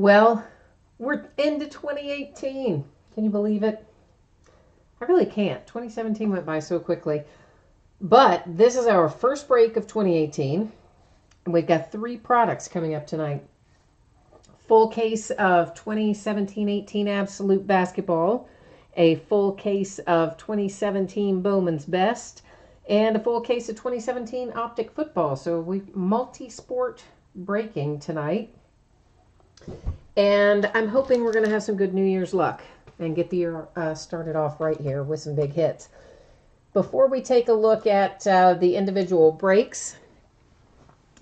Well, we're into 2018. Can you believe it? I really can't. 2017 went by so quickly. But this is our first break of 2018. And we've got three products coming up tonight. Full case of 2017-18 Absolute Basketball, a full case of 2017 Bowman's Best, and a full case of 2017 Optic Football. So we multi-sport breaking tonight. And I'm hoping we're going to have some good New Year's luck and get the year uh, started off right here with some big hits. Before we take a look at uh, the individual breaks,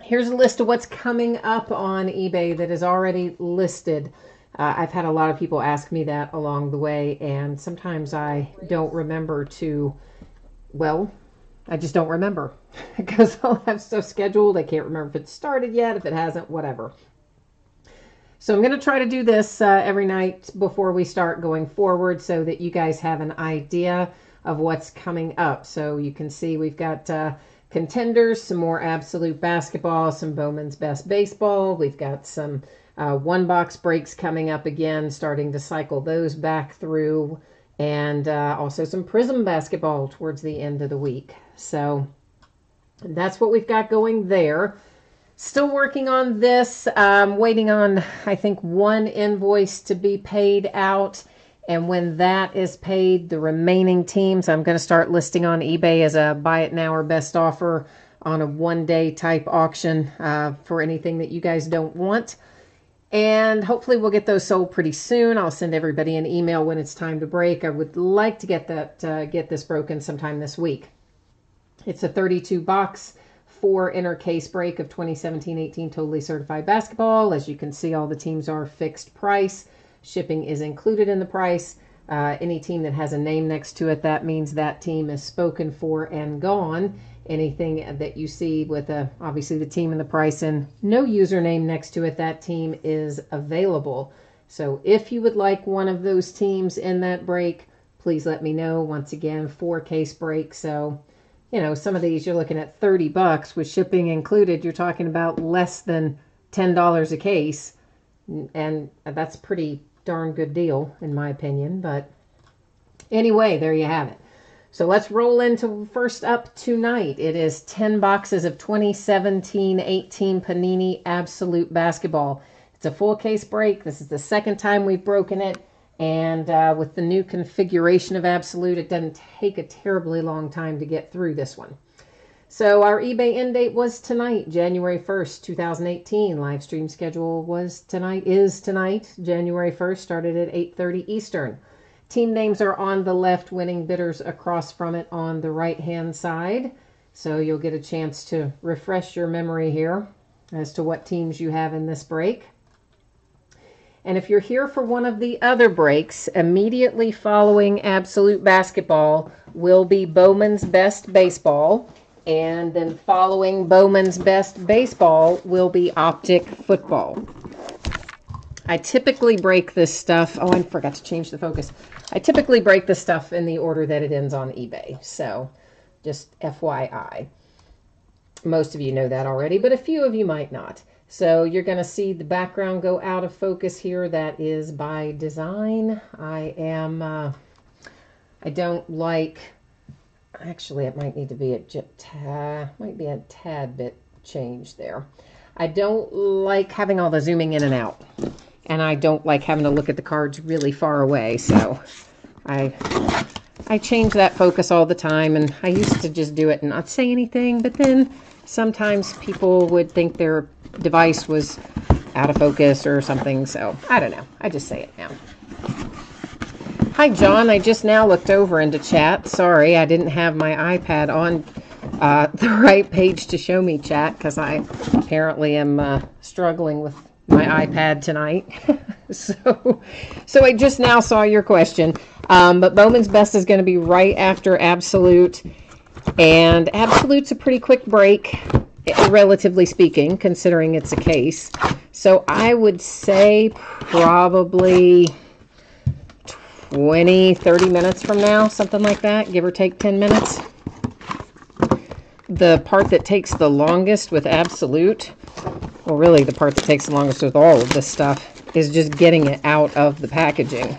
here's a list of what's coming up on eBay that is already listed. Uh, I've had a lot of people ask me that along the way, and sometimes I don't remember to, well, I just don't remember because I'll have stuff scheduled. I can't remember if it's started yet, if it hasn't, whatever. So I'm going to try to do this uh, every night before we start going forward so that you guys have an idea of what's coming up. So you can see we've got uh, contenders, some more absolute basketball, some Bowman's best baseball. We've got some uh, one box breaks coming up again, starting to cycle those back through, and uh, also some Prizm basketball towards the end of the week. So that's what we've got going there. Still working on this. Um, waiting on, I think, one invoice to be paid out. And when that is paid, the remaining teams, I'm going to start listing on eBay as a buy it now or best offer on a one day type auction uh, for anything that you guys don't want. And hopefully, we'll get those sold pretty soon. I'll send everybody an email when it's time to break. I would like to get that uh, get this broken sometime this week. It's a 32 box four inner case break of 2017-18 totally certified basketball. As you can see, all the teams are fixed price. Shipping is included in the price. Uh, any team that has a name next to it, that means that team is spoken for and gone. Anything that you see with a, obviously the team and the price and no username next to it, that team is available. So if you would like one of those teams in that break, please let me know. Once again, four case break. So you know, some of these you're looking at 30 bucks with shipping included. You're talking about less than $10 a case. And that's pretty darn good deal, in my opinion. But anyway, there you have it. So let's roll into first up tonight. It is 10 boxes of 2017 18 Panini Absolute Basketball. It's a full case break. This is the second time we've broken it. And uh, with the new configuration of Absolute, it doesn't take a terribly long time to get through this one. So our eBay end date was tonight, January 1st, 2018. Live stream schedule was tonight, is tonight, January 1st, started at 8.30 Eastern. Team names are on the left, winning bidders across from it on the right-hand side. So you'll get a chance to refresh your memory here as to what teams you have in this break. And if you're here for one of the other breaks, immediately following Absolute Basketball will be Bowman's Best Baseball. And then following Bowman's Best Baseball will be Optic Football. I typically break this stuff. Oh, I forgot to change the focus. I typically break the stuff in the order that it ends on eBay. So just FYI. Most of you know that already, but a few of you might not. So you're going to see the background go out of focus here. That is by design. I am, uh, I don't like, actually it might need to be a might be a tad bit change there. I don't like having all the zooming in and out. And I don't like having to look at the cards really far away. So I I change that focus all the time and I used to just do it and not say anything, but then sometimes people would think their device was out of focus or something. So I don't know. I just say it now. Hi, John. I just now looked over into chat. Sorry, I didn't have my iPad on uh, the right page to show me chat because I apparently am uh, struggling with my iPad tonight. so, so I just now saw your question. Um, but Bowman's Best is going to be right after Absolute. And Absolute's a pretty quick break relatively speaking, considering it's a case. So I would say probably 20, 30 minutes from now, something like that, give or take 10 minutes. The part that takes the longest with Absolute, well, really the part that takes the longest with all of this stuff, is just getting it out of the packaging.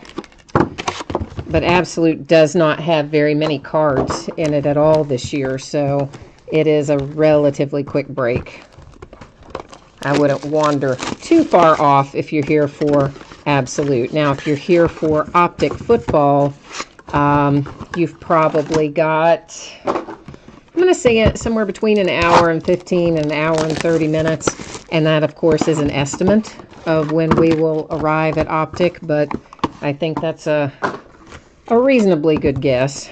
But Absolute does not have very many cards in it at all this year, so it is a relatively quick break. I wouldn't wander too far off if you're here for Absolute. Now, if you're here for Optic Football, um, you've probably got, I'm going to say it somewhere between an hour and 15 and an hour and 30 minutes. And that, of course, is an estimate of when we will arrive at Optic, but I think that's a, a reasonably good guess.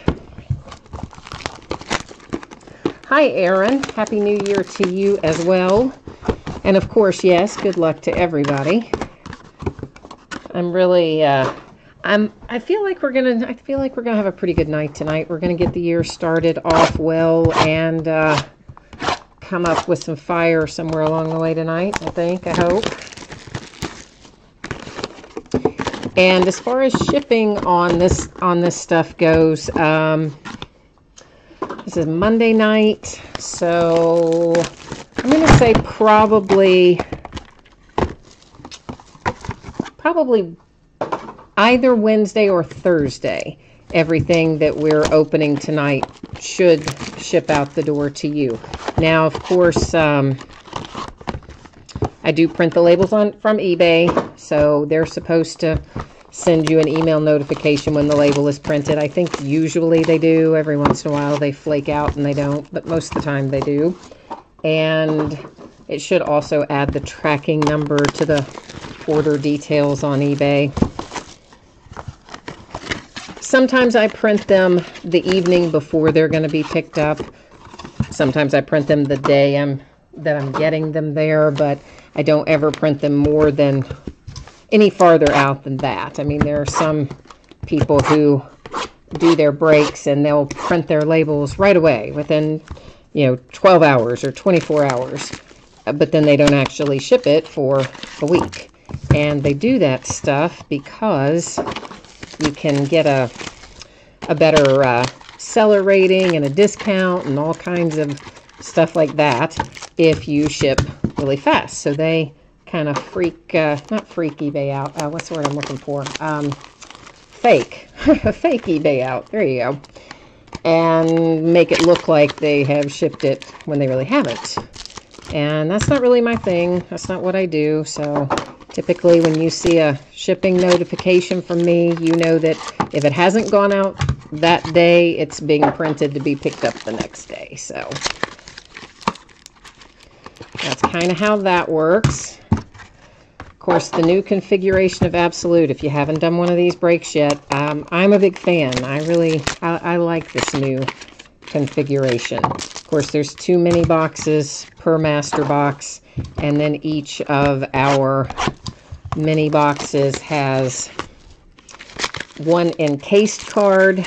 Hi, Aaron. Happy New Year to you as well. And of course, yes, good luck to everybody. I'm really, uh, I'm, I feel like we're gonna, I feel like we're gonna have a pretty good night tonight. We're gonna get the year started off well and uh, come up with some fire somewhere along the way tonight. I think, I hope. And as far as shipping on this on this stuff goes, um, this is Monday night, so I'm going to say probably, probably either Wednesday or Thursday. Everything that we're opening tonight should ship out the door to you. Now, of course, um, I do print the labels on from eBay, so they're supposed to send you an email notification when the label is printed. I think usually they do. Every once in a while they flake out and they don't, but most of the time they do. And it should also add the tracking number to the order details on eBay. Sometimes I print them the evening before they're going to be picked up. Sometimes I print them the day I'm that I'm getting them there, but I don't ever print them more than any farther out than that. I mean, there are some people who do their breaks and they'll print their labels right away within, you know, 12 hours or 24 hours, but then they don't actually ship it for a week. And they do that stuff because you can get a, a better uh, seller rating and a discount and all kinds of stuff like that if you ship really fast. So they kind of freak, uh, not freak eBay out. Uh, what's the word I'm looking for? Um, fake, fake eBay out. There you go. And make it look like they have shipped it when they really haven't. And that's not really my thing. That's not what I do. So typically when you see a shipping notification from me, you know that if it hasn't gone out that day, it's being printed to be picked up the next day. So that's kind of how that works. Of course, the new configuration of Absolute, if you haven't done one of these breaks yet, um, I'm a big fan. I really, I, I like this new configuration. Of course, there's two mini boxes per master box, and then each of our mini boxes has one encased card,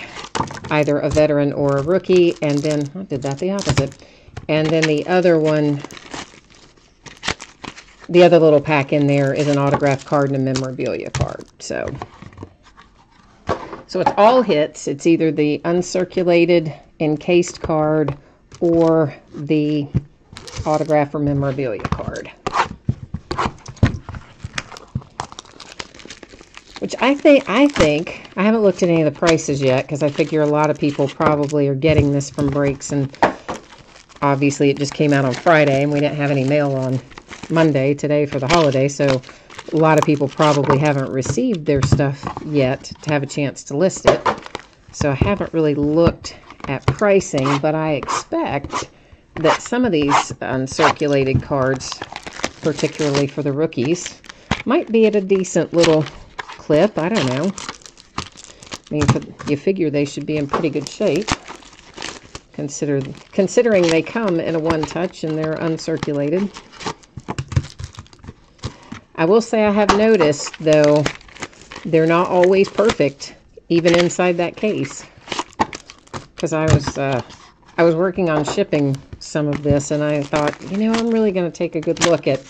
either a veteran or a rookie, and then, I did that the opposite, and then the other one the other little pack in there is an autograph card and a memorabilia card. So, so it's all hits. It's either the uncirculated encased card or the autograph or memorabilia card. Which I think, I think, I haven't looked at any of the prices yet because I figure a lot of people probably are getting this from breaks and obviously it just came out on Friday and we didn't have any mail on Monday today for the holiday, so a lot of people probably haven't received their stuff yet to have a chance to list it. So I haven't really looked at pricing, but I expect that some of these uncirculated cards, particularly for the rookies, might be at a decent little clip. I don't know. I mean, you figure they should be in pretty good shape. Consider, considering they come in a one-touch and they're uncirculated. I will say I have noticed, though, they're not always perfect, even inside that case. Because I was, uh, I was working on shipping some of this, and I thought, you know, I'm really going to take a good look at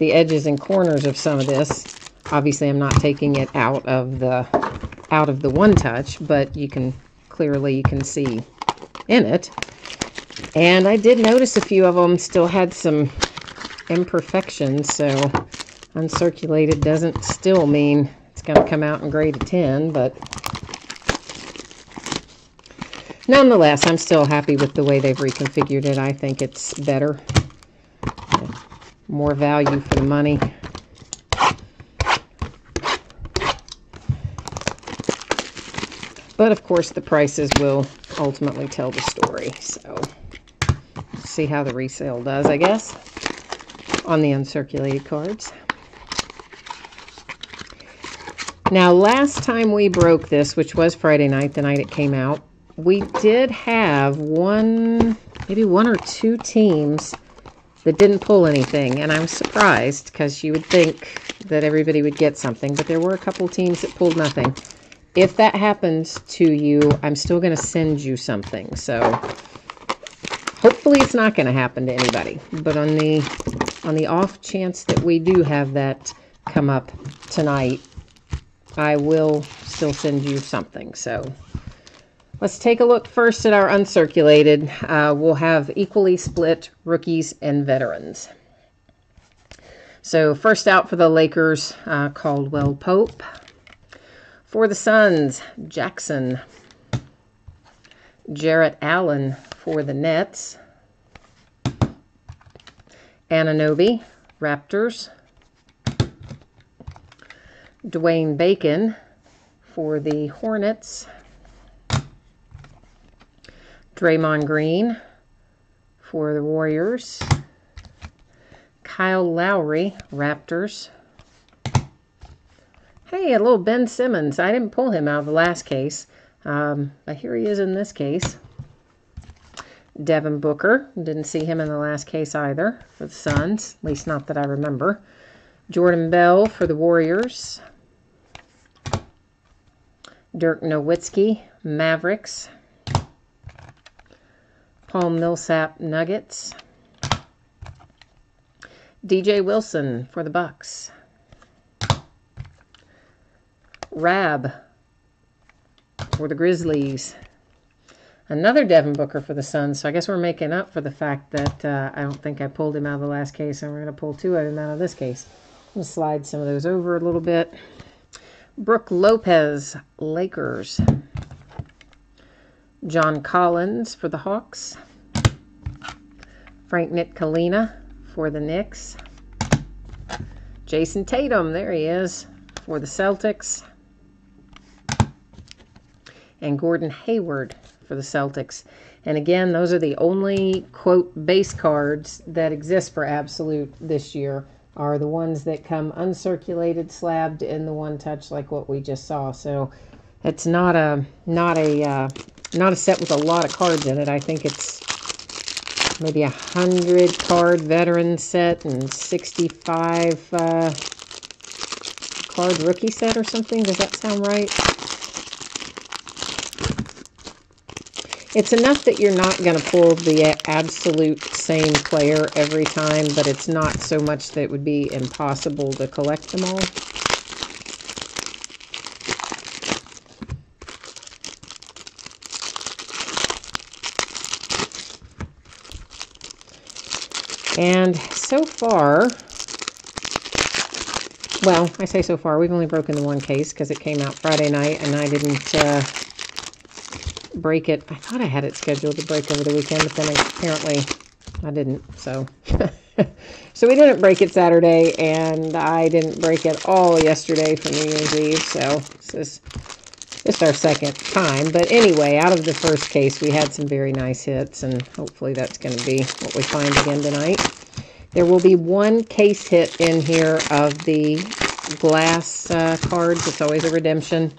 the edges and corners of some of this. Obviously, I'm not taking it out of the out of the one touch, but you can clearly you can see in it. And I did notice a few of them still had some imperfections, so uncirculated doesn't still mean it's going to come out and grade a 10, but nonetheless, I'm still happy with the way they've reconfigured it. I think it's better, more value for the money. But of course, the prices will ultimately tell the story. So, see how the resale does, I guess, on the uncirculated cards. Now, last time we broke this, which was Friday night, the night it came out, we did have one, maybe one or two teams that didn't pull anything. And I was surprised because you would think that everybody would get something, but there were a couple teams that pulled nothing. If that happens to you, I'm still going to send you something. So hopefully it's not going to happen to anybody. But on the on the off chance that we do have that come up tonight, I will still send you something. So let's take a look first at our uncirculated. Uh, we'll have equally split rookies and veterans. So first out for the Lakers, uh, Caldwell Pope. For the Suns, Jackson. Jarrett Allen for the Nets. Anunoby, Raptors. Dwayne Bacon for the Hornets. Draymond Green for the Warriors. Kyle Lowry, Raptors. Hey, a little Ben Simmons. I didn't pull him out of the last case, um, but here he is in this case. Devin Booker. Didn't see him in the last case either for the Suns, at least not that I remember. Jordan Bell for the Warriors. Dirk Nowitzki, Mavericks. Paul Millsap, Nuggets. DJ Wilson for the Bucks. Rabb for the Grizzlies. Another Devin Booker for the Suns. So I guess we're making up for the fact that uh, I don't think I pulled him out of the last case, and we're going to pull two of them out of this case. I'm going to slide some of those over a little bit. Brook Lopez, Lakers. John Collins for the Hawks. Frank Ntilikina for the Knicks. Jayson Tatum, there he is, for the Celtics. And Gordon Hayward for the Celtics. And again, those are the only, quote, base cards that exist for Absolute this year are the ones that come uncirculated, slabbed in the one touch like what we just saw. So it's not a not a uh, not a set with a lot of cards in it. I think it's maybe a hundred card veteran set and 65 uh, card rookie set or something. Does that sound right? It's enough that you're not going to pull the absolute same player every time, but it's not so much that it would be impossible to collect them all. And so far, well, I say so far, we've only broken the one case because it came out Friday night and I didn't uh, break it. I thought I had it scheduled to break over the weekend, but then apparently I didn't. So, so we didn't break it Saturday, and I didn't break it all yesterday for New Year's Eve. So this is just our second time. But anyway, out of the first case, we had some very nice hits, and hopefully that's going to be what we find again tonight. There will be one case hit in here of the glass uh, cards. It's always a redemption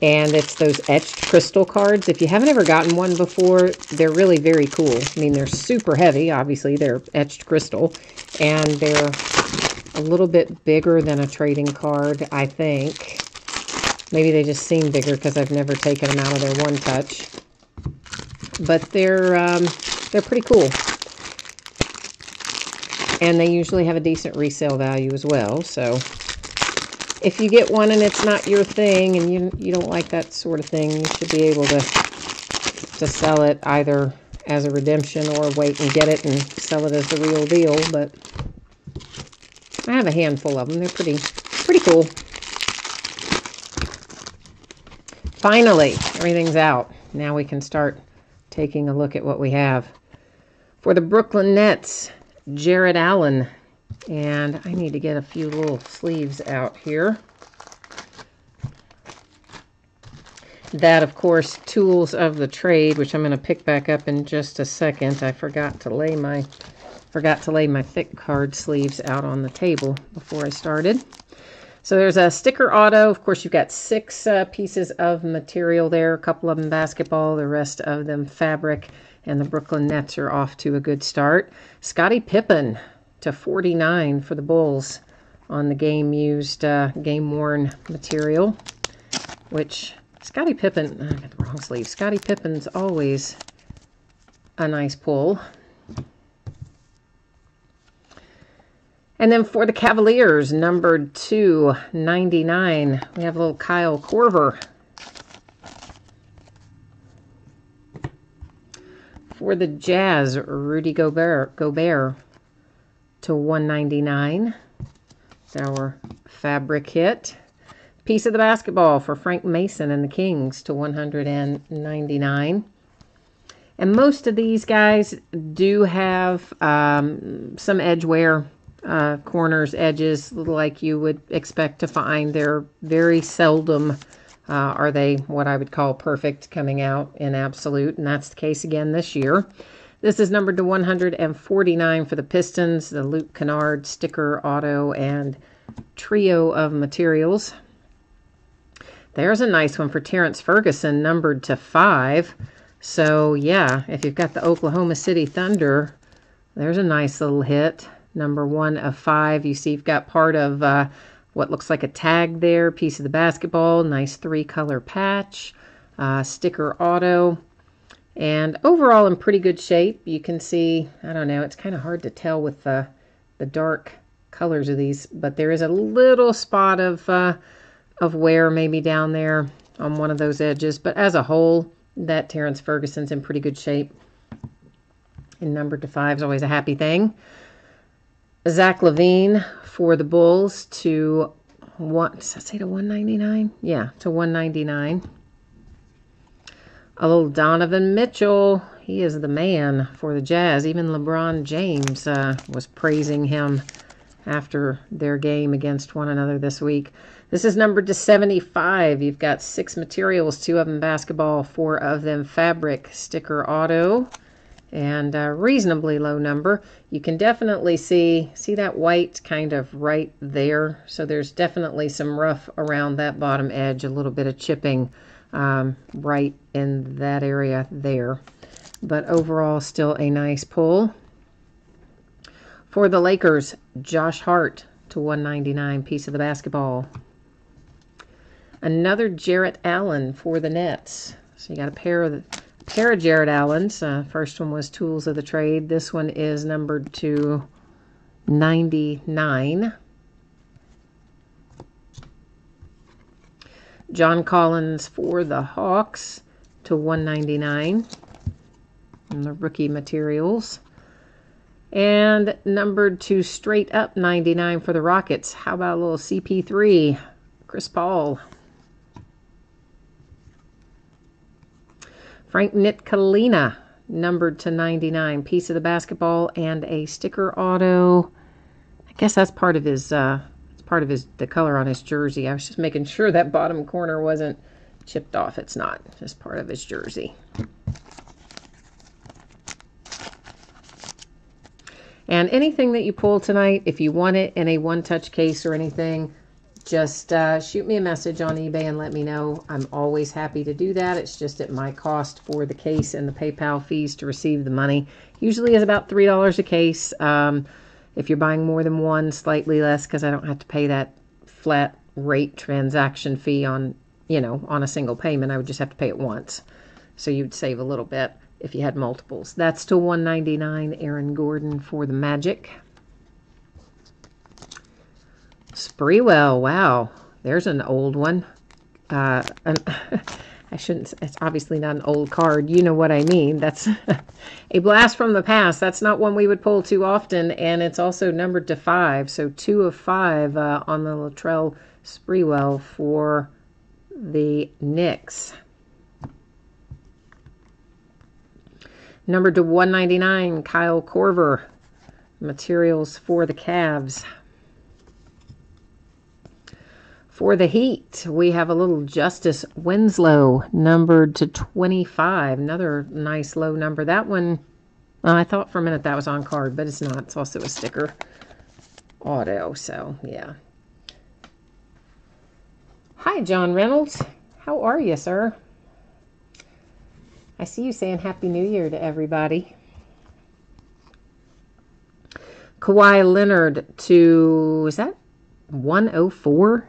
and it's those etched crystal cards. If you haven't ever gotten one before, they're really very cool. I mean, they're super heavy, obviously. They're etched crystal, and they're a little bit bigger than a trading card, I think. Maybe they just seem bigger because I've never taken them out of their one touch. But they're, um, they're pretty cool. And they usually have a decent resale value as well, so if you get one and it's not your thing and you you don't like that sort of thing, you should be able to to sell it either as a redemption or wait and get it and sell it as the real deal. But I have a handful of them. They're pretty, pretty cool. Finally, everything's out. Now we can start taking a look at what we have. For the Brooklyn Nets, Jarrett Allen. And I need to get a few little sleeves out here. That, of course, Tools of the Trade, which I'm going to pick back up in just a second. I forgot to lay my forgot to lay my thick card sleeves out on the table before I started. So there's a sticker auto. Of course, you've got six uh, pieces of material there. A couple of them basketball, the rest of them fabric. And the Brooklyn Nets are off to a good start. Scottie Pippen to 49 for the Bulls on the game used, uh, game worn material, which Scottie Pippen, I got the wrong sleeve. Scottie Pippen's always a nice pull. And then for the Cavaliers, numbered 299, we have a little Kyle Korver. For the Jazz, Rudy Gobert, Gobert to 199. Our fabric hit. Piece of the basketball for Frank Mason and the Kings to 199. And most of these guys do have um, some edge wear uh, corners, edges, like you would expect to find. They're very seldom uh, are they what I would call perfect coming out in absolute, and that's the case again this year. This is numbered to 149 for the Pistons, the Luke Kennard sticker auto and trio of materials. There's a nice one for Terrance Ferguson, numbered to 5. So, yeah, if you've got the Oklahoma City Thunder, there's a nice little hit number one of five. You see you've got part of uh, what looks like a tag there, piece of the basketball, nice three color patch, uh, sticker auto, and overall in pretty good shape. You can see, I don't know, it's kind of hard to tell with the, the dark colors of these, but there is a little spot of, uh, of wear maybe down there on one of those edges, but as a whole, that Terrance Ferguson's in pretty good shape. And number to five is always a happy thing. Zach LaVine for the Bulls to what does that say to 199? Yeah, to 199. A little Donovan Mitchell. He is the man for the Jazz. Even LeBron James uh, was praising him after their game against one another this week. This is numbered to 75. You've got six materials, two of them basketball, four of them fabric, sticker auto and a reasonably low number. You can definitely see, see that white kind of right there. So there's definitely some rough around that bottom edge, a little bit of chipping um, right in that area there. But overall, still a nice pull. For the Lakers, Josh Hart to 199, piece of the basketball. Another Jarrett Allen for the Nets. So you got a pair of the pair of Jarrett Allens. Uh, first one was Tools of the Trade. This one is numbered to 99. John Collins for the Hawks to 199 in the rookie materials. And numbered to straight up 99 for the Rockets. How about a little CP3? Chris Paul. Frank Ntilikina, numbered to 99. Piece of the basketball and a sticker auto. I guess that's part of his, uh, part of his, the color on his jersey. I was just making sure that bottom corner wasn't chipped off. It's not. Just part of his jersey. And anything that you pull tonight, if you want it in a one-touch case or anything, just uh, shoot me a message on eBay and let me know. I'm always happy to do that. It's just at my cost for the case and the PayPal fees to receive the money. Usually is about $3 a case. Um, if you're buying more than one, slightly less because I don't have to pay that flat rate transaction fee on, you know, on a single payment. I would just have to pay it once. So you'd save a little bit if you had multiples. That's to 199 Aaron Gordon for the Magic. Sprewell, wow. There's an old one. Uh, an, I shouldn't, it's obviously not an old card. You know what I mean. That's a blast from the past. That's not one we would pull too often. And it's also numbered to five. So two of five uh, on the Latrell Sprewell for the Knicks. Numbered to 199, Kyle Korver. Materials for the Cavs. For the Heat, we have a little Justice Winslow, numbered to 25. Another nice low number. That one, uh, I thought for a minute that was on card, but it's not. It's also a sticker auto, so yeah. Hi, John Reynolds. How are you, sir? I see you saying Happy New Year to everybody. Kawhi Leonard to, is that 104?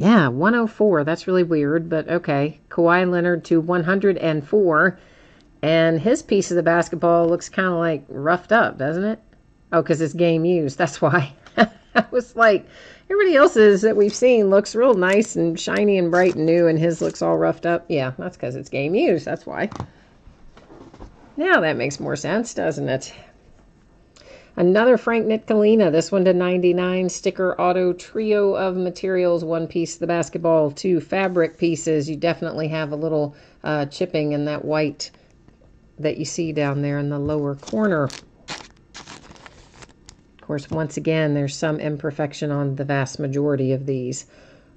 Yeah, 104. That's really weird, but okay. Kawhi Leonard to 104. And his piece of the basketball looks kind of like roughed up, doesn't it? Oh, because it's game used. That's why. I was like, everybody else's that we've seen looks real nice and shiny and bright and new, and his looks all roughed up. Yeah, that's because it's game used. That's why. Now that makes more sense, doesn't it? Another Frank Ntilikina, this one to 99, sticker auto trio of materials, one piece the basketball, two fabric pieces. You definitely have a little uh, chipping in that white that you see down there in the lower corner. Of course, once again, there's some imperfection on the vast majority of these.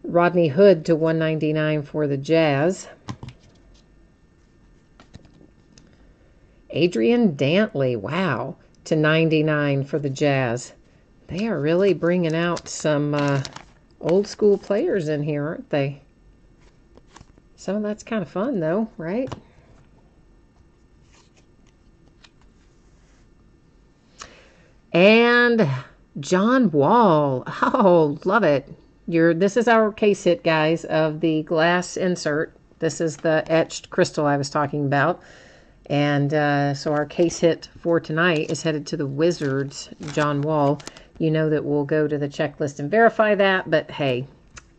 Rodney Hood to 199 for the Jazz. Adrian Dantley, wow, to 99 for the Jazz. They are really bringing out some uh, old school players in here, aren't they? Some of that's kind of fun, though, right? And John Wall. Oh, love it. You're, this is our case hit, guys, of the glass insert. This is the etched crystal I was talking about. And uh, so our case hit for tonight is headed to the Wizards, John Wall. You know that we'll go to the checklist and verify that, but hey,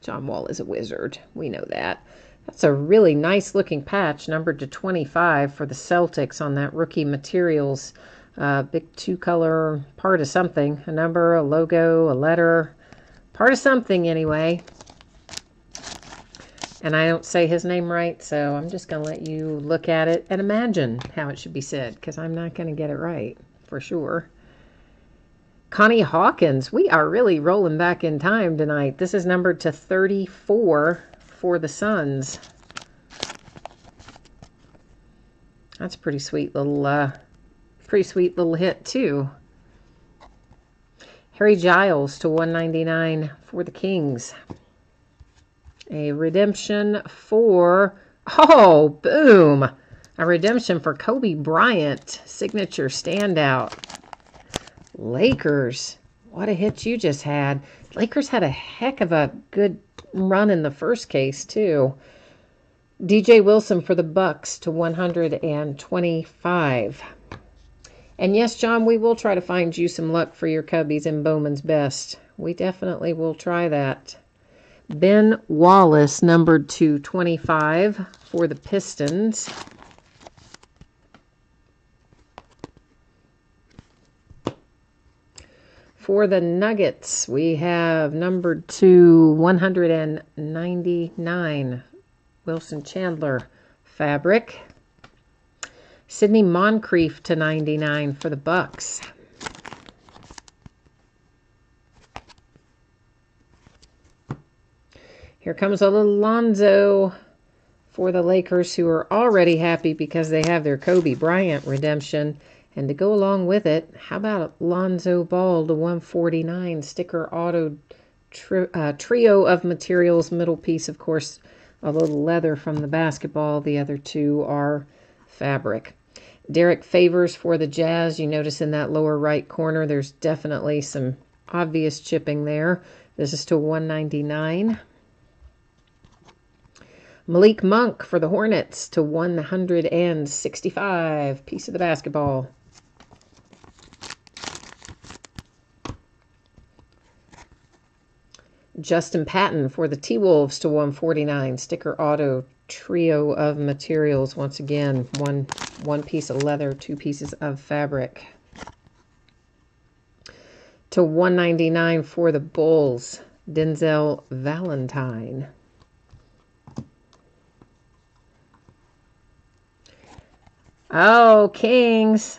John Wall is a wizard. We know that. That's a really nice looking patch, numbered to 25 for the Celtics on that rookie materials. Uh, big two color part of something a number, a logo, a letter, part of something anyway. And I don't say his name right, so I'm just going to let you look at it and imagine how it should be said, because I'm not going to get it right for sure. Connie Hawkins, we are really rolling back in time tonight. This is numbered to 34 for the Suns. That's a pretty sweet little, uh, pretty sweet little hit too. Harry Giles to 199 for the Kings. A redemption for, oh, boom. A redemption for Kobe Bryant, signature standout. Lakers, what a hit you just had. Lakers had a heck of a good run in the first case, too. DJ Wilson for the Bucks to 125. And yes, John, we will try to find you some luck for your Cubbies in Bowman's Best. We definitely will try that. Ben Wallace, numbered to 25 for the Pistons. For the Nuggets, we have numbered to 199, Wilson Chandler fabric. Sidney Moncrief to 99 for the Bucks. Here comes a little Lonzo for the Lakers who are already happy because they have their Kobe Bryant redemption. And to go along with it, how about Lonzo Ball to 149 sticker auto tri uh, trio of materials, middle piece, of course, a little leather from the basketball. The other two are fabric. Derrick Favors for the Jazz. You notice in that lower right corner, there's definitely some obvious chipping there. This is to 199. Malik Monk for the Hornets to 165. Piece of the basketball. Justin Patton for the T Wolves to 149. Sticker auto trio of materials. Once again, one one piece of leather, two pieces of fabric. To 199 for the Bulls. Denzel Valentine. Oh, Kings.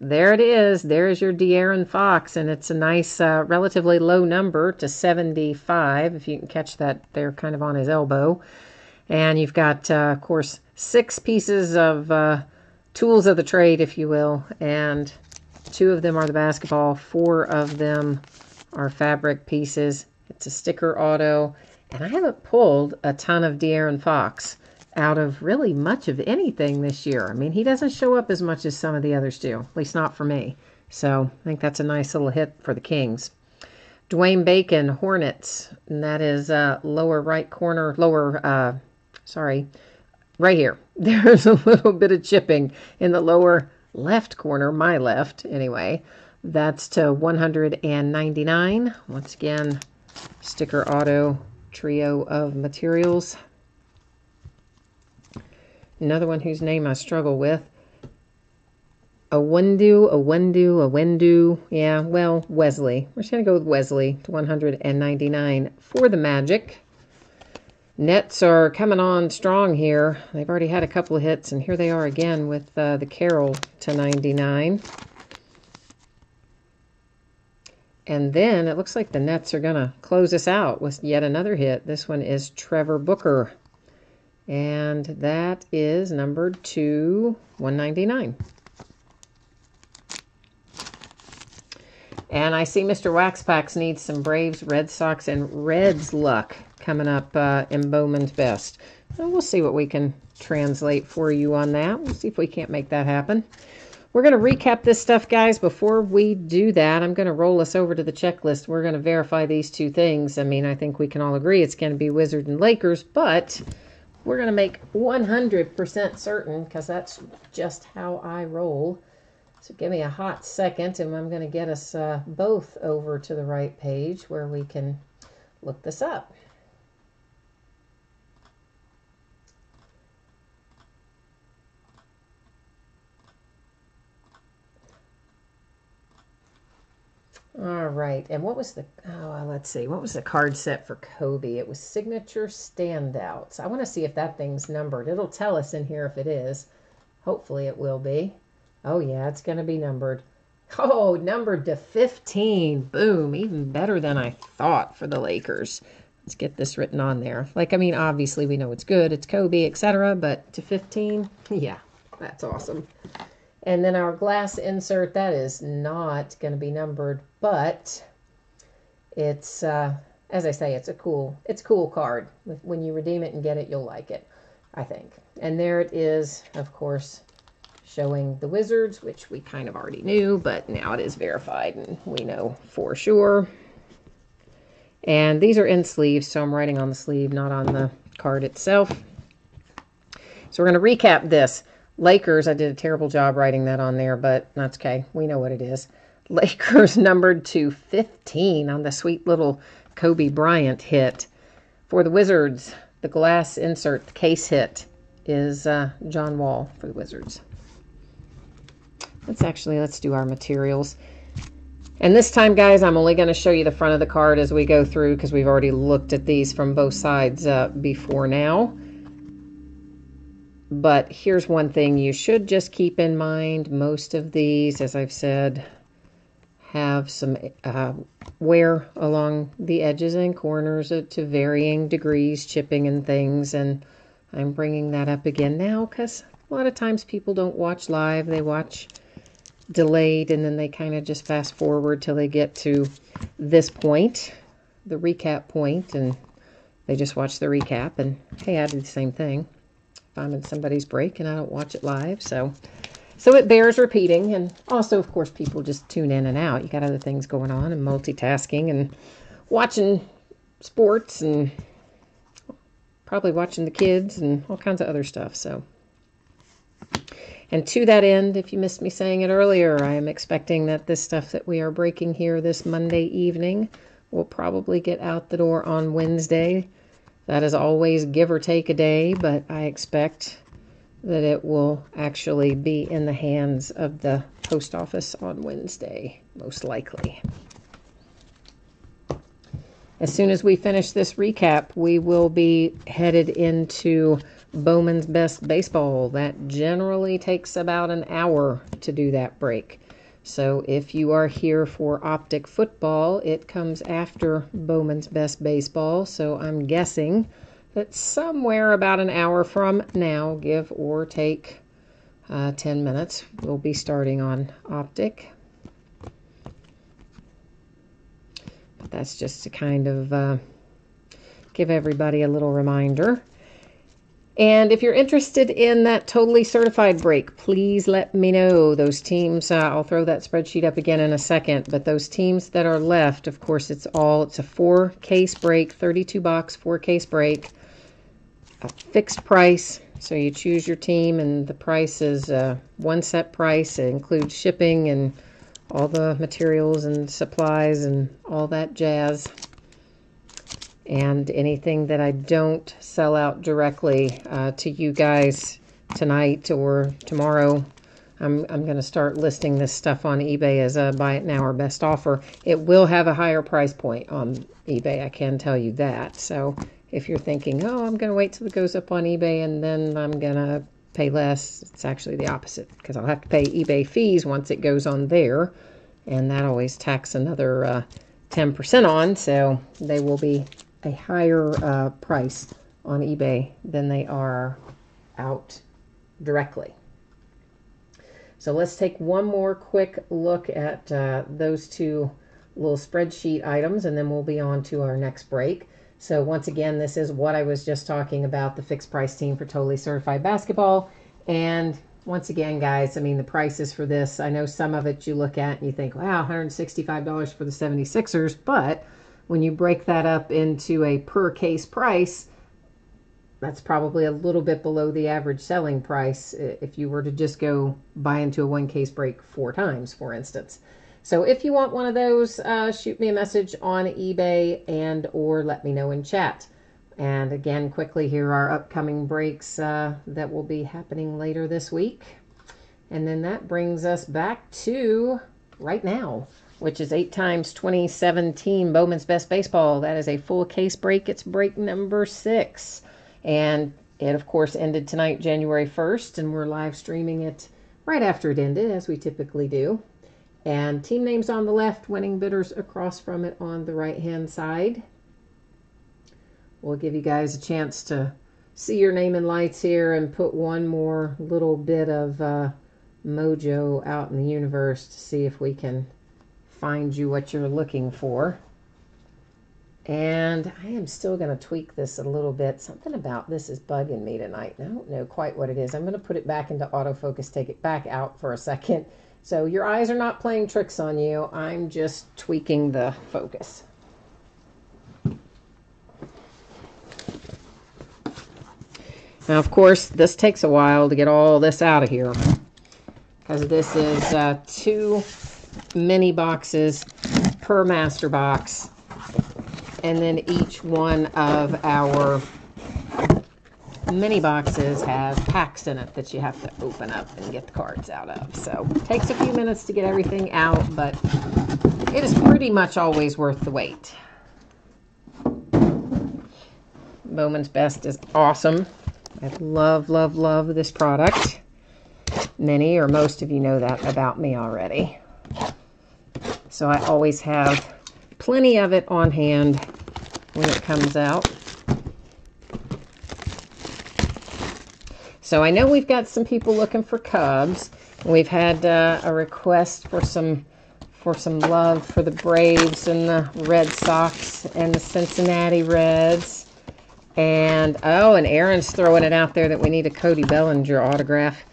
There it is. There's your De'Aaron Fox, and it's a nice, uh, relatively low number to 75, if you can catch that there kind of on his elbow. And you've got, uh, of course, six pieces of uh, tools of the trade, if you will, and two of them are the basketball, four of them are fabric pieces. It's a sticker auto, and I haven't pulled a ton of De'Aaron Fox out of really much of anything this year. I mean, he doesn't show up as much as some of the others do, at least not for me. So I think that's a nice little hit for the Kings. Dwayne Bacon, Hornets, and that is uh, lower right corner, lower, uh, sorry, right here. There's a little bit of chipping in the lower left corner, my left anyway. That's to 199. Once again, sticker auto trio of materials. Another one whose name I struggle with. A Wendu, a Wendu, a Wendu. Yeah, well, Wesley. We're just going to go with Wesley to 199 for the Magic. Nets are coming on strong here. They've already had a couple of hits, and here they are again with uh, the Carroll to 99. And then it looks like the Nets are going to close us out with yet another hit. This one is Trevor Booker. And that is numbered to 199. And I see Mr. Waxpacks needs some Braves, Red Sox, and Reds luck coming up uh, in Bowman's Best. And we'll see what we can translate for you on that. We'll see if we can't make that happen. We're going to recap this stuff, guys. Before we do that, I'm going to roll us over to the checklist. We're going to verify these two things. I mean, I think we can all agree it's going to be Wizard and Lakers, but we're going to make 100% certain because that's just how I roll. So give me a hot second and I'm going to get us uh, both over to the right page where we can look this up. All right, and what was the, oh, let's see, what was the card set for Kobe? It was Signature Standouts. I want to see if that thing's numbered. It'll tell us in here if it is. Hopefully it will be. Oh, yeah, it's going to be numbered. Oh, numbered to 15. Boom, even better than I thought for the Lakers. Let's get this written on there. Like, I mean, obviously we know it's good, it's Kobe, etc., but to 15, yeah, that's awesome. And then our glass insert, that is not going to be numbered, but it's, uh, as I say, it's a cool, it's a cool card. When you redeem it and get it, you'll like it, I think. And there it is, of course, showing the Wizards, which we kind of already knew, but now it is verified and we know for sure. And these are in sleeves, so I'm writing on the sleeve, not on the card itself. So we're going to recap this. Lakers, I did a terrible job writing that on there, but that's okay. We know what it is. Lakers numbered to 15 on the sweet little Kobe Bryant hit. For the Wizards, the glass insert, the case hit, is uh, John Wall for the Wizards. Let's actually, let's do our materials. And this time, guys, I'm only going to show you the front of the card as we go through because we've already looked at these from both sides uh, before now. But here's one thing you should just keep in mind. Most of these, as I've said, have some uh, wear along the edges and corners to varying degrees, chipping and things. And I'm bringing that up again now because a lot of times people don't watch live. They watch delayed and then they kind of just fast forward till they get to this point, the recap point, and they just watch the recap. And hey, I do the same thing. I'm in somebody's break and I don't watch it live. So, so it bears repeating. And also, of course, people just tune in and out. You got other things going on and multitasking and watching sports and probably watching the kids and all kinds of other stuff. So, and to that end, if you missed me saying it earlier, I am expecting that this stuff that we are breaking here this Monday evening will probably get out the door on Wednesday. That is always give or take a day, but I expect that it will actually be in the hands of the post office on Wednesday, most likely. As soon as we finish this recap, we will be headed into Bowman's Best Baseball. That generally takes about an hour to do that break. So if you are here for Optic Football, it comes after Bowman's Best Baseball. So I'm guessing that somewhere about an hour from now, give or take uh, 10 minutes, we'll be starting on Optic. But that's just to kind of uh, give everybody a little reminder. And if you're interested in that totally certified break, please let me know. Those teams, uh, I'll throw that spreadsheet up again in a second, but those teams that are left, of course, it's all, it's a four case break, 32 box, four case break, a fixed price. So you choose your team, and the price is uh, one set price. It includes shipping and all the materials and supplies and all that jazz and anything that I don't sell out directly uh, to you guys tonight or tomorrow. I'm, I'm going to start listing this stuff on eBay as a buy it now or best offer. It will have a higher price point on eBay, I can tell you that. So if you're thinking, oh, I'm going to wait till it goes up on eBay and then I'm going to pay less, it's actually the opposite because I'll have to pay eBay fees once it goes on there. And that always tax another uh, 10% on, so they will be a higher uh, price on eBay than they are out directly. So let's take one more quick look at uh, those two little spreadsheet items and then we'll be on to our next break. So once again, this is what I was just talking about, the fixed price team for totally certified basketball. And once again, guys, I mean, the prices for this, I know some of it you look at and you think, wow, $165 for the 76ers, but when you break that up into a per case price, that's probably a little bit below the average selling price if you were to just go buy into a one case break four times, for instance. So if you want one of those, uh, shoot me a message on eBay and or let me know in chat. And again, quickly, here are upcoming breaks uh, that will be happening later this week. And then that brings us back to right now which is eight times 2017 Bowman's Best Baseball. That is a full case break. It's break number six. And it, of course, ended tonight, January 1st, and we're live streaming it right after it ended, as we typically do. And team names on the left, winning bidders across from it on the right hand side. We'll give you guys a chance to see your name in lights here and put one more little bit of uh, mojo out in the universe to see if we can find you what you're looking for. And I am still going to tweak this a little bit. Something about this is bugging me tonight. I don't know quite what it is. I'm going to put it back into autofocus, take it back out for a second. So your eyes are not playing tricks on you. I'm just tweaking the focus. Now, of course, this takes a while to get all this out of here because this is uh, two mini boxes per master box. And then each one of our mini boxes has packs in it that you have to open up and get the cards out of. So it takes a few minutes to get everything out, but it is pretty much always worth the wait. Bowman's Best is awesome. I love, love, love this product. Many or most of you know that about me already. So I always have plenty of it on hand when it comes out. So I know we've got some people looking for Cubs. We've had uh, a request for some for some love for the Braves and the Red Sox and the Cincinnati Reds. And oh, and Aaron's throwing it out there that we need a Cody Bellinger autograph.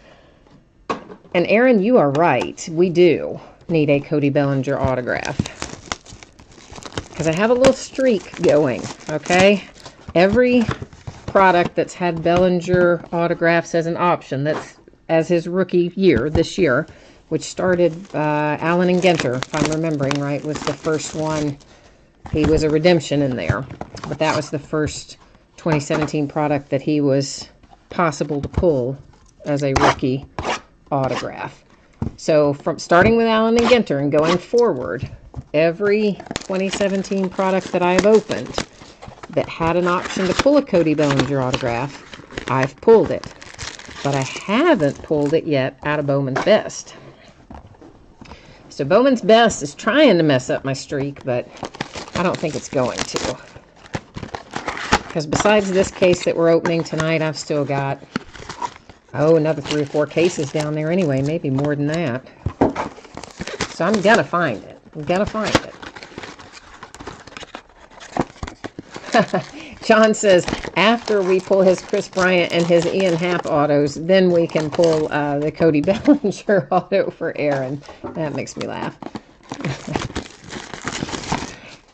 And Aaron, you are right. We do need a Cody Bellinger autograph. Because I have a little streak going, okay? Every product that's had Bellinger autographs as an option, that's as his rookie year this year, which started uh, Allen and Ginter, if I'm remembering right, was the first one He was a redemption in there, but that was the first 2017 product that he was possible to pull as a rookie autograph. So from starting with Allen and Ginter and going forward, every 2017 product that I've opened that had an option to pull a Cody Bellinger autograph, I've pulled it. But I haven't pulled it yet out of Bowman's Best. So Bowman's Best is trying to mess up my streak, but I don't think it's going to. Because besides this case that we're opening tonight, I've still got, oh, another three or four cases down there anyway, maybe more than that. So I'm to find it. I'm to find it. John says, after we pull his Kris Bryant and his Ian Happ autos, then we can pull uh, the Cody Bellinger auto for Aaron. That makes me laugh.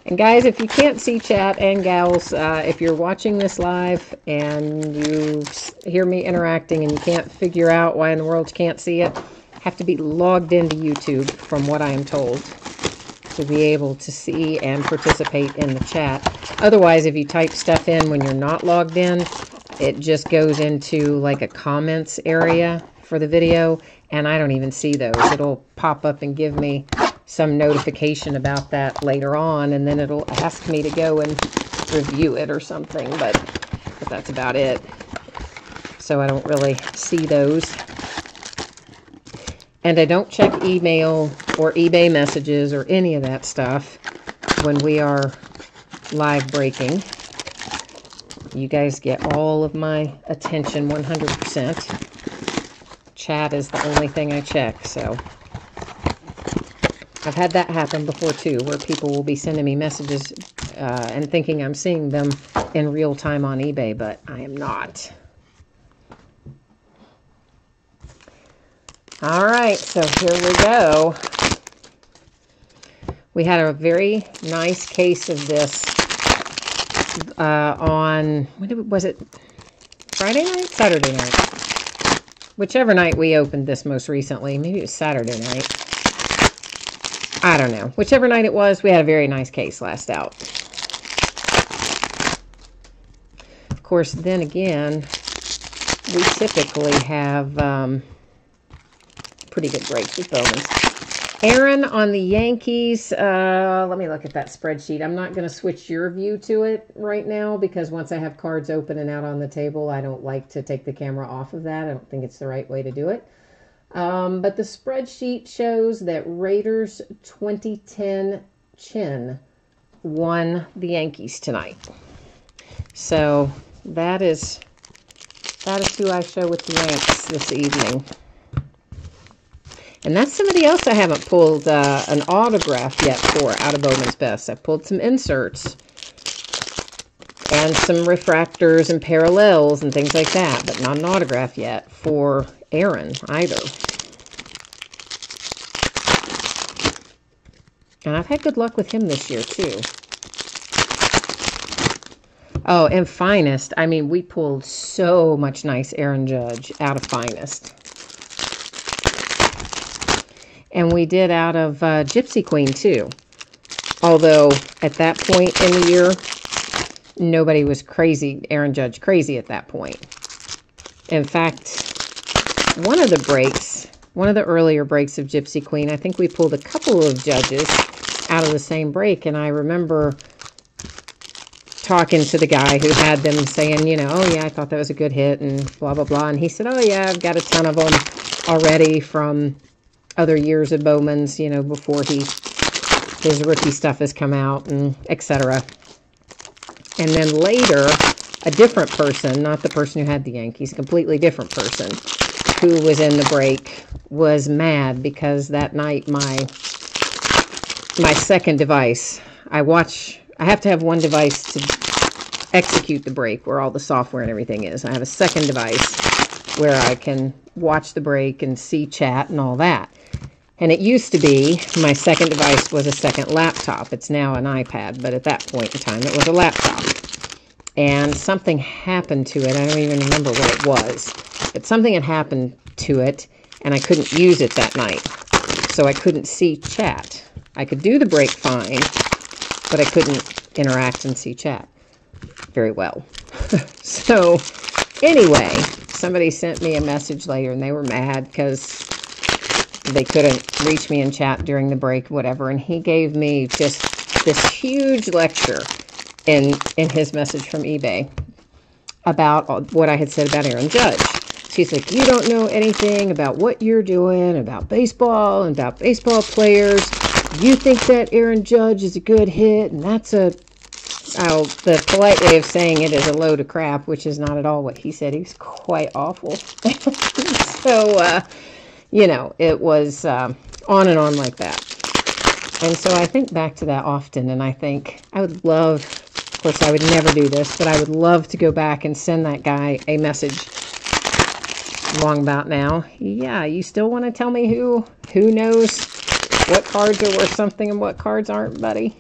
and guys, if you can't see chat and gals, uh, if you're watching this live and you hear me interacting and you can't figure out why in the world you can't see it, have to be logged into YouTube from what I am told to be able to see and participate in the chat. Otherwise, if you type stuff in when you're not logged in, it just goes into like a comments area for the video, and I don't even see those. It'll pop up and give me some notification about that later on, and then it'll ask me to go and review it or something, but, but that's about it. So I don't really see those. And I don't check email or eBay messages or any of that stuff when we are live breaking. You guys get all of my attention 100%. Chat is the only thing I check, so. I've had that happen before too, where people will be sending me messages uh, and thinking I'm seeing them in real time on eBay, but I am not. All right, so here we go. We had a very nice case of this uh, on, when was it? Friday night? Saturday night. Whichever night we opened this most recently. Maybe it was Saturday night. I don't know. Whichever night it was, we had a very nice case last out. Of course, then again, we typically have... Um, pretty good break with Bowman. Aaron on the Yankees. Uh, let me look at that spreadsheet. I'm not going to switch your view to it right now because once I have cards open and out on the table, I don't like to take the camera off of that. I don't think it's the right way to do it. Um, but the spreadsheet shows that Raiders 2010 Chin won the Yankees tonight. So that is that is who I show with the Yanks this evening. And that's somebody else I haven't pulled uh, an autograph yet for out of Bowman's Best. I've pulled some inserts and some refractors and parallels and things like that, but not an autograph yet for Aaron either. And I've had good luck with him this year too. Oh, and Finest. I mean, we pulled so much nice Aaron Judge out of Finest and we did out of uh, Gypsy Queen too. Although at that point in the year, nobody was crazy, Aaron Judge crazy at that point. In fact, one of the breaks, one of the earlier breaks of Gypsy Queen, I think we pulled a couple of judges out of the same break, and I remember talking to the guy who had them saying, you know, oh yeah, I thought that was a good hit and blah, blah, blah. And he said, oh yeah, I've got a ton of them already from other years of Bowman's, you know, before he his rookie stuff has come out and etc. And then later, a different person, not the person who had the Yankees, completely different person who was in the break was mad because that night my my second device, I watch I have to have one device to execute the break where all the software and everything is. I have a second device where I can watch the break and see chat and all that. And it used to be, my second device was a second laptop. It's now an iPad, but at that point in time, it was a laptop. And something happened to it. I don't even remember what it was. But something had happened to it, and I couldn't use it that night. So I couldn't see chat. I could do the break fine, but I couldn't interact and see chat very well. so, anyway, somebody sent me a message later and they were mad because they couldn't reach me in chat during the break, whatever. And he gave me just this huge lecture in in his message from eBay about what I had said about Aaron Judge. She's like, you don't know anything about what you're doing, about baseball, and about baseball players. You think that Aaron Judge is a good hit, and that's a oh, the polite way of saying it is a load of crap, which is not at all what he said. He's quite awful. so, uh, you know, it was uh, on and on like that. And so I think back to that often, and I think I would love, of course, I would never do this, but I would love to go back and send that guy a message long about now. Yeah, you still want to tell me who who knows what cards are worth something and what cards aren't, buddy?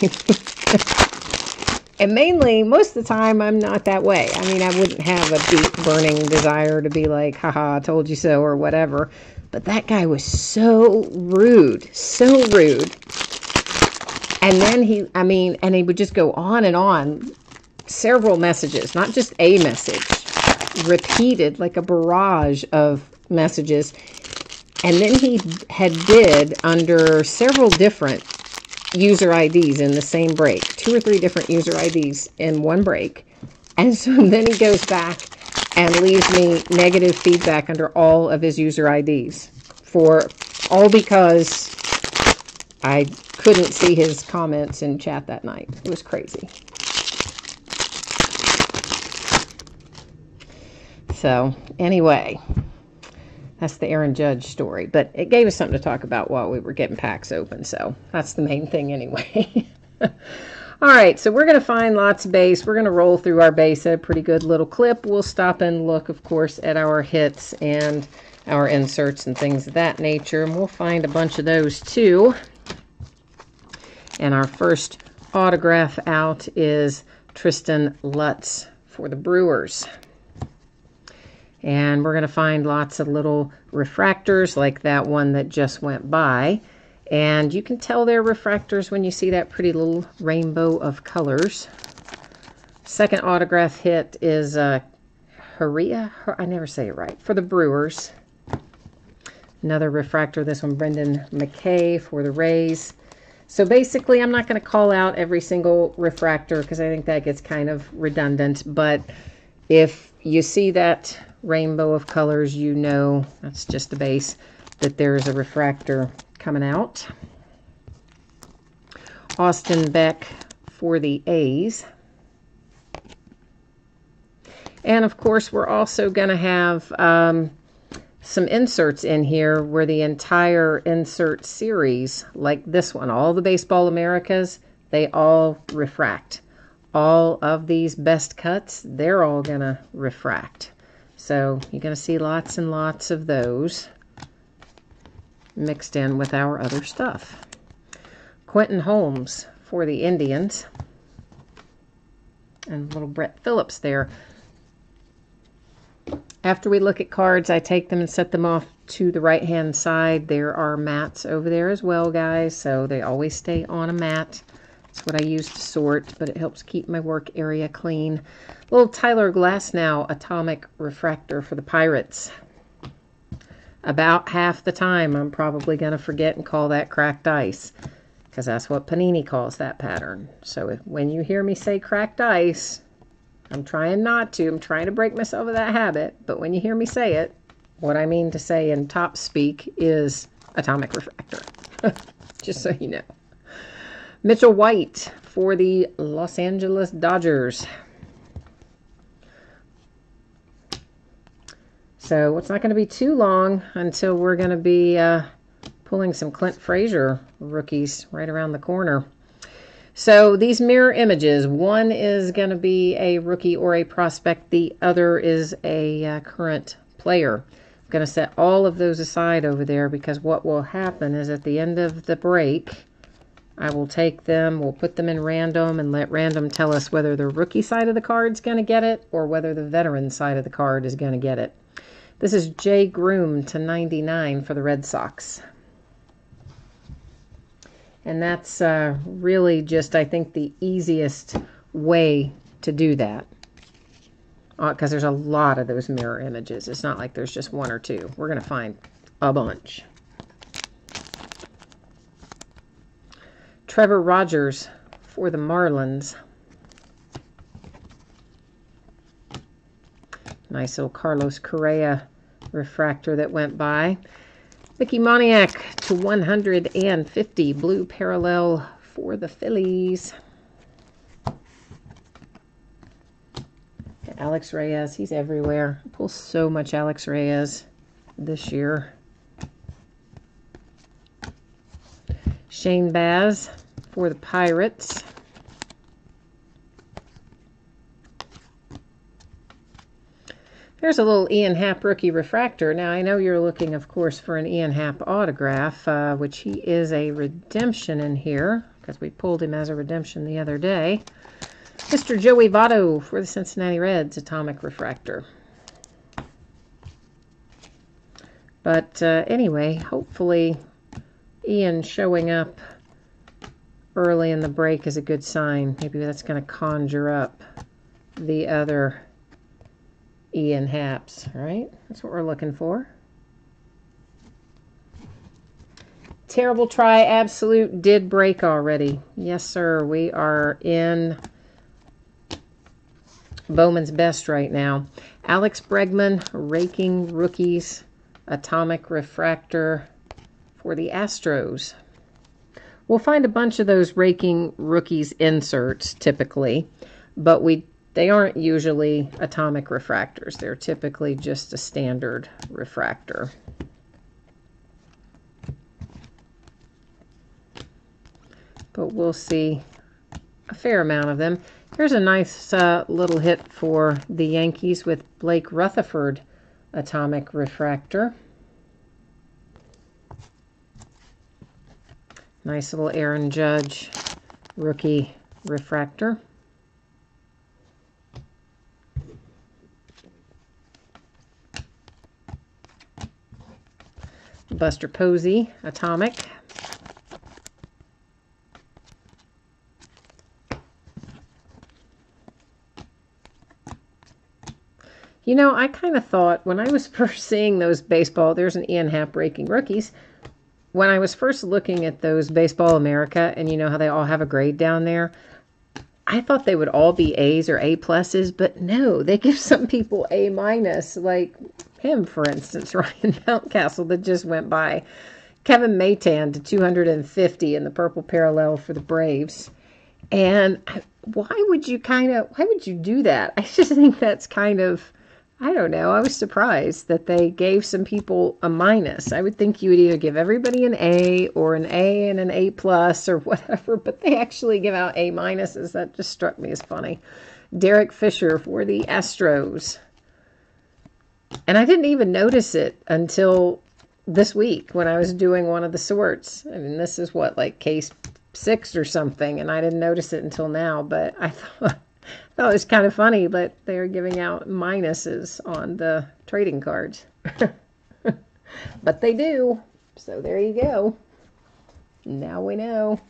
and mainly, most of the time, I'm not that way. I mean, I wouldn't have a deep burning desire to be like, haha, I told you so, or whatever. But that guy was so rude, so rude. And then he, I mean, and he would just go on and on, several messages, not just a message, repeated like a barrage of messages. And then he had bid under several different user IDs in the same break, two or three different user IDs in one break. And so then he goes back and leaves me negative feedback under all of his user IDs for all because I couldn't see his comments in chat that night. It was crazy. So, anyway, that's the Aaron Judge story. But it gave us something to talk about while we were getting packs open. So that's the main thing anyway. All right, so we're going to find lots of base. We're going to roll through our base at a pretty good little clip. We'll stop and look, of course, at our hits and our inserts and things of that nature. And we'll find a bunch of those too. And our first autograph out is Tristen Lutz for the Brewers. And we're going to find lots of little refractors like that one that just went by. And you can tell they're refractors when you see that pretty little rainbow of colors. Second autograph hit is uh, Haria. I never say it right. For the Brewers. Another refractor. This one, Brendan McKay for the Rays. So basically, I'm not going to call out every single refractor because I think that gets kind of redundant. But if you see that rainbow of colors, you know, that's just the base, that there's a refractor coming out. Austin Beck for the A's. And of course, we're also going to have um, some inserts in here where the entire insert series, like this one, all the Baseball Americas, they all refract. All of these best cuts, they're all going to refract. So you're going to see lots and lots of those mixed in with our other stuff. Quentin Holmes for the Indians. And little Brett Phillips there. After we look at cards, I take them and set them off to the right-hand side. There are mats over there as well, guys, so they always stay on a mat. That's what I use to sort, but it helps keep my work area clean. Little Tyler Glasnow atomic refractor for the Pirates. About half the time, I'm probably going to forget and call that cracked ice because that's what Panini calls that pattern. So if, when you hear me say cracked ice, I'm trying not to. I'm trying to break myself of that habit. But when you hear me say it, what I mean to say in Topps speak is atomic refractor. Just so you know. Mitchell White for the Los Angeles Dodgers. So it's not going to be too long until we're going to be uh, pulling some Clint Frazier rookies right around the corner. So these mirror images, one is going to be a rookie or a prospect. The other is a uh, current player. I'm going to set all of those aside over there because what will happen is at the end of the break, I will take them, we'll put them in random and let random tell us whether the rookie side of the card is going to get it or whether the veteran side of the card is going to get it. This is Jay Groome to 99 for the Red Sox. And that's uh, really just, I think, the easiest way to do that. Because uh, there's a lot of those mirror images. It's not like there's just one or two. We're going to find a bunch. Trevor Rogers for the Marlins. Nice little Carlos Correa refractor that went by. Mickey Moniak to 150 blue parallel for the Phillies. Alex Reyes, he's everywhere. Pulls so much Alex Reyes this year. Shane Baz for the Pirates. There's a little Ian Happ rookie refractor. Now, I know you're looking, of course, for an Ian Happ autograph, uh, which he is a redemption in here, because we pulled him as a redemption the other day. Mr. Joey Votto for the Cincinnati Reds, atomic refractor. But uh, anyway, hopefully Ian showing up early in the break is a good sign. Maybe that's going to conjure up the other Ian Happs, right? That's what we're looking for. Terrible try, absolute did break already. Yes, sir. We are in Bowman's best right now. Alex Bregman, raking rookies, atomic refractor for the Astros. We'll find a bunch of those raking rookies inserts typically, but we they aren't usually atomic refractors. They're typically just a standard refractor. But we'll see a fair amount of them. Here's a nice uh, little hit for the Yankees with Blake Rutherford atomic refractor. Nice little Aaron Judge rookie refractor. Buster Posey, Atomic. You know, I kind of thought when I was first seeing those baseball, there's an Ian Happ raking rookies. When I was first looking at those Baseball America, and you know how they all have a grade down there, I thought they would all be A's or A pluses, but no, they give some people A minus. Like him, for instance, Ryan Mountcastle that just went by. Kevin Maitan to 250 in the purple parallel for the Braves. And why would you kind of, why would you do that? I just think that's kind of, I don't know. I was surprised that they gave some people a minus. I would think you would either give everybody an A or an A and an A plus or whatever, but they actually give out A minuses. That just struck me as funny. Derek Fisher for the Astros. And I didn't even notice it until this week when I was doing one of the sorts. I mean, this is what, like case six or something, and I didn't notice it until now, but I thought, thought it was kind of funny that they are giving out minuses on the trading cards. but they do. So there you go. Now we know.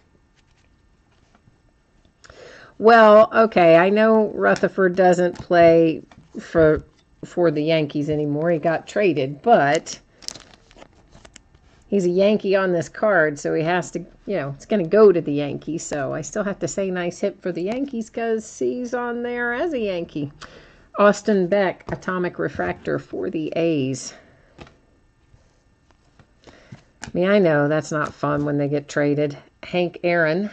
Well, okay, I know Rutherford doesn't play for for the Yankees anymore. He got traded, but he's a Yankee on this card, so he has to, you know, it's going to go to the Yankees. So I still have to say nice hit for the Yankees because he's on there as a Yankee. Austin Beck, Atomic Refractor for the A's. I mean, I know that's not fun when they get traded. Hank Aaron.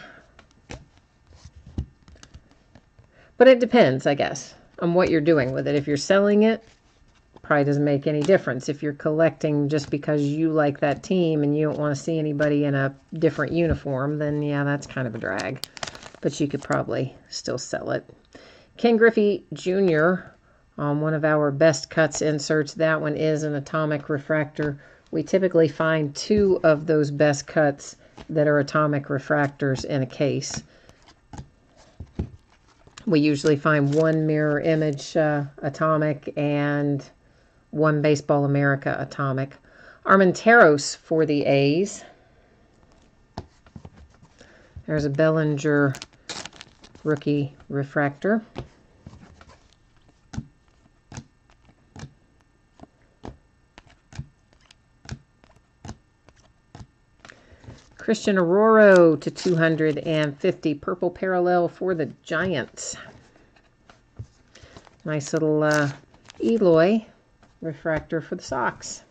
But it depends, I guess on what you're doing with it. If you're selling it, probably doesn't make any difference. If you're collecting just because you like that team and you don't want to see anybody in a different uniform, then yeah, that's kind of a drag. But you could probably still sell it. Ken Griffey Jr., um, one of our best cuts inserts. That one is an atomic refractor. We typically find two of those best cuts that are atomic refractors in a case. We usually find one Mirror Image uh, Atomic and one Baseball America Atomic. Armenteros for the A's. There's a Bellinger rookie refractor. Christian Arroyo to 250. Purple parallel for the Giants. Nice little uh, Eloy refractor for the Sox.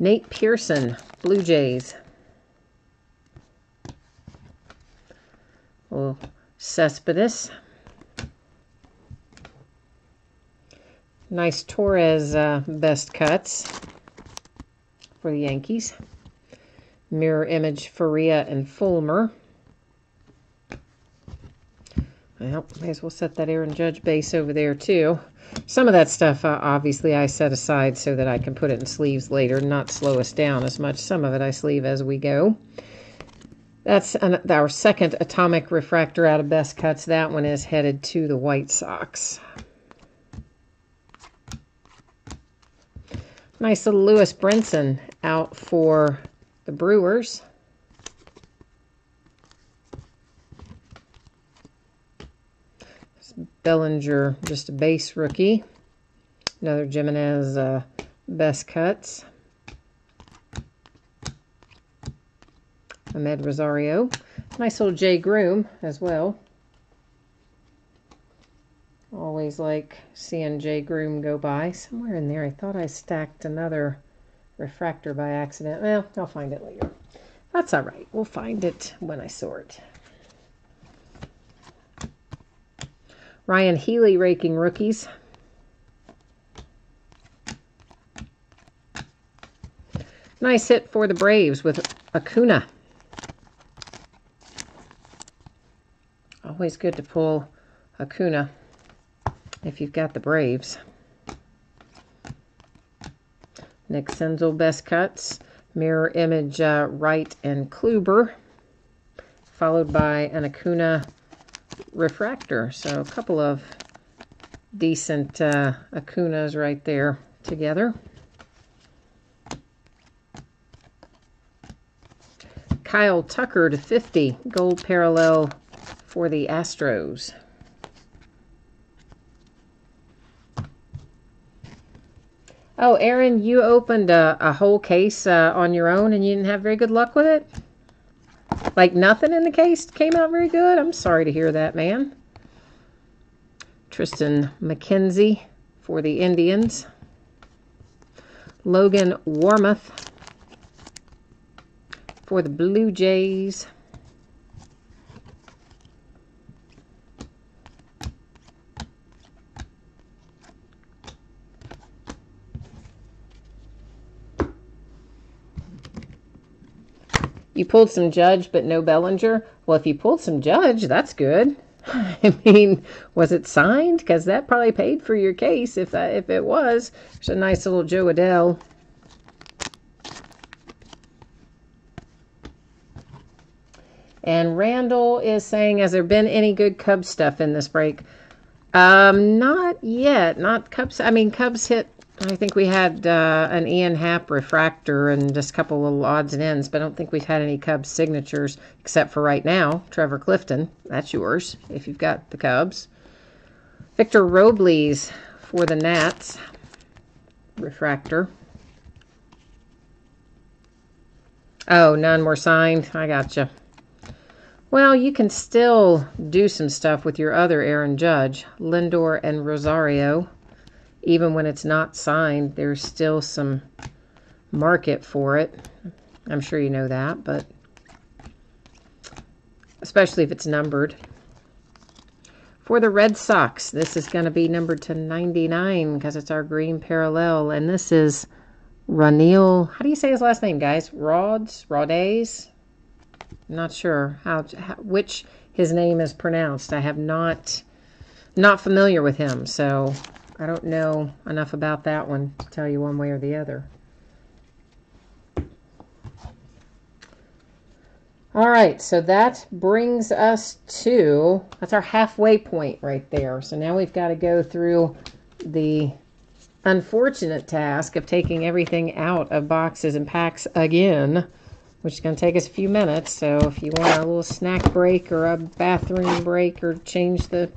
Nate Pearson, Blue Jays. Oh, Cespedes. Nice Torres uh, best cuts for the Yankees. Mirror image Faria and Fulmer. Well, may as well set that Aaron Judge base over there too. Some of that stuff, uh, obviously, I set aside so that I can put it in sleeves later, not slow us down as much. Some of it I sleeve as we go. That's an, our second atomic refractor out of best cuts. That one is headed to the White Sox. Nice little Lewis Brinson out for the Brewers. Bellinger, just a base rookie. Another Jimenez uh, best cuts. Amed Rosario. Nice little Jay Groome as well. Always like seeing Jay Groome go by. Somewhere in there, I thought I stacked another refractor by accident. Well, I'll find it later. That's all right. We'll find it when I sort. Ryan Healy raking rookies. Nice hit for the Braves with Acuna. Always good to pull Acuna if you've got the Braves. Nick Senzel best cuts. Mirror image uh, Wright and Kluber. Followed by an Acuna refractor. So a couple of decent uh, Acunas right there together. Kyle Tucker to 50. Gold parallel for the Astros. Oh, Aaron, you opened a, a whole case uh, on your own and you didn't have very good luck with it? Like nothing in the case came out very good? I'm sorry to hear that, man. Triston McKenzie for the Indians. Logan Warmoth for the Blue Jays. You pulled some Judge, but no Bellinger. Well, if you pulled some Judge, that's good. I mean, was it signed? Because that probably paid for your case if that if it was. There's a nice little Jo Adell. And Randall is saying, has there been any good Cubs stuff in this break? Um, not yet. Not Cubs. I mean, Cubs hit I think we had uh, an Ian Happ refractor and just a couple little odds and ends, but I don't think we've had any Cubs signatures except for right now. Trevor Clifton, that's yours if you've got the Cubs. Victor Robles for the Nats refractor. Oh, none were signed. I gotcha. Well, you can still do some stuff with your other Aaron Judge, Lindor and Rosario even when it's not signed, there's still some market for it. I'm sure you know that, but especially if it's numbered. For the Red Sox, this is going to be numbered to 99 because it's our green parallel. And this is Ranil. How do you say his last name, guys? Rods? Rodes? Not sure how, how which his name is pronounced. I have not not familiar with him, so I don't know enough about that one to tell you one way or the other. All right, so that brings us to, that's our halfway point right there. So now we've got to go through the unfortunate task of taking everything out of boxes and packs again, which is going to take us a few minutes. So if you want a little snack break or a bathroom break or change the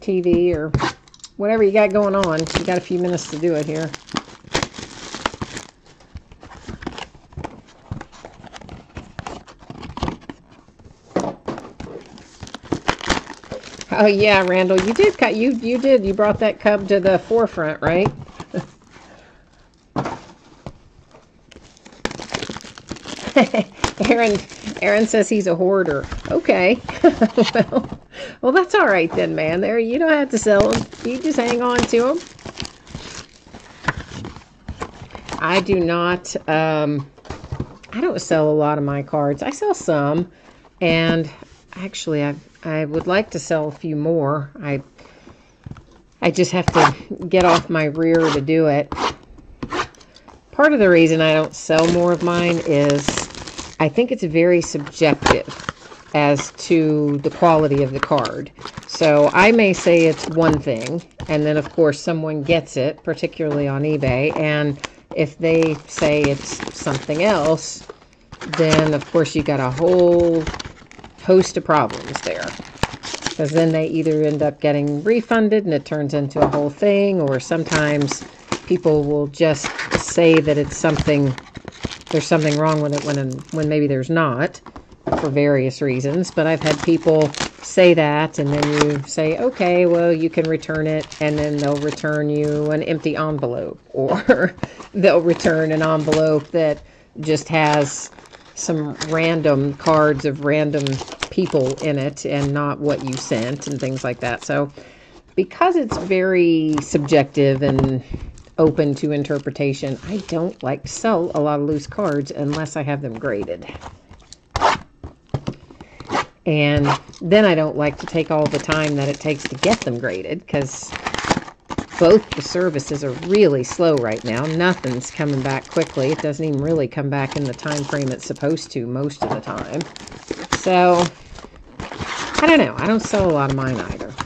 TV or whatever you got going on, you got a few minutes to do it here. Oh yeah, Randall, you did cut you you did you brought that cub to the forefront, right? Aaron Aaron says he's a hoarder. Okay. well, well, that's all right then, man. There, you don't have to sell them. You just hang on to them. I do not. Um, I don't sell a lot of my cards. I sell some, and actually, I I would like to sell a few more. I I just have to get off my rear to do it. Part of the reason I don't sell more of mine is I think it's very subjective as to the quality of the card. So I may say it's one thing, and then of course someone gets it, particularly on eBay, and if they say it's something else, then of course you got a whole host of problems there. Because then they either end up getting refunded and it turns into a whole thing, or sometimes people will just say that it's something, there's something wrong with it when, when maybe there's not for various reasons. But I've had people say that, and then you say, okay, well, you can return it, and then they'll return you an empty envelope, or they'll return an envelope that just has some random cards of random people in it and not what you sent and things like that. So, because it's very subjective and open to interpretation, I don't like to sell a lot of loose cards unless I have them graded. And then I don't like to take all the time that it takes to get them graded because both the services are really slow right now. Nothing's coming back quickly. It doesn't even really come back in the time frame it's supposed to most of the time. So, I don't know. I don't sell a lot of mine either.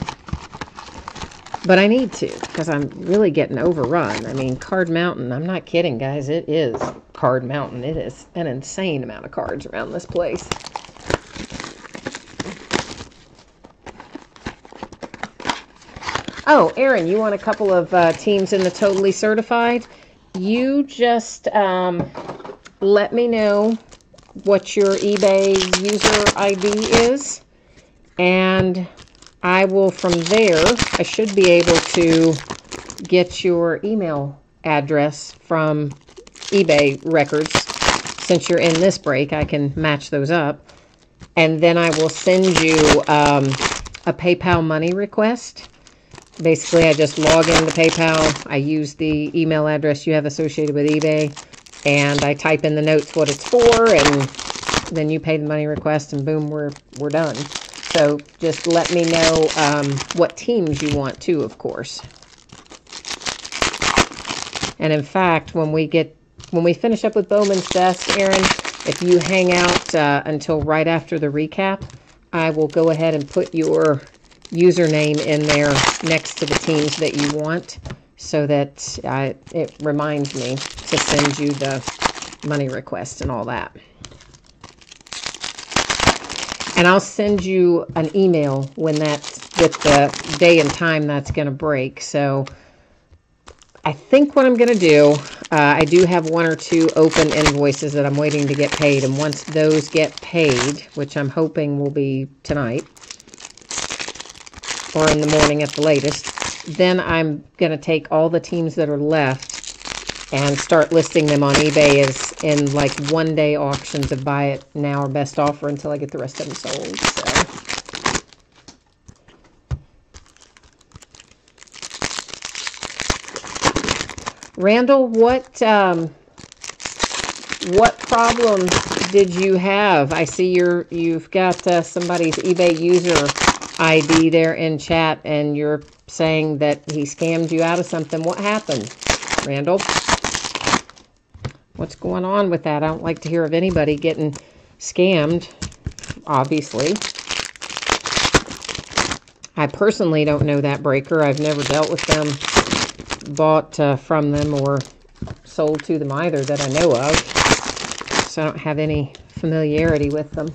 But I need to because I'm really getting overrun. I mean, Card Mountain, I'm not kidding, guys. It is Card Mountain. It is an insane amount of cards around this place. Oh, Aaron, you want a couple of uh, teams in the Totally Certified? You just um, let me know what your eBay user ID is, and I will from there, I should be able to get your email address from eBay records. Since you're in this break, I can match those up. And then I will send you um, a PayPal money request basically I just log into PayPal. I use the email address you have associated with eBay and I type in the notes what it's for and then you pay the money request and boom, we're, we're done. So just let me know um, what teams you want too, of course. And in fact, when we get, when we finish up with Bowman's Best, Aaron, if you hang out uh, until right after the recap, I will go ahead and put your username in there next to the teams that you want so that I, it reminds me to send you the money request and all that. And I'll send you an email when that's with the day and time that's going to break. So I think what I'm going to do, uh, I do have one or two open invoices that I'm waiting to get paid. And once those get paid, which I'm hoping will be tonight, or in the morning at the latest. Then I'm going to take all the teams that are left and start listing them on eBay as in like one day auctions of buy it now or best offer until I get the rest of them sold. So. Randall, what um, what problem did you have? I see you're you've got uh, somebody's eBay user ID there in chat and you're saying that he scammed you out of something. What happened, Randall? What's going on with that? I don't like to hear of anybody getting scammed, obviously. I personally don't know that breaker. I've never dealt with them bought uh, from them or sold to them either that I know of. So I don't have any familiarity with them.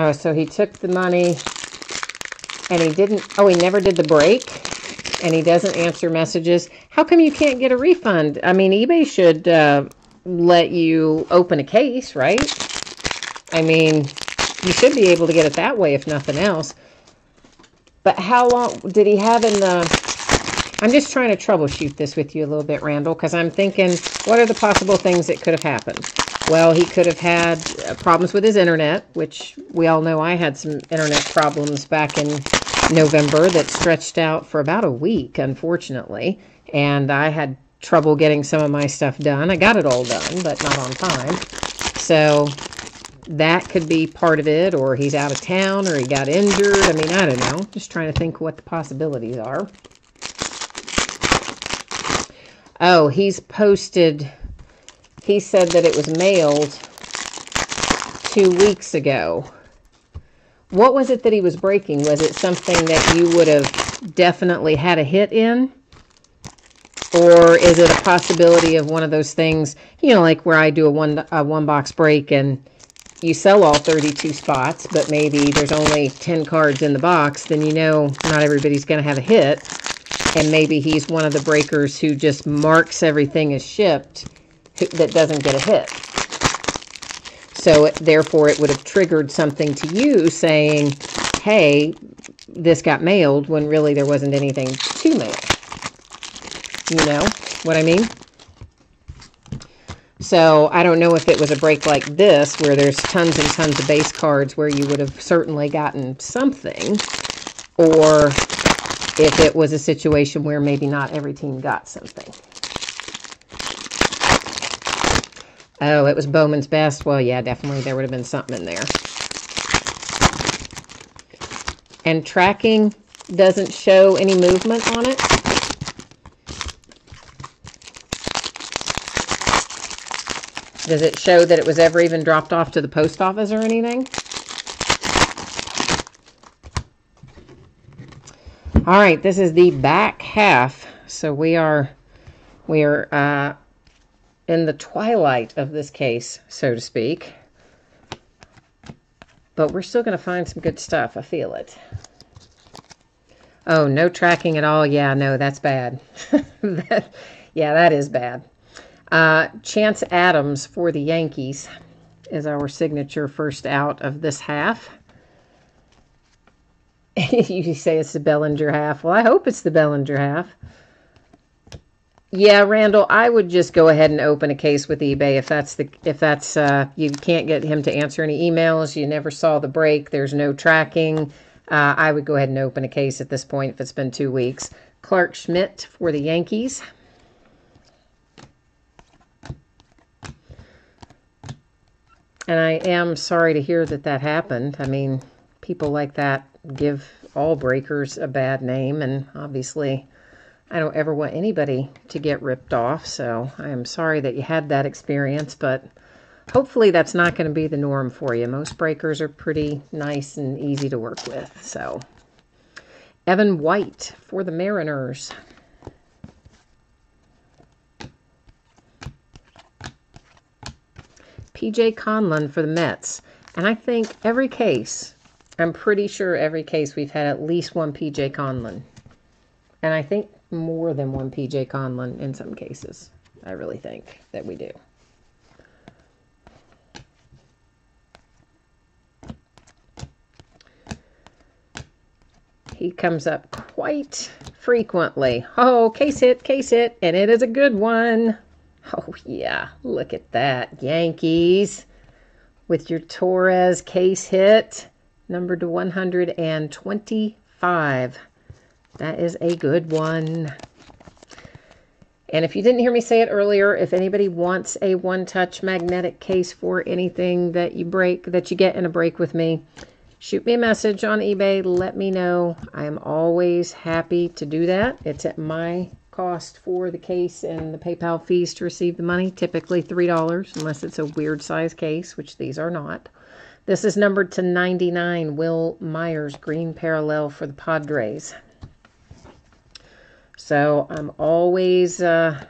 Oh, so he took the money and he didn't, oh, he never did the break and he doesn't answer messages. How come you can't get a refund? I mean, eBay should uh, let you open a case, right? I mean, you should be able to get it that way if nothing else. But how long did he have in the... I'm just trying to troubleshoot this with you a little bit, Randall, because I'm thinking, what are the possible things that could have happened? Well, he could have had uh, problems with his internet, which we all know I had some internet problems back in November that stretched out for about a week, unfortunately. And I had trouble getting some of my stuff done. I got it all done, but not on time. So that could be part of it, or he's out of town, or he got injured. I mean, I don't know. Just trying to think what the possibilities are. Oh, he's posted he said that it was mailed two weeks ago. What was it that he was breaking? Was it something that you would have definitely had a hit in? Or is it a possibility of one of those things, you know, like where I do a one, a one box break and you sell all 32 spots, but maybe there's only 10 cards in the box, then you know not everybody's going to have a hit. And maybe he's one of the breakers who just marks everything as shipped that doesn't get a hit. So therefore, it would have triggered something to you saying, hey, this got mailed when really there wasn't anything to mail. You know what I mean? So I don't know if it was a break like this where there's tons and tons of base cards where you would have certainly gotten something or if it was a situation where maybe not every team got something. Oh, it was Bowman's Best. Well, yeah, definitely there would have been something in there. And tracking doesn't show any movement on it. Does it show that it was ever even dropped off to the post office or anything? All right, this is the back half. So we are we are uh, in the twilight of this case, so to speak. But we're still going to find some good stuff. I feel it. Oh, no tracking at all. Yeah, no, that's bad. that, yeah, that is bad. Uh, Chance Adams for the Yankees is our signature first out of this half. you say it's the Bellinger half. Well, I hope it's the Bellinger half. Yeah, Randall, I would just go ahead and open a case with eBay if that's the if that's uh, you can't get him to answer any emails, you never saw the break, there's no tracking. Uh, I would go ahead and open a case at this point if it's been two weeks. Clarke Schmidt for the Yankees. And I am sorry to hear that that happened. I mean, people like that give all breakers a bad name, and obviously I don't ever want anybody to get ripped off, so I am sorry that you had that experience, but hopefully that's not going to be the norm for you. Most breakers are pretty nice and easy to work with, so. Evan White for the Mariners. PJ Conlon for the Mets. And I think every case, I'm pretty sure every case we've had at least one PJ Conlon. And I think more than one PJ Conlon in some cases. I really think that we do. He comes up quite frequently. Oh, case hit, case hit, and it is a good one. Oh, yeah, look at that. Yankees with your Torres case hit, number to 125. That is a good one. And if you didn't hear me say it earlier, if anybody wants a one-touch magnetic case for anything that you break, that you get in a break with me, shoot me a message on eBay. Let me know. I am always happy to do that. It's at my cost for the case and the PayPal fees to receive the money. Typically $3, unless it's a weird size case, which these are not. This is numbered to 99, Wil Myers, green parallel for the Padres. So I'm always uh,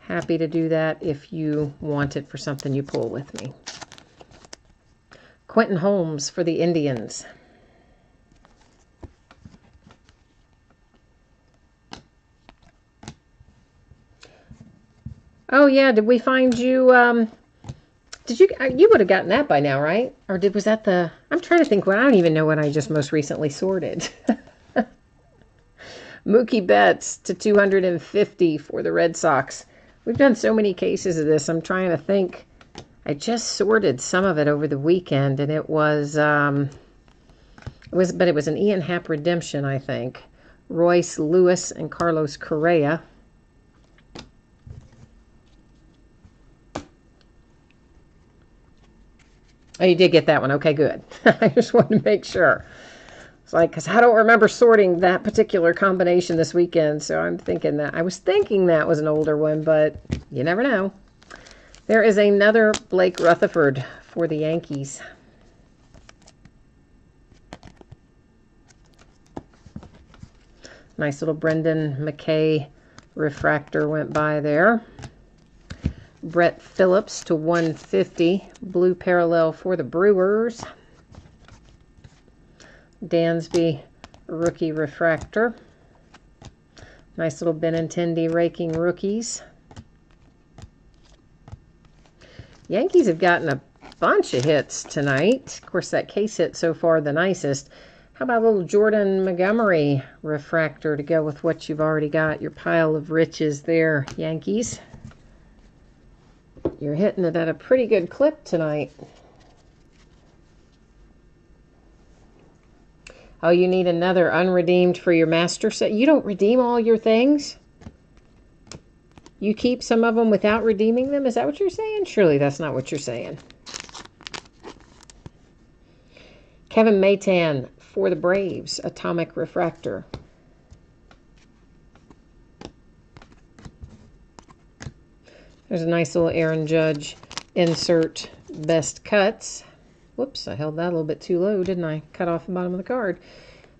happy to do that if you want it for something you pull with me. Quentin Holmes for the Indians. Oh yeah, did we find you? Um, did you? Uh, you would have gotten that by now, right? Or did was that the? I'm trying to think. Well, I don't even know what I just most recently sorted. Mookie Betts to 250 for the Red Sox. We've done so many cases of this. I'm trying to think. I just sorted some of it over the weekend, and it was um, it was, but it was an Ian Happ redemption, I think. Royce Lewis and Carlos Correa. Oh, you did get that one. Okay, good. I just wanted to make sure. It's like, because I don't remember sorting that particular combination this weekend, so I'm thinking that. I was thinking that was an older one, but you never know. There is another Blake Rutherford for the Yankees. Nice little Brendan McKay refractor went by there. Brett Phillips to 150. Blue parallel for the Brewers. Dansby rookie refractor. Nice little Benintendi raking rookies. Yankees have gotten a bunch of hits tonight. Of course, that case hit so far the nicest. How about a little Jordan Montgomery refractor to go with what you've already got? Your pile of riches there, Yankees. You're hitting it at a pretty good clip tonight. Oh, you need another unredeemed for your master set. You don't redeem all your things? You keep some of them without redeeming them? Is that what you're saying? Surely that's not what you're saying. Kevin Maitan for the Braves, Atomic Refractor. There's a nice little Aaron Judge insert best cuts. Whoops, I held that a little bit too low, didn't I? Cut off the bottom of the card.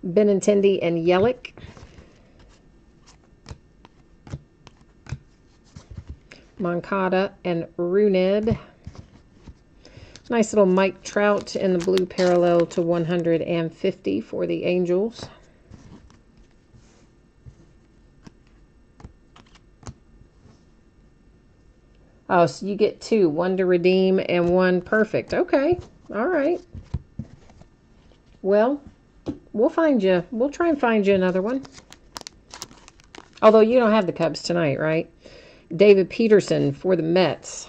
Benintendi and Yelich. Moncada and Runeb. Nice little Mike Trout in the blue parallel to 150 for the Angels. Oh, so you get two, one to redeem and one perfect. Okay, all right. Well, we'll find you. We'll try and find you another one. Although you don't have the Cubs tonight, right? David Peterson for the Mets.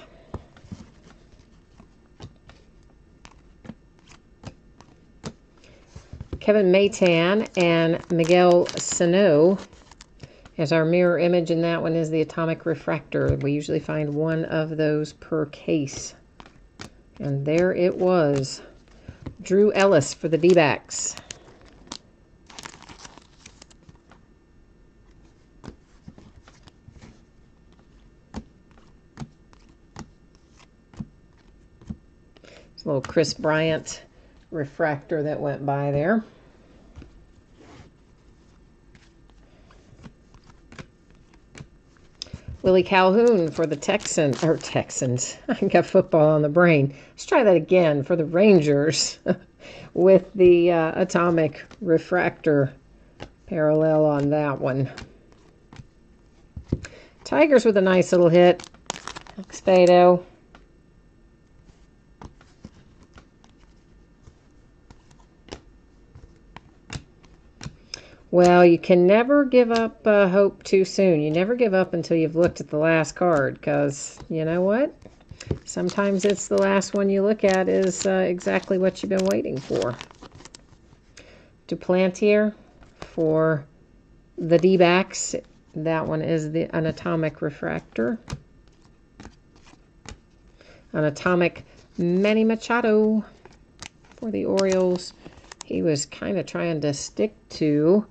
Kevin Maitan and Miguel Sano as our mirror image and that one is the atomic refractor. We usually find one of those per case. And there it was. Drew Ellis for the D-backs. little Kris Bryant refractor that went by there. Willie Calhoun for the Texans, or Texans. I got football on the brain. Let's try that again for the Rangers with the uh, atomic refractor parallel on that one. Tigers with a nice little hit. Faedo. Well, you can never give up uh, hope too soon. You never give up until you've looked at the last card because you know what? Sometimes it's the last one you look at is uh, exactly what you've been waiting for. Duplantier for the D-backs. That one is the an atomic refractor. An atomic Manny Machado for the Orioles. He was kind of trying to stick to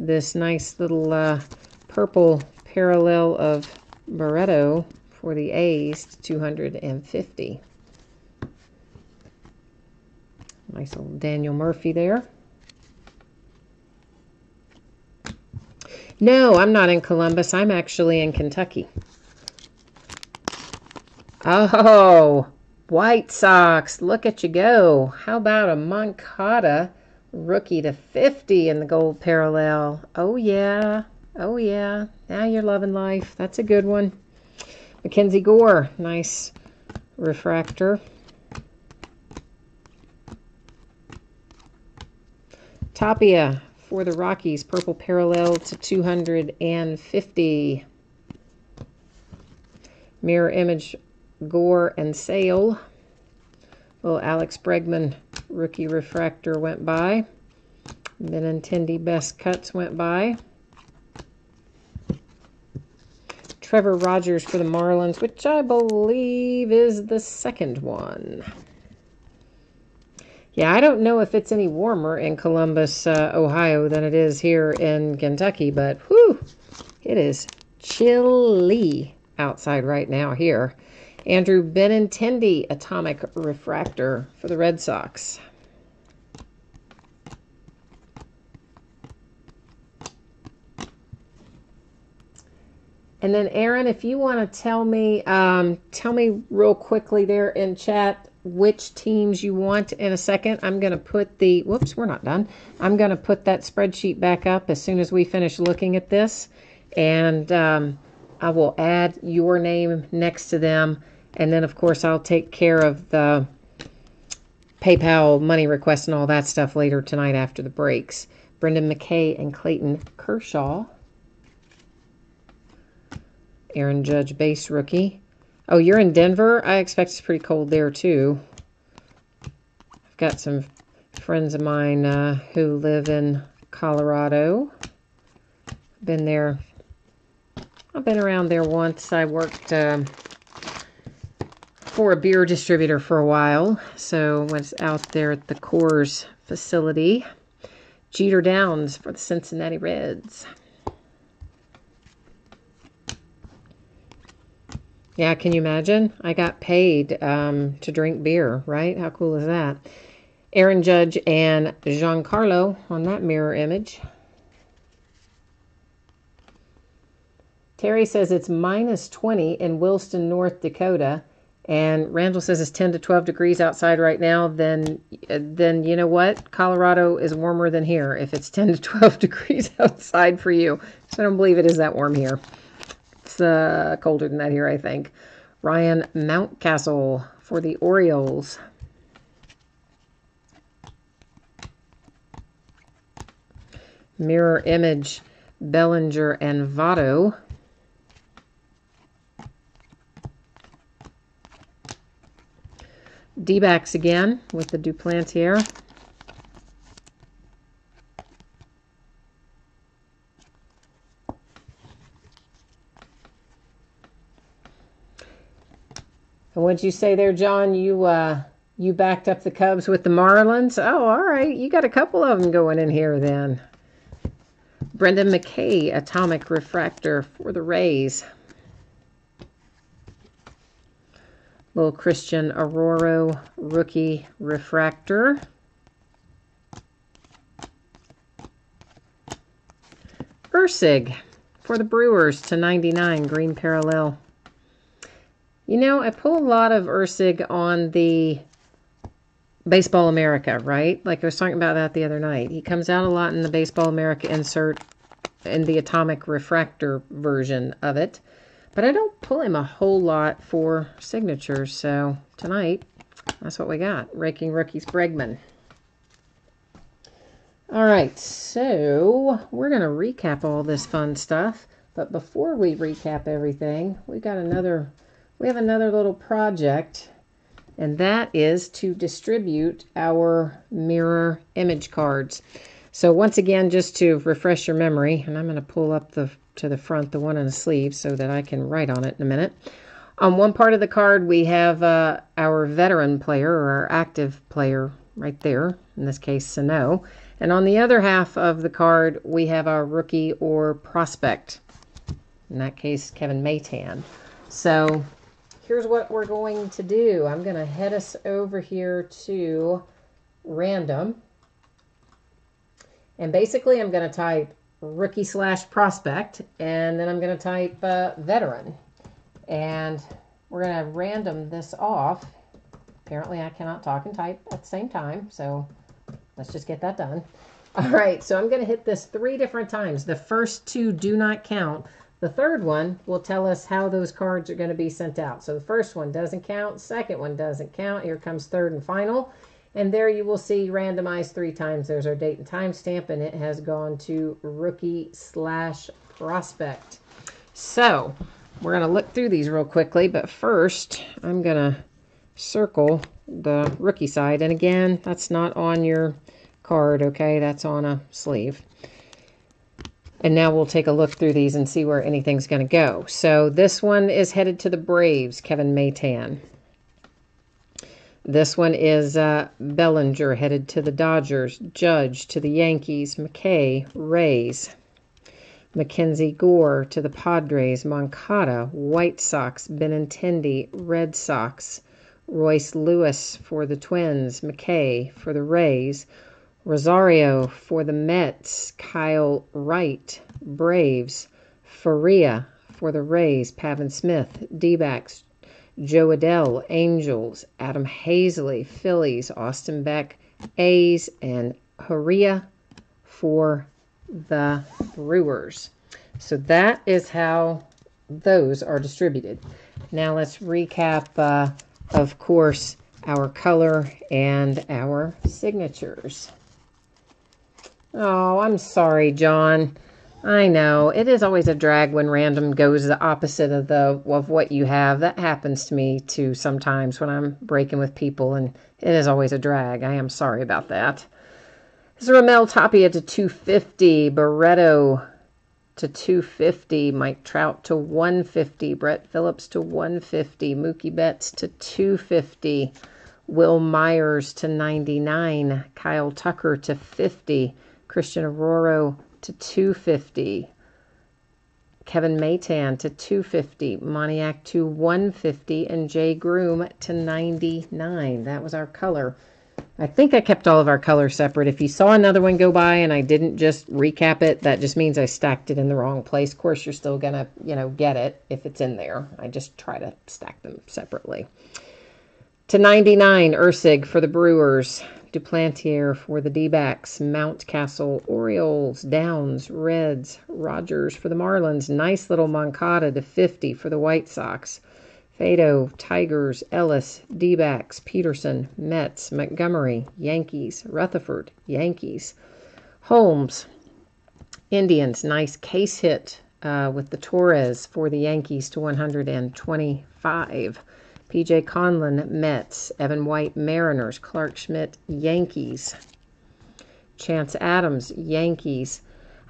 this nice little uh, purple parallel of Barreto for the A's to 250. Nice little Daniel Murphy there. No, I'm not in Columbus. I'm actually in Kentucky. Oh, White Sox. Look at you go. How about a Moncada rookie to 50 in the gold parallel? Oh, yeah. Oh, yeah. Now you're loving life. That's a good one. Mackenzie Gore. Nice refractor. Tapia for the Rockies. Purple parallel to 250. Mirror image Gore and Sale. Little Alex Bregman rookie refractor went by. Benintendi best cuts went by. Trevor Rogers for the Marlins, which I believe is the second one. Yeah, I don't know if it's any warmer in Columbus, uh, Ohio than it is here in Kentucky, but whew, it is chilly outside right now here. Andrew Benintendi Atomic Refractor for the Red Sox. And then Aaron, if you want to tell me, um, tell me real quickly there in chat which teams you want in a second. I'm going to put the, whoops, we're not done. I'm going to put that spreadsheet back up as soon as we finish looking at this. And um, I will add your name next to them. And then, of course, I'll take care of the PayPal money request and all that stuff later tonight after the breaks. Brendan McKay and Clayton Kershaw. Aaron Judge, base rookie. Oh, you're in Denver? I expect it's pretty cold there, too. I've got some friends of mine uh, who live in Colorado. Been there. I've been around there once. I worked uh, for a beer distributor for a while, so was out there at the Coors facility. Jeter Downs for the Cincinnati Reds. Yeah, can you imagine? I got paid um, to drink beer, right? How cool is that? Aaron Judge and Giancarlo on that mirror image. Terry says it's minus 20 in Williston, North Dakota. And Randall says it's 10 to 12 degrees outside right now. Then, then you know what? Colorado is warmer than here if it's 10 to 12 degrees outside for you. So I don't believe it is that warm here uh, colder than that here, I think. Ryan Mountcastle for the Orioles. Mirror image, Bellinger and Votto. D-backs again with the Duplantier. And what'd you say there, John? You uh, you backed up the Cubs with the Marlins? Oh, all right. You got a couple of them going in here then. Brendan McKay, Atomic Refractor for the Rays. Little Christian Arroyo Rookie Refractor. Erceg for the Brewers to 99, green parallel. You know, I pull a lot of Erceg on the Baseball America, right? Like I was talking about that the other night. He comes out a lot in the Baseball America insert in the Atomic Refractor version of it. But I don't pull him a whole lot for signatures. So tonight, that's what we got. Raking Rookies Bregman. All right, so we're going to recap all this fun stuff. But before we recap everything, we got another we have another little project, and that is to distribute our mirror image cards. So once again, just to refresh your memory, and I'm going to pull up the to the front, the one on the sleeve, so that I can write on it in a minute. On one part of the card, we have uh, our veteran player or our active player right there, in this case, Sano. And on the other half of the card, we have our rookie or prospect. In that case, Kevin Maitan. So here's what we're going to do. I'm going to head us over here to random. And basically, I'm going to type rookie slash prospect, and then I'm going to type uh, veteran. And we're going to random this off. Apparently, I cannot talk and type at the same time, so let's just get that done. All right, so I'm going to hit this three different times. The first two do not count. The third one will tell us how those cards are going to be sent out. So the first one doesn't count, second one doesn't count. Here comes third and final. And there you will see randomized three times. There's our date and time stamp, and it has gone to rookie slash prospect. So we're going to look through these real quickly, but first I'm going to circle the rookie side. And again, that's not on your card, okay? That's on a sleeve. And now we'll take a look through these and see where anything's going to go. So this one is headed to the Braves, Kevin Maitan. This one is uh, Bellinger headed to the Dodgers, Judge to the Yankees, McKay, Rays, Mackenzie Gore to the Padres, Moncada, White Sox, Benintendi, Red Sox, Royce Lewis for the Twins, McKay for the Rays, Rosario for the Mets, Kyle Wright, Braves, Faria for the Rays, Pavin Smith, D backs, Jo Adell, Angels, Adam Haseley, Phillies, Austin Beck, A's, and Hiura for the Brewers. So that is how those are distributed. Now let's recap, uh, of course, our color and our signatures. Oh, I'm sorry, John. I know it is always a drag when random goes the opposite of the of what you have. That happens to me too sometimes when I'm breaking with people, and it is always a drag. I am sorry about that. This is Tapia to 250, Barreto to 250, Mike Trout to 150, Brett Phillips to 150, Mookie Betts to 250, Wil Myers to 99, Kyle Tucker to 50, Christian Arroyo to 250. Kevin Maitan to 250, Moniak to 150, and Jay Groome to 99. That was our color. I think I kept all of our colors separate. If you saw another one go by and I didn't just recap it, that just means I stacked it in the wrong place. Of course, you're still going to, you know, get it if it's in there. I just try to stack them separately. To 99, Erceg for the Brewers. Duplantier for the D-backs, Mountcastle, Orioles, Downs, Reds, Rogers for the Marlins, nice little Moncada to 50 for the White Sox, Faedo, Tigers, Ellis, D-backs, Peterson, Mets, Montgomery, Yankees, Rutherford, Yankees, Holmes, Indians, nice case hit uh, with the Torres for the Yankees to 125. PJ Conlon, Mets. Evan White, Mariners. Clarke Schmidt, Yankees. Chance Adams, Yankees.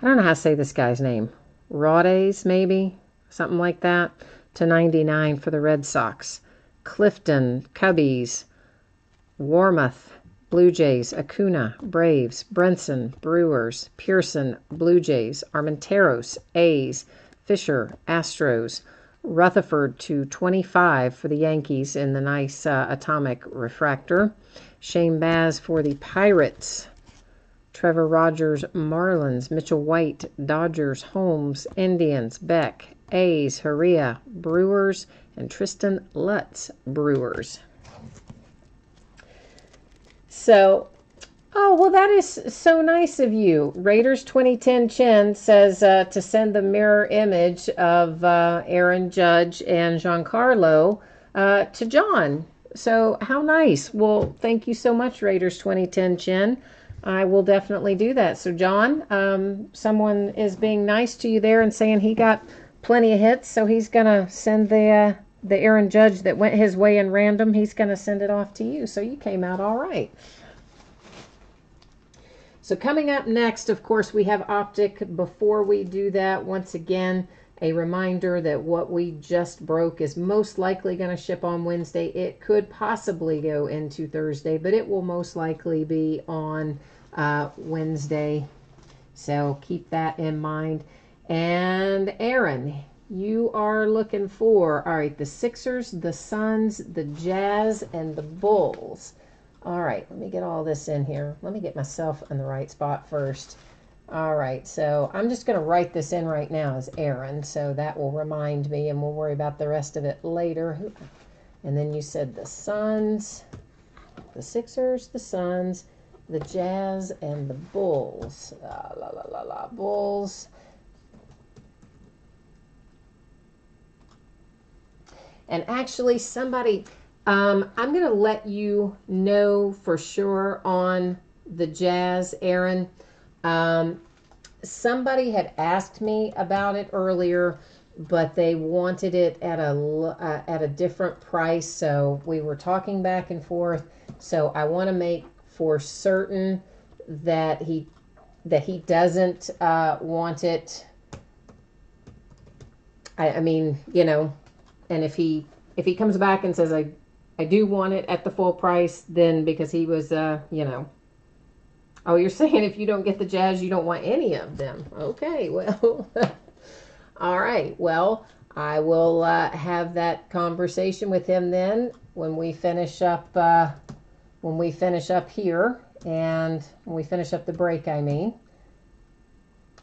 I don't know how to say this guy's name. Raudes, maybe? Something like that. To 99 for the Red Sox. Clifton, Cubbies. Warmoth, Blue Jays. Acuna, Braves. Brinson, Brewers. Pearson, Blue Jays. Armenteros, A's. Fisher, Astros. Rutherford to 25 for the Yankees in the nice uh, atomic refractor. Shane Baz for the Pirates. Trevor Rogers, Marlins. Mitchell White, Dodgers. Holmes, Indians. Beck, A's. Hiura, Brewers. And Tristen Lutz, Brewers. So Oh, well, that is so nice of you. Raiders 2010 Chen says uh, to send the mirror image of uh, Aaron Judge and Giancarlo uh, to John. So, how nice. Well, thank you so much, Raiders 2010 Chen. I will definitely do that. So, John, um, someone is being nice to you there and saying he got plenty of hits, so he's going to send the. Uh, the Aaron Judge that went his way in random, he's going to send it off to you. So you came out all right. So coming up next, of course, we have Optic. Before we do that, once again, a reminder that what we just broke is most likely going to ship on Wednesday. It could possibly go into Thursday, but it will most likely be on uh, Wednesday. So keep that in mind. And Aaron, You are looking for, all right, the Sixers, the Suns, the Jazz, and the Bulls. All right, let me get all this in here. Let me get myself in the right spot first. All right, so I'm just going to write this in right now as Aaron, so that will remind me, and we'll worry about the rest of it later. And then you said the Suns, the Sixers, the Suns, the Jazz, and the Bulls. La la la la la, Bulls. And actually, somebody, um, I'm going to let you know for sure on the Jazz, Aaron. Um, somebody had asked me about it earlier, but they wanted it at a uh, at a different price. So we were talking back and forth. So I want to make for certain that he that he doesn't uh, want it. I, I mean, you know, and if he if he comes back and says I I do want it at the full price, then because he was uh, you know. Oh, you're saying if you don't get the jazz, you don't want any of them. Okay, well. all right. Well, I will uh, have that conversation with him then when we finish up uh, when we finish up here and when we finish up the break, I mean.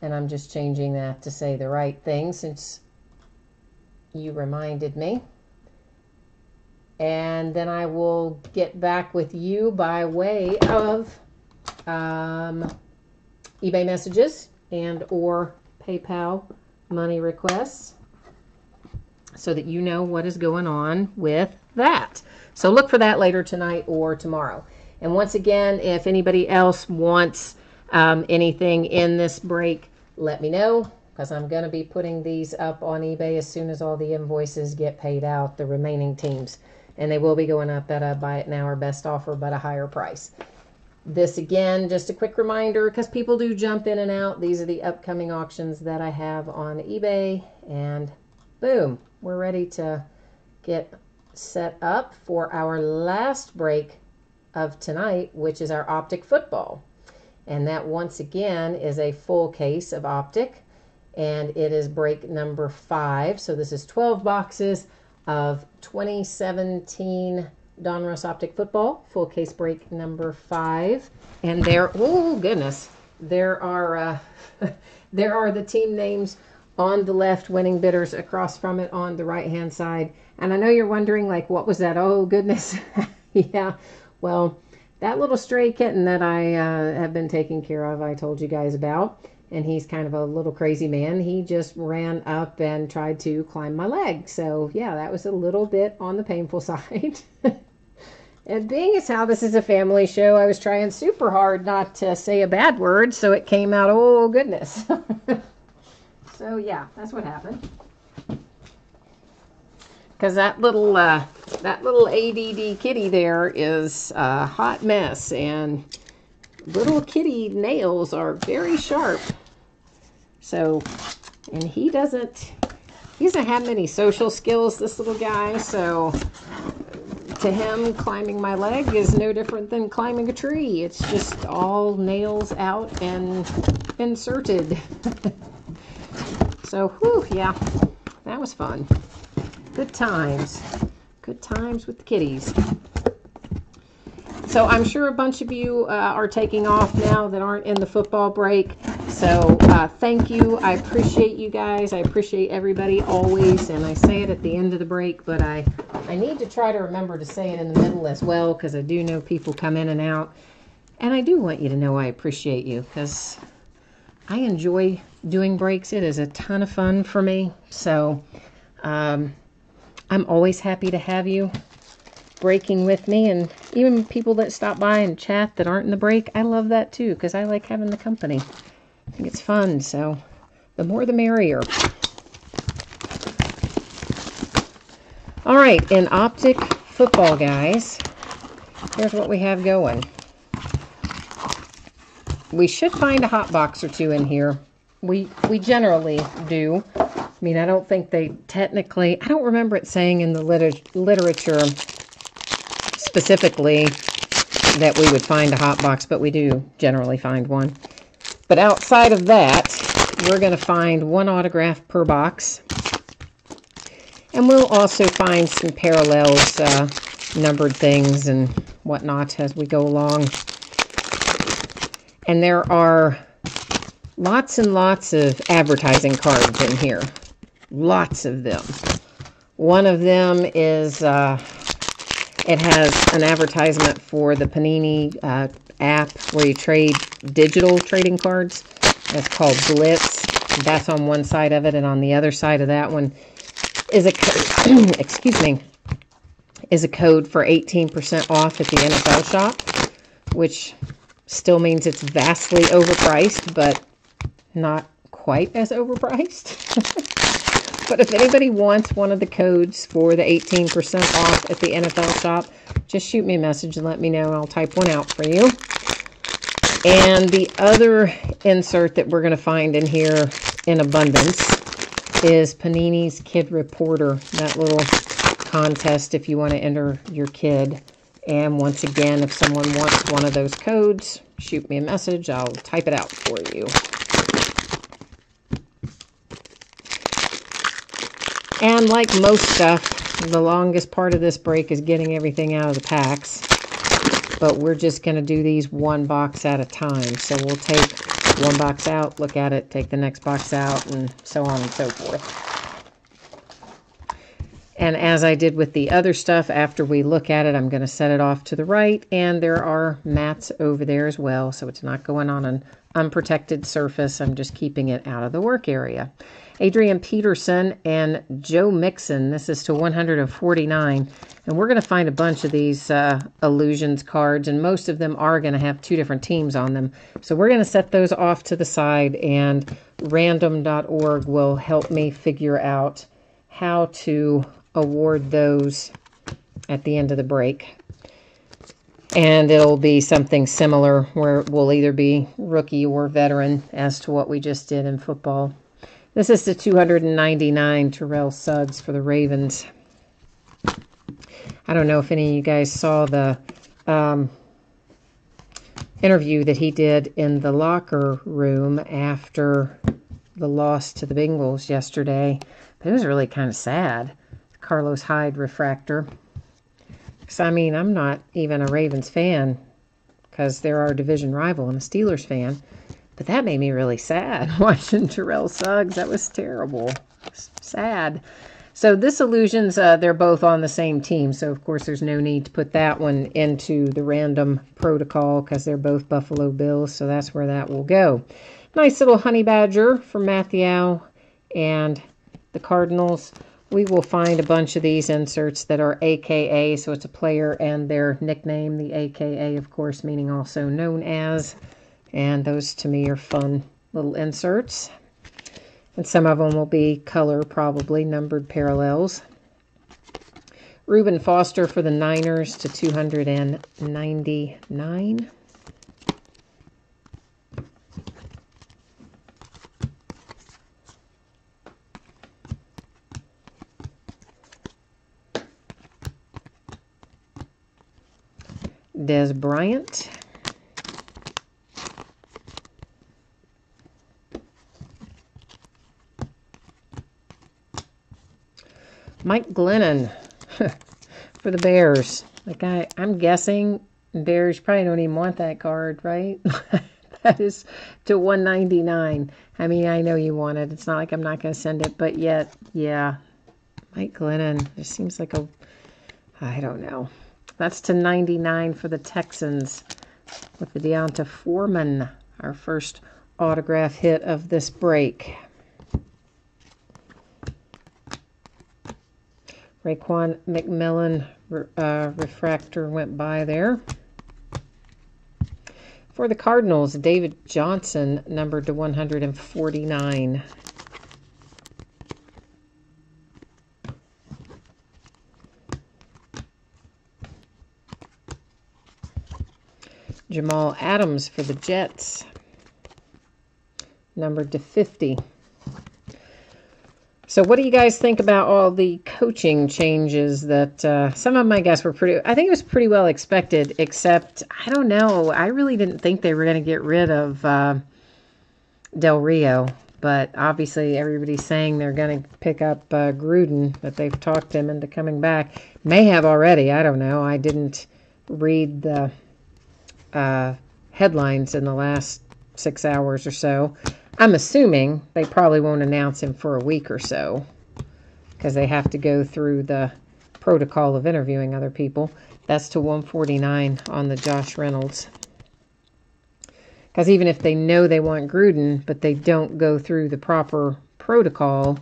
And I'm just changing that to say the right thing since you reminded me. And then I will get back with you by way of um, eBay messages and or PayPal money requests so that you know what is going on with that. So look for that later tonight or tomorrow. And once again, if anybody else wants um, anything in this break, let me know because I'm going to be putting these up on eBay as soon as all the invoices get paid out, the remaining teams. And they will be going up at a buy it now or best offer, but a higher price. This again, just a quick reminder because people do jump in and out. These are the upcoming auctions that I have on eBay. And boom, we're ready to get set up for our last break of tonight, which is our optic football. And that once again is a full case of optic and it is break number five. So this is 12 boxes of 2017 Donruss Optic Football, full case break number five. And there, oh goodness, there are uh, there are the team names on the left, winning bidders across from it on the right hand side. And I know you're wondering, like, what was that? Oh goodness, yeah. Well, that little stray kitten that I uh, have been taking care of, I told you guys about and he's kind of a little crazy man. He just ran up and tried to climb my leg. So, yeah, that was a little bit on the painful side. and being as how this is a family show, I was trying super hard not to say a bad word, so it came out, oh goodness. so, yeah, that's what happened. Because that little uh, that little ADD kitty there is a hot mess, and little kitty nails are very sharp. So, and he doesn't, he doesn't have many social skills, this little guy. So, to him, climbing my leg is no different than climbing a tree. It's just all nails out and inserted. so, whew, yeah, that was fun. Good times. Good times with the kitties. So I'm sure a bunch of you uh, are taking off now that aren't in the football break. So uh, thank you. I appreciate you guys. I appreciate everybody always. And I say it at the end of the break, but I, I need to try to remember to say it in the middle as well because I do know people come in and out. And I do want you to know I appreciate you because I enjoy doing breaks. It is a ton of fun for me. So um, I'm always happy to have you breaking with me and even people that stop by and chat that aren't in the break i love that too because i like having the company. I think it's fun so the more the merrier. All right in optic football guys. Here's what we have going. We should find a hot box or two in here. We we generally do. I mean i don't think they technically i don't remember it saying in the liter literature specifically that we would find a hot box, but we do generally find one. But outside of that, we're going to find one autograph per box. And we'll also find some parallels, uh, numbered things and whatnot as we go along. And there are lots and lots of advertising cards in here. Lots of them. One of them is, uh, it has an advertisement for the Panini uh, app where you trade digital trading cards. It's called Blitz. That's on one side of it, and on the other side of that one is a excuse me is a code for 18% off at the NFL shop, which still means it's vastly overpriced, but not quite as overpriced. but if anybody wants one of the codes for the 18% off at the NFL shop, just shoot me a message and let me know, and I'll type one out for you. And the other insert that we're going to find in here in abundance is Panini's Kid Reporter, that little contest if you want to enter your kid. And once again, if someone wants one of those codes, shoot me a message. I'll type it out for you. And like most stuff, the longest part of this break is getting everything out of the packs. But we're just going to do these one box at a time. So we'll take one box out, look at it, take the next box out, and so on and so forth. And as I did with the other stuff, after we look at it, I'm going to set it off to the right. And there are mats over there as well, so it's not going on an unprotected surface. I'm just keeping it out of the work area. Adrian Peterson and Joe Mixon. This is to 149. And we're going to find a bunch of these uh, illusions cards, and most of them are going to have two different teams on them. So we're going to set those off to the side, and random.org will help me figure out how to award those at the end of the break. And it'll be something similar where it will either be rookie or veteran as to what we just did in football. This is the 299 Terrell Suggs for the Ravens. I don't know if any of you guys saw the um, interview that he did in the locker room after the loss to the Bengals yesterday. It was really kind of sad. Carlos Hyde refractor. Because, I mean, I'm not even a Ravens fan because they're our division rival. I'm a Steelers fan. But that made me really sad watching Terrell Suggs. That was terrible. Sad. So this illusions, uh, they're both on the same team. So, of course, there's no need to put that one into the random protocol because they're both Buffalo Bills. So that's where that will go. Nice little honey badger for Mathieu and the Cardinals we will find a bunch of these inserts that are AKA, so it's a player and their nickname, the AKA, of course, meaning also known as. And those to me are fun little inserts. And some of them will be color, probably, numbered parallels. Reuben Foster for the Niners to 299. Dez Bryant. Mike Glennon for the Bears. Like I, I'm guessing Bears probably don't even want that card, right? that is to 199. I mean, I know you want it. It's not like I'm not going to send it, but yet, yeah. Mike Glennon. It seems like a, I don't know. That's to 99 for the Texans with the D'Onta Foreman, our first autograph hit of this break. Raekwon McMillan uh, refractor went by there. For the Cardinals, David Johnson, numbered to 149. Jamal Adams for the Jets, numbered to 50. So, what do you guys think about all the coaching changes that uh, some of my guests were pretty, I think it was pretty well expected, except, I don't know, I really didn't think they were going to get rid of uh, Del Rio. But obviously, everybody's saying they're going to pick up uh, Gruden, that they've talked him into coming back. May have already. I don't know. I didn't read the uh, headlines in the last six hours or so. I'm assuming they probably won't announce him for a week or so because they have to go through the protocol of interviewing other people. That's to 149 on the Josh Reynolds. Because even if they know they want Gruden, but they don't go through the proper protocol,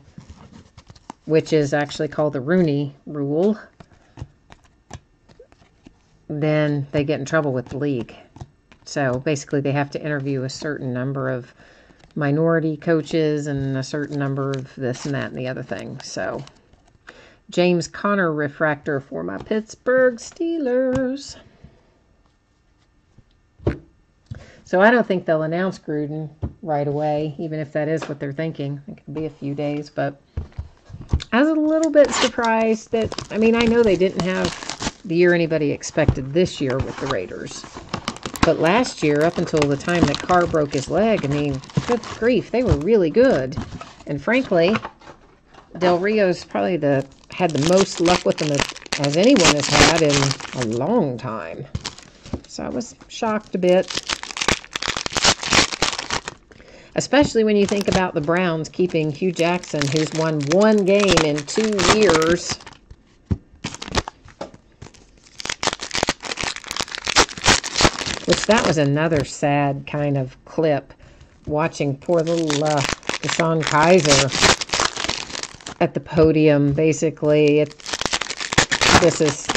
which is actually called the Rooney Rule, then they get in trouble with the league. So basically, they have to interview a certain number of minority coaches and a certain number of this and that and the other thing. So, James Conner refractor for my Pittsburgh Steelers. So I don't think they'll announce Gruden right away, even if that is what they're thinking. It could be a few days, but I was a little bit surprised that, I mean, I know they didn't have the year anybody expected this year with the Raiders. But last year, up until the time that Carr broke his leg, I mean, good grief, they were really good. And frankly, Del Rio's probably the had the most luck with them as, as anyone has had in a long time. So I was shocked a bit especially when you think about the Browns keeping Hue Jackson, who's won one game in two years. Which that was another sad kind of clip, watching poor little uh, DeShone Kizer at the podium. Basically, it, this is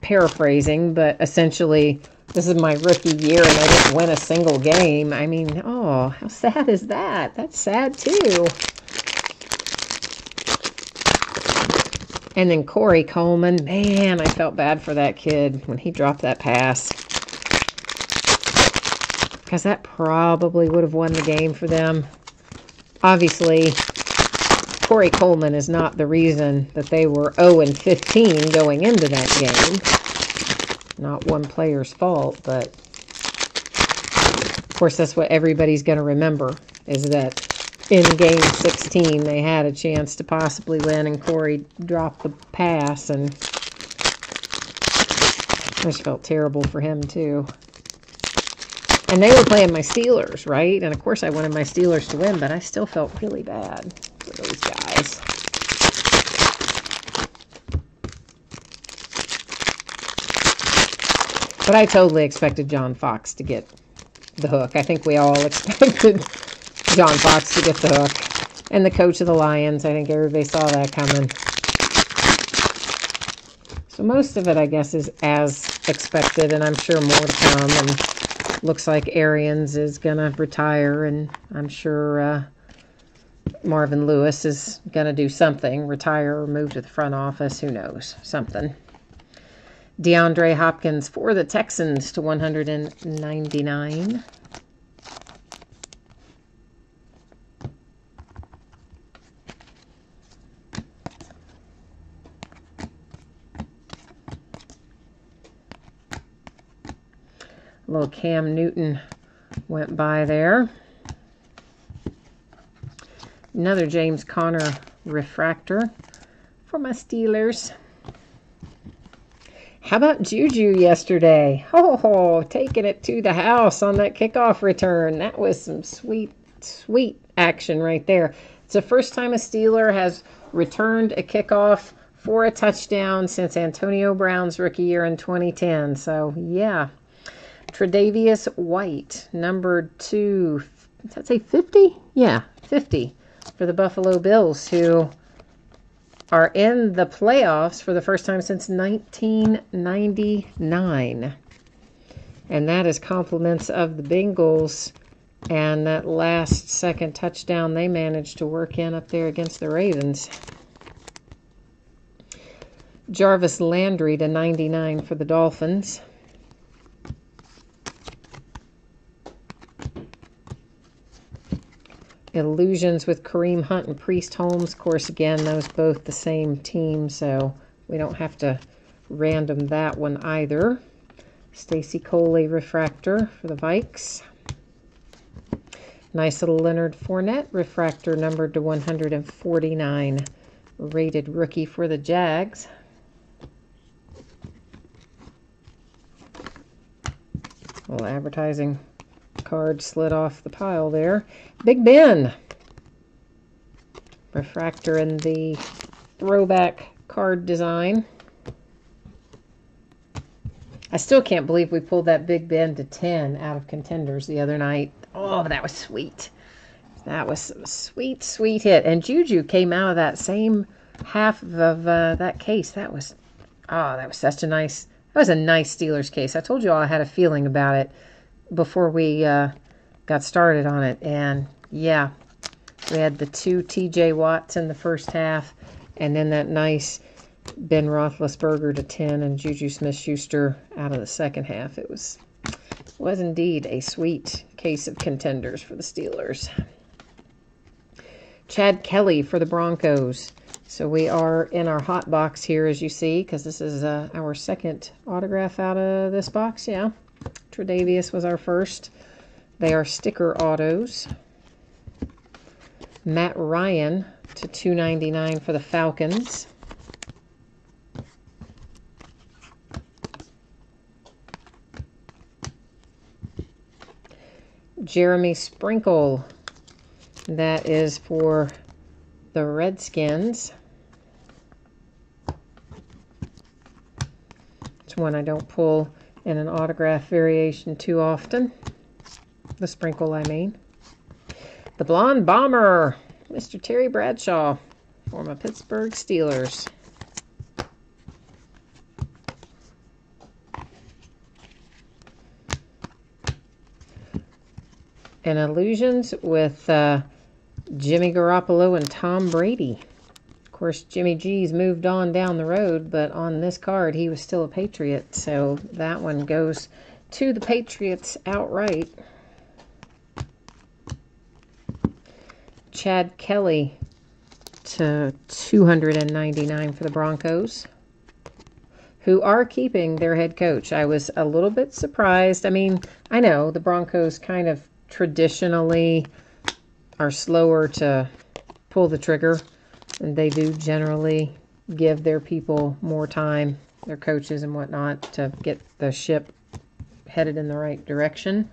paraphrasing, but essentially this is my rookie year and I didn't win a single game. I mean, oh, how sad is that? That's sad too. And then Corey Coleman, man, I felt bad for that kid when he dropped that pass. Because that probably would have won the game for them. Obviously, Corey Coleman is not the reason that they were 0 and 15 going into that game not one player's fault, but of course that's what everybody's going to remember is that in game 16 they had a chance to possibly win and Corey dropped the pass and I just felt terrible for him too. And they were playing my Steelers, right? And of course I wanted my Steelers to win, but I still felt really bad for those guys. But I totally expected John Fox to get the hook. I think we all expected John Fox to get the hook. And the coach of the Lions, I think everybody saw that coming. So most of it, I guess, is as expected, and I'm sure more to come. And looks like Arians is going to retire, and I'm sure uh, Marvin Lewis is going to do something, retire or move to the front office. Who knows? Something. DeAndre Hopkins for the Texans to 199. Little Cam Newton went by there. Another James Conner refractor for my Steelers. How about Juju yesterday? Oh, taking it to the house on that kickoff return. That was some sweet, sweet action right there. It's the first time a Steeler has returned a kickoff for a touchdown since Antonio Brown's rookie year in 2010. So, yeah. Tre'Davious White, number two, does that say 50? Yeah, 50 for the Buffalo Bills, who are in the playoffs for the first time since 1999. And that is compliments of the Bengals and that last second touchdown they managed to work in up there against the Ravens. Jarvis Landry to 99 for the Dolphins. Illusions with Kareem Hunt and Priest Holmes. Of course, again, those both the same team, so we don't have to random that one either. Stacy Coley Refractor for the Vikes. Nice little Leonard Fournette refractor numbered to 149. Rated rookie for the Jags. Little advertising card slid off the pile there. Big Ben. Refractor in the throwback card design. I still can't believe we pulled that Big Ben to 10 out of contenders the other night. Oh, that was sweet. That was a sweet, sweet hit. And Juju came out of that same half of uh, that case. That was, oh, that was such a nice, that was a nice Steelers case. I told you all I had a feeling about it before we uh, got started on it. And yeah, we had the two TJ Watts in the first half, and then that nice Ben Roethlisberger to 10 and Juju Smith-Schuster out of the second half. It was was indeed a sweet case of contenders for the Steelers. Chad Kelly for the Broncos. So we are in our hot box here, as you see, because this is uh, our second autograph out of this box. Yeah, Tre'Davious was our first. They are sticker autos. Matt Ryan to 299 for the Falcons. Jeremy Sprinkle. That is for the Redskins. It's one I don't pull in an autograph variation too often. The Sprinkle, I mean. The Blonde Bomber, Mr. Terry Bradshaw, former Pittsburgh Steelers. and illusions with uh, Jimmy Garoppolo and Tom Brady. Of course, Jimmy G's moved on down the road, but on this card, he was still a Patriot, so that one goes to the Patriots outright. Chad Kelly to 299 for the Broncos, who are keeping their head coach. I was a little bit surprised. I mean, I know the Broncos kind of traditionally are slower to pull the trigger they do generally give their people more time, their coaches and whatnot, to get the ship headed in the right direction.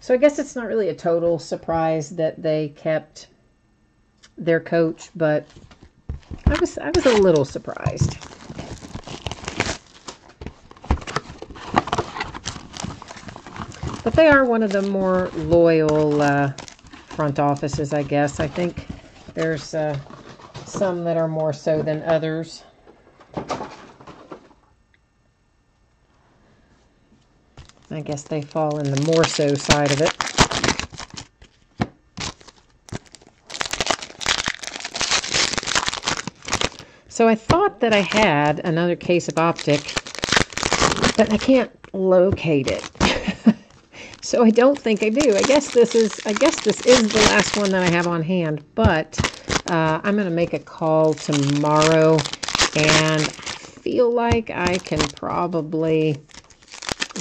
So I guess it's not really a total surprise that they kept their coach, but I was I was a little surprised. But they are one of the more loyal uh, front offices, I guess. I think there's uh, some that are more so than others. I guess they fall in the more so side of it. So I thought that I had another case of optic, but I can't locate it. So I don't think I do. I guess this is I guess this is the last one that I have on hand, but uh, I'm going to make a call tomorrow and feel like I can probably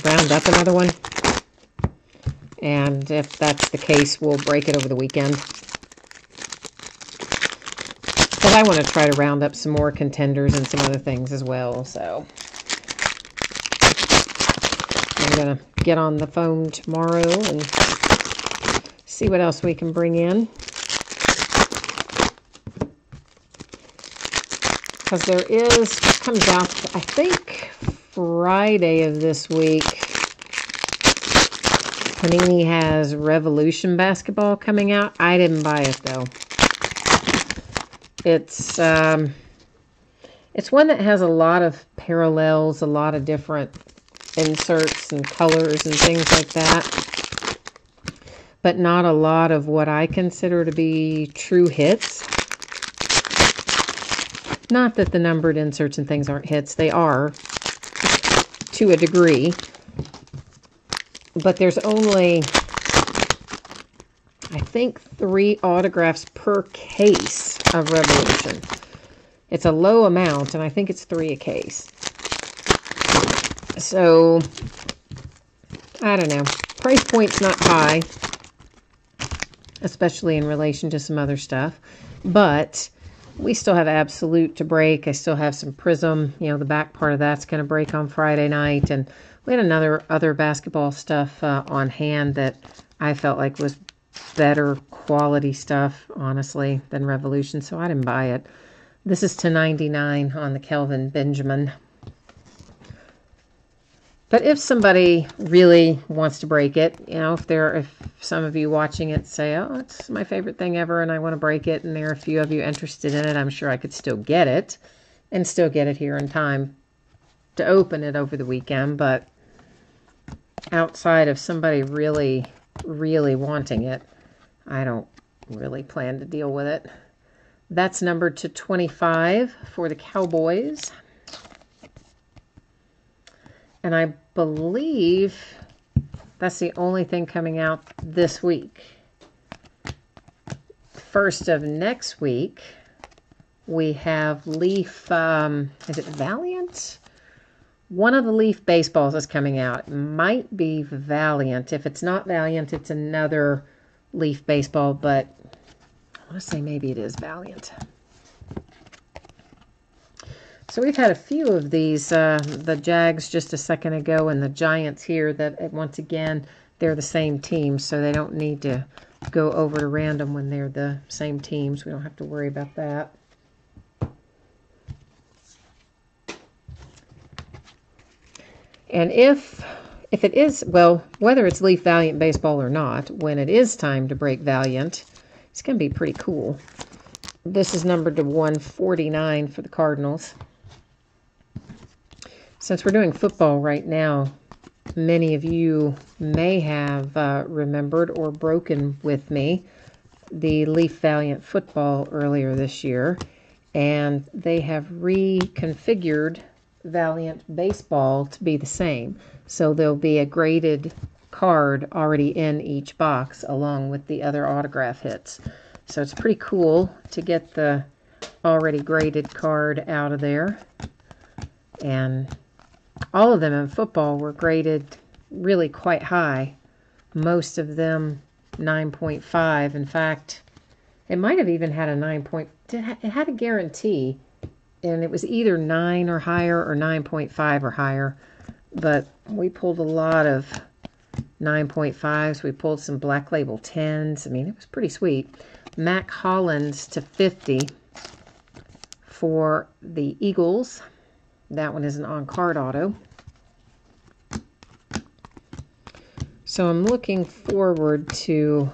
round up another one. And if that's the case, we'll break it over the weekend. But I want to try to round up some more contenders and some other things as well, so I'm going to get on the phone tomorrow and see what else we can bring in. Because there is, comes out, I think, Friday of this week. Panini has Revolution basketball coming out. I didn't buy it though. It's um, it's one that has a lot of parallels, a lot of different inserts and colors and things like that. But not a lot of what I consider to be true hits. Not that the numbered inserts and things aren't hits. They are, to a degree. But there's only, I think, three autographs per case of Revolution. It's a low amount, and I think it's three a case. So, I don't know. Price point's not high. especially in relation to some other stuff. But we still have Absolute to break. I still have some Prizm. You know, the back part of that's going to break on Friday night. And we had another other basketball stuff uh, on hand that I felt like was better quality stuff, honestly, than Revolution. So I didn't buy it. This is to 99 on the Kelvin Benjamin. But if somebody really wants to break it, you know, if there, if some of you watching it say, "Oh, it's my favorite thing ever," and I want to break it, and there are a few of you interested in it, I'm sure I could still get it, and still get it here in time to open it over the weekend. But outside of somebody really, really wanting it, I don't really plan to deal with it. That's number to 25 for the Cowboys. And I believe that's the only thing coming out this week. First of next week, we have Leaf, um, is it Valiant? One of the Leaf baseballs is coming out. It might be Valiant. If it's not Valiant, it's another Leaf baseball, but I want to say maybe it is Valiant. So we've had a few of these, uh, the Jags just a second ago and the Giants here that once again, they're the same team, so they don't need to go over to random when they're the same teams. We don't have to worry about that. And if if it is, well, whether it's Leaf Valiant Baseball or not, when it is time to break Valiant, it's going to be pretty cool. This is numbered to 149 for the Cardinals. Since we're doing football right now, many of you may have uh, remembered or broken with me the Leaf Valiant football earlier this year, and they have reconfigured Valiant baseball to be the same. So there'll be a graded card already in each box along with the other autograph hits. So it's pretty cool to get the already graded card out of there. And all of them in football were graded really quite high. Most of them 9.5. In fact, it might have even had a 9 point. It had a guarantee, and it was either 9 or higher or 9.5 or higher. But we pulled a lot of 9.5s. We pulled some black label 10s. I mean, it was pretty sweet. Mack Hollins to 50 for the Eagles. That one is an on-card auto. So I'm looking forward to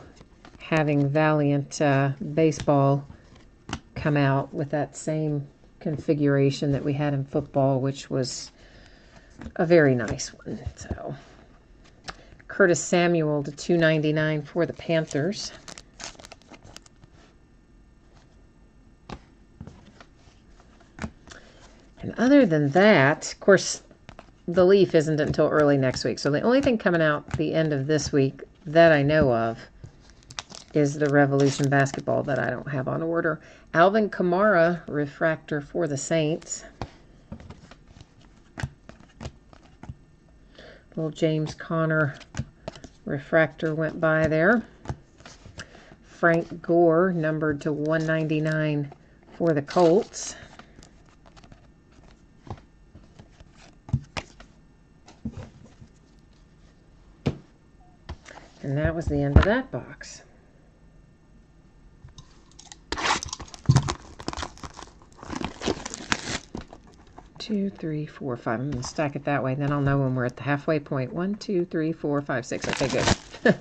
having Valiant uh, Baseball come out with that same configuration that we had in football, which was a very nice one. So Curtis Samuel to 299 for the Panthers. And other than that, of course, the Leaf isn't until early next week. So the only thing coming out the end of this week that I know of is the Revolution basketball that I don't have on order. Alvin Kamara refractor for the Saints. Little James Conner refractor went by there. Frank Gore numbered to 199 for the Colts. And that was the end of that box. Two, three, four, five. I'm going to stack it that way. Then I'll know when we're at the halfway point. One, two, three, four, five, six. Okay, good.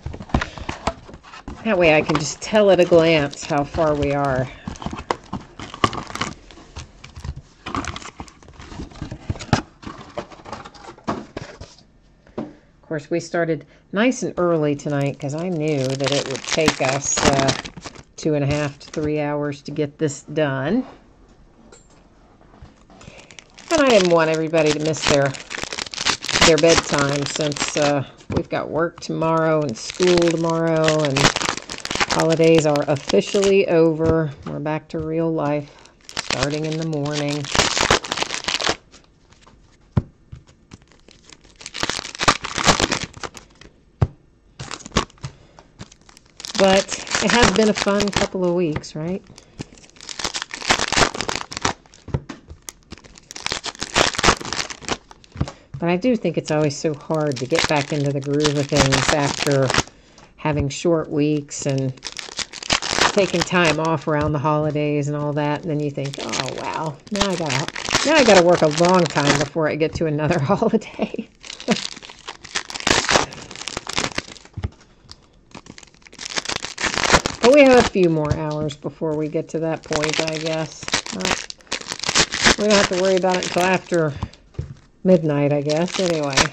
that way I can just tell at a glance how far we are. Course, we started nice and early tonight because I knew that it would take us uh, two and a half to three hours to get this done. And I didn't want everybody to miss their their bedtime since uh, we've got work tomorrow and school tomorrow and holidays are officially over. We're back to real life starting in the morning. But it has been a fun couple of weeks, right? But I do think it's always so hard to get back into the groove of things after having short weeks and taking time off around the holidays and all that. And then you think, oh, wow, now I gotta, now I gotta work a long time before I get to another holiday. We have a few more hours before we get to that point, I guess. we don't have to worry about it until after midnight, I guess. Anyway.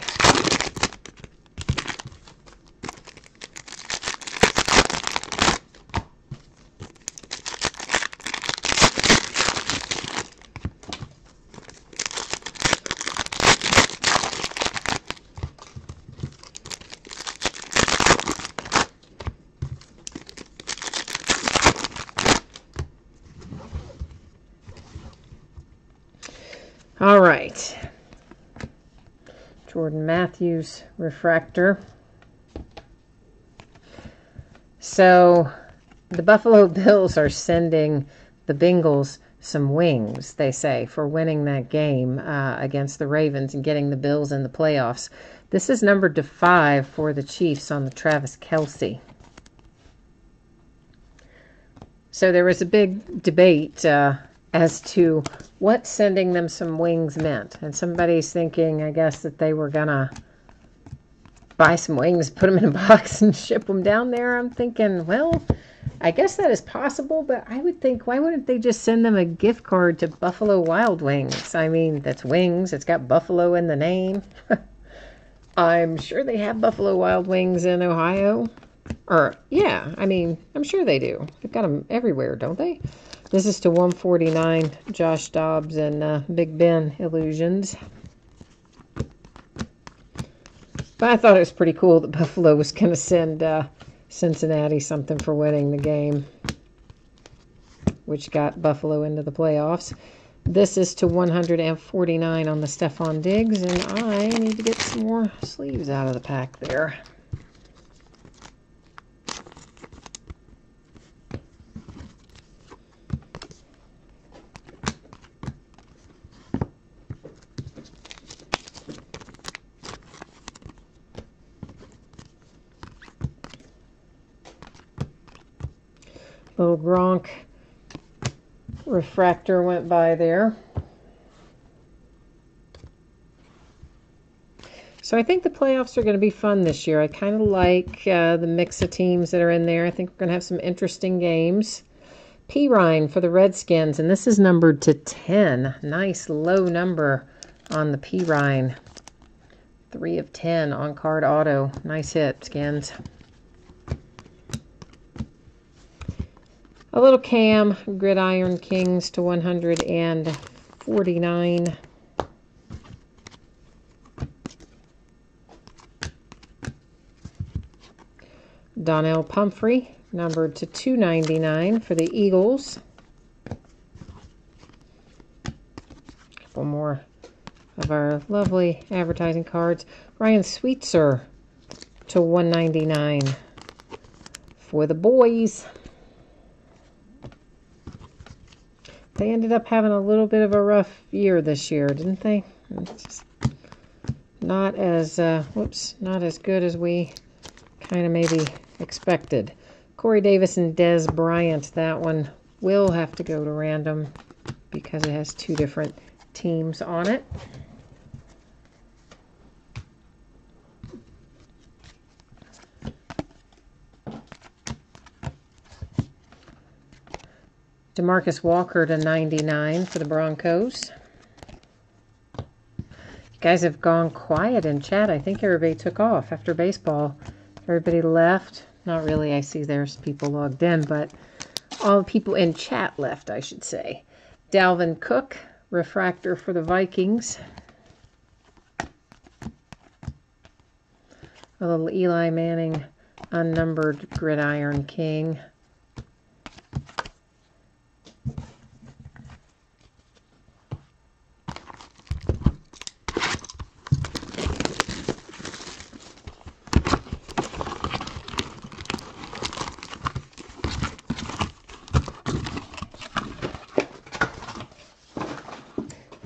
All Jordan Matthews refractor. So the Buffalo Bills are sending the Bengals some wings, they say, for winning that game uh, against the Ravens and getting the Bills in the playoffs. This is numbered to five for the Chiefs on the Travis Kelce. So there was a big debate uh, as to what sending them some wings meant. And somebody's thinking, I guess, that they were going to buy some wings, put them in a box, and ship them down there. I'm thinking, well, I guess that is possible, but I would think, why wouldn't they just send them a gift card to Buffalo Wild Wings? I mean, that's wings, it's got Buffalo in the name. I'm sure they have Buffalo Wild Wings in Ohio. Or, yeah, I mean, I'm sure they do. They've got them everywhere, don't they? This is to 149, Josh Dobbs and uh, Big Ben Illusions. But I thought it was pretty cool that Buffalo was going to send uh, Cincinnati something for winning the game, which got Buffalo into the playoffs. This is to 149 on the Stefon Diggs, and I need to get some more sleeves out of the pack there. Little Gronk refractor went by there. So I think the playoffs are going to be fun this year. I kind of like uh, the mix of teams that are in there. I think we're going to have some interesting games. Perine for the Redskins, and this is numbered to 10. Nice low number on the Perine. 3 of 10 on card auto. Nice hit, Skins. A little cam, Gridiron Kings to 149. Donnell Pumphrey, numbered to 299 for the Eagles. A couple more of our lovely advertising cards. Ryan Switzer to 199 for the boys. They ended up having a little bit of a rough year this year, didn't they? Not as, uh, whoops, not as good as we kind of maybe expected. Corey Davis and Dez Bryant, that one will have to go to random because it has two different teams on it. Demarcus Walker to 99 for the Broncos. You guys have gone quiet in chat. I think everybody took off after baseball. Everybody left. Not really. I see there's people logged in, but all the people in chat left, I should say. Dalvin Cook, refractor for the Vikings. A little Eli Manning, unnumbered gridiron king.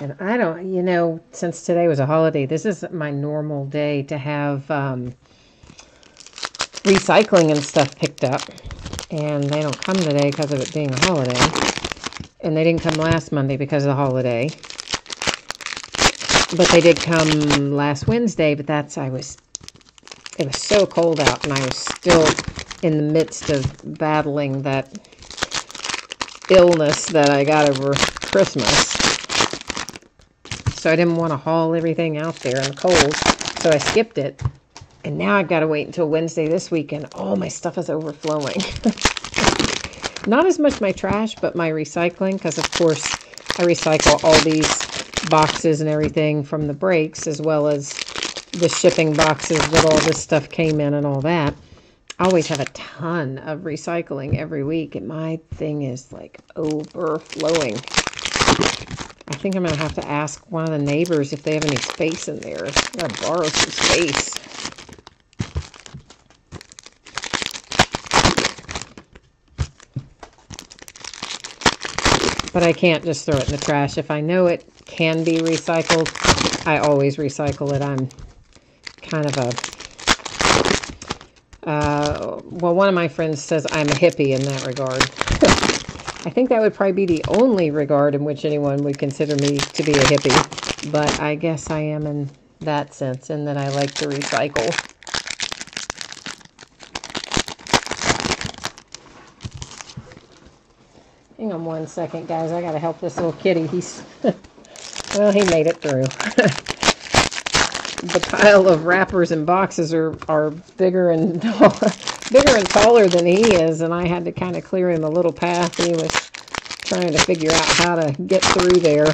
And I don't, you know, since today was a holiday, this is my normal day to have um, recycling and stuff picked up. And they don't come today because of it being a holiday. And they didn't come last Monday because of the holiday. But they did come last Wednesday, but that's, I was, it was so cold out and I was still in the midst of battling that illness that I got over Christmas. So I didn't want to haul everything out there in the cold. So I skipped it. And now I've got to wait until Wednesday this week, and all my stuff is overflowing. Not as much my trash, but my recycling, because of course I recycle all these boxes and everything from the breaks, as well as the shipping boxes that all this stuff came in and all that. I always have a ton of recycling every week, and my thing is like overflowing. I think I'm going to have to ask one of the neighbors if they have any space in there. I got to borrow some space. But I can't just throw it in the trash. If I know it can be recycled, I always recycle it. I'm kind of a, uh, well, one of my friends says I'm a hippie in that regard. I think that would probably be the only regard in which anyone would consider me to be a hippie. But I guess I am in that sense, in that I like to recycle. Hang on one second, guys. I got to help this little kitty. He's, well, he made it through. the pile of wrappers and boxes are, are bigger and bigger and taller than he is, and I had to kind of clear him a little path. He was trying to figure out how to get through there.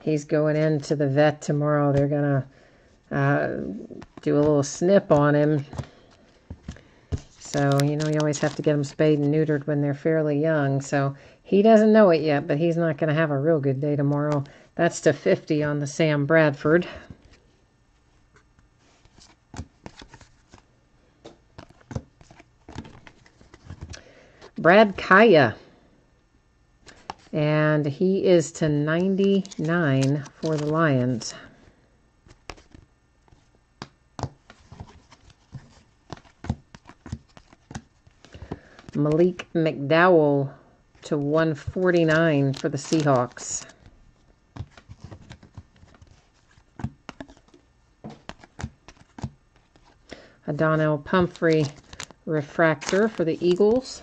He's going into the vet tomorrow. They're going to uh, do a little snip on him. So, you know, you always have to get them spayed and neutered when they're fairly young. So he doesn't know it yet, but he's not going to have a real good day tomorrow. That's to 50 on the Sam Bradford. Brad Kaaya. And he is to 99 for the Lions. Malik McDowell to 149 for the Seahawks. A Donnell Pumphrey refractor for the Eagles.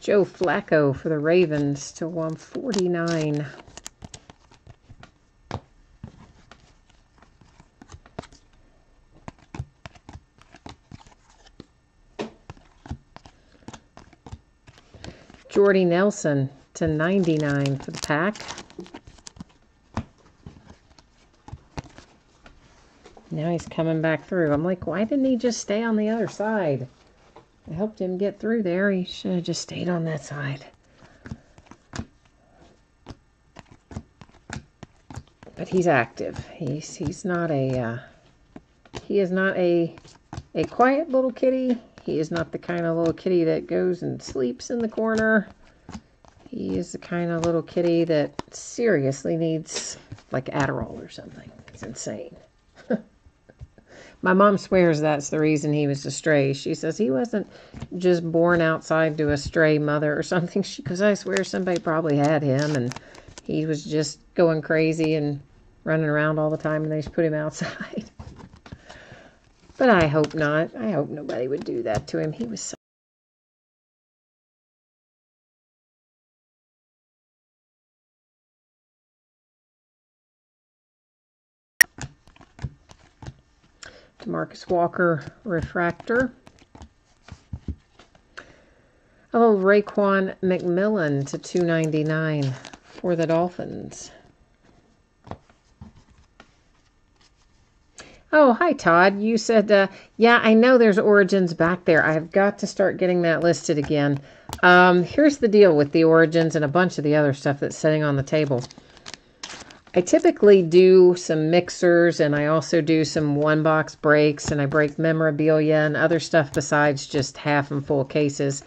Joe Flacco for the Ravens to 149. Jordy Nelson to 99 for the pack. Now he's coming back through. I'm like, why didn't he just stay on the other side? I helped him get through there. He should have just stayed on that side. But he's active. He's he's not a uh, he is not a a quiet little kitty. He is not the kind of little kitty that goes and sleeps in the corner. He is the kind of little kitty that seriously needs like Adderall or something. It's insane. My mom swears that's the reason he was a stray. She says he wasn't just born outside to a stray mother or something. She goes, I swear somebody probably had him and he was just going crazy and running around all the time and they just put him outside. but I hope not. I hope nobody would do that to him. He was so Marcus Walker refractor. A little Raekwon McMillan to 299 for the Dolphins. Oh, hi, Todd. You said, uh, yeah, I know there's Origins back there. I've got to start getting that listed again. Um, here's the deal with the Origins and a bunch of the other stuff that's sitting on the table. I typically do some mixers and I also do some one box breaks and I break memorabilia and other stuff besides just half and full cases.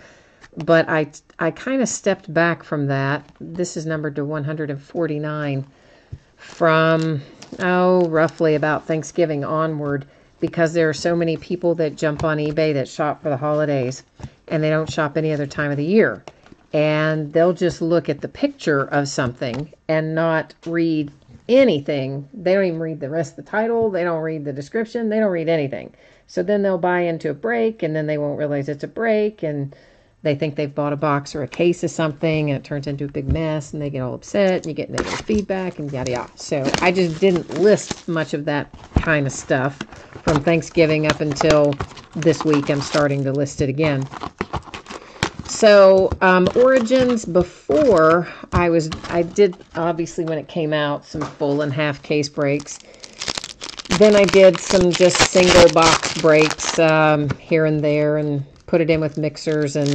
But I, I kind of stepped back from that. This is numbered to 149 from, oh, roughly about Thanksgiving onward because there are so many people that jump on eBay that shop for the holidays and they don't shop any other time of the year. And they'll just look at the picture of something and not read anything. They don't even read the rest of the title. They don't read the description. They don't read anything. So then they'll buy into a break and then they won't realize it's a break and they think they've bought a box or a case of something and it turns into a big mess and they get all upset and you get negative feedback and yada yada. So I just didn't list much of that kind of stuff from Thanksgiving up until this week. I'm starting to list it again. So um, Origins before I was I did obviously when it came out some full and half case breaks. Then I did some just single box breaks um, here and there and put it in with mixers and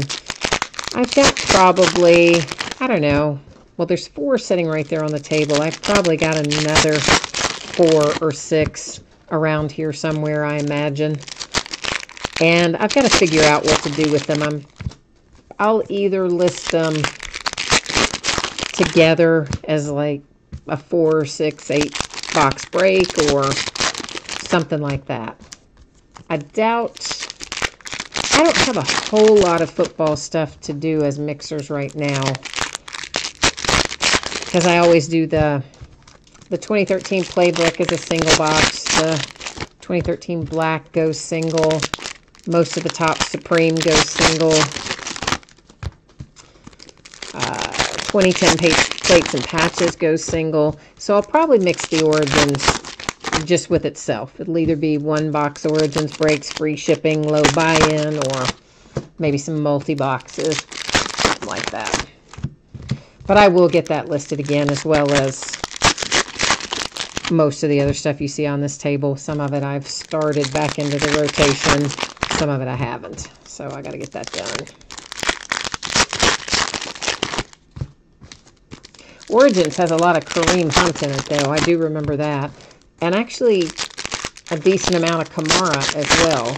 I've got probably I don't know well there's four sitting right there on the table. I've probably got another four or six around here somewhere I imagine. And I've got to figure out what to do with them. I'm I'll either list them together as like a four, six, eight box break or something like that. I doubt, I don't have a whole lot of football stuff to do as mixers right now because I always do the, the 2013 playbook is a single box, the 2013 black goes single, most of the Topps Supreme goes single, 2010 plates and patches goes single. So I'll probably mix the Origins just with itself. It'll either be one box Origins breaks, free shipping, low buy-in, or maybe some multi-boxes, like that. But I will get that listed again as well as most of the other stuff you see on this table. Some of it I've started back into the rotation. Some of it I haven't. So I got to get that done. Origins has a lot of Kareem Hunt in it, though. I do remember that. And actually, a decent amount of Kamara as well.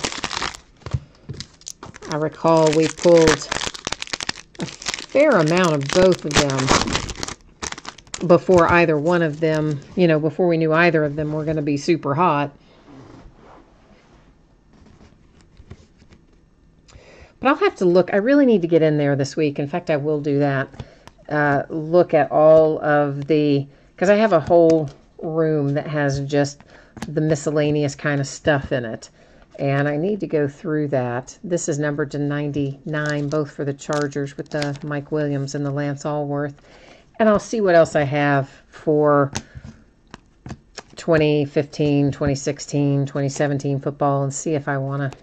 I recall we pulled a fair amount of both of them before either one of them, you know, before we knew either of them were going to be super hot. But I'll have to look. I really need to get in there this week. In fact, I will do that uh, look at all of the, because I have a whole room that has just the miscellaneous kind of stuff in it. And I need to go through that. This is numbered to 99, both for the Chargers with the Mike Williams and the Lance Alworth. And I'll see what else I have for 2015, 2016, 2017 football and see if I want to,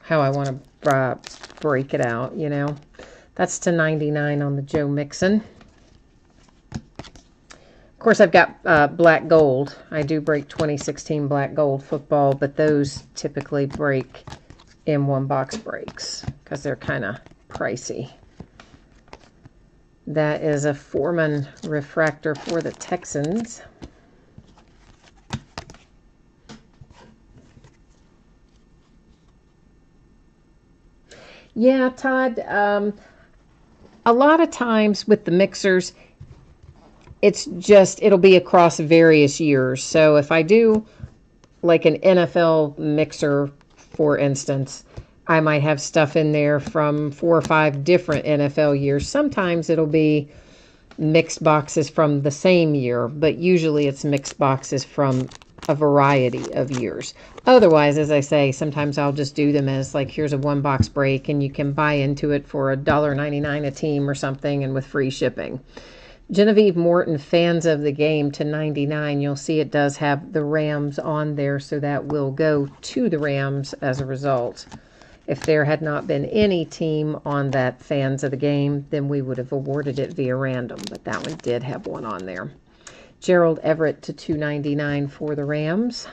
how I want to uh, break it out, you know. That's to 99 on the Joe Mixon. Of course, I've got uh, black gold. I do break 2016 black gold football, but those typically break in one box breaks because they're kind of pricey. That is a Foreman refractor for the Texans. Yeah, Todd, um, a lot of times with the mixers, it's just, it'll be across various years. So if I do like an NFL mixer, for instance, I might have stuff in there from four or five different NFL years. Sometimes it'll be mixed boxes from the same year, but usually it's mixed boxes from a variety of years. Otherwise, as I say, sometimes I'll just do them as like here's a one box break and you can buy into it for $1.99 a team or something and with free shipping. Genevieve Morton, fans of the game to 99, you'll see it does have the Rams on there, so that will go to the Rams as a result. If there had not been any team on that fans of the game, then we would have awarded it via random, but that one did have one on there. Gerald Everett to 299 for the Rams.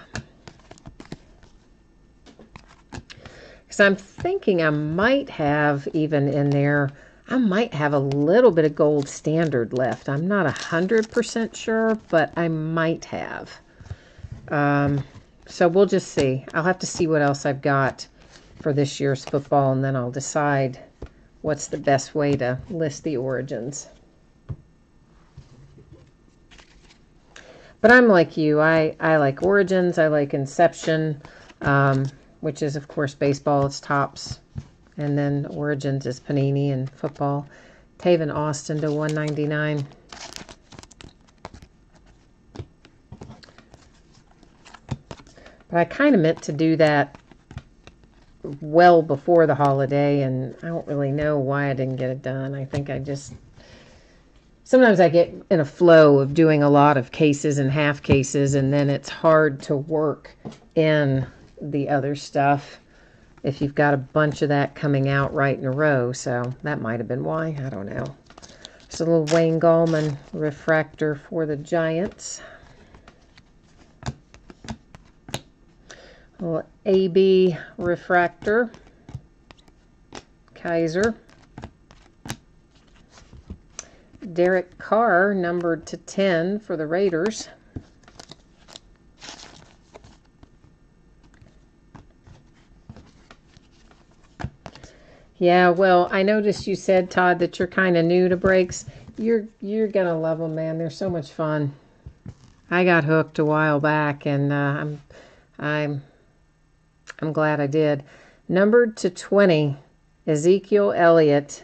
Because I'm thinking I might have even in there, I might have a little bit of gold standard left. I'm not a hundred percent sure, but I might have. Um, so we'll just see. I'll have to see what else I've got for this year's football, and then I'll decide what's the best way to list the origins. But I'm like you. I, I like Origins. I like Inception, um, which is, of course, baseball. It's Topps. And then Origins is Panini and football. Tavon Austin to 199 But I kind of meant to do that well before the holiday, and I don't really know why I didn't get it done. I think I just sometimes I get in a flow of doing a lot of cases and half cases, and then it's hard to work in the other stuff if you've got a bunch of that coming out right in a row. So that might have been why. I don't know. It's a little Wayne Gallman refractor for the Giants. little AB refractor, Kizer. Derek Carr, numbered to 10 for the Raiders. Yeah, well, I noticed you said, Todd, that you're kind of new to breaks. You're you're gonna love them, man. They're so much fun. I got hooked a while back, and uh, I'm I'm I'm glad I did. Numbered to 20, Ezekiel Elliott.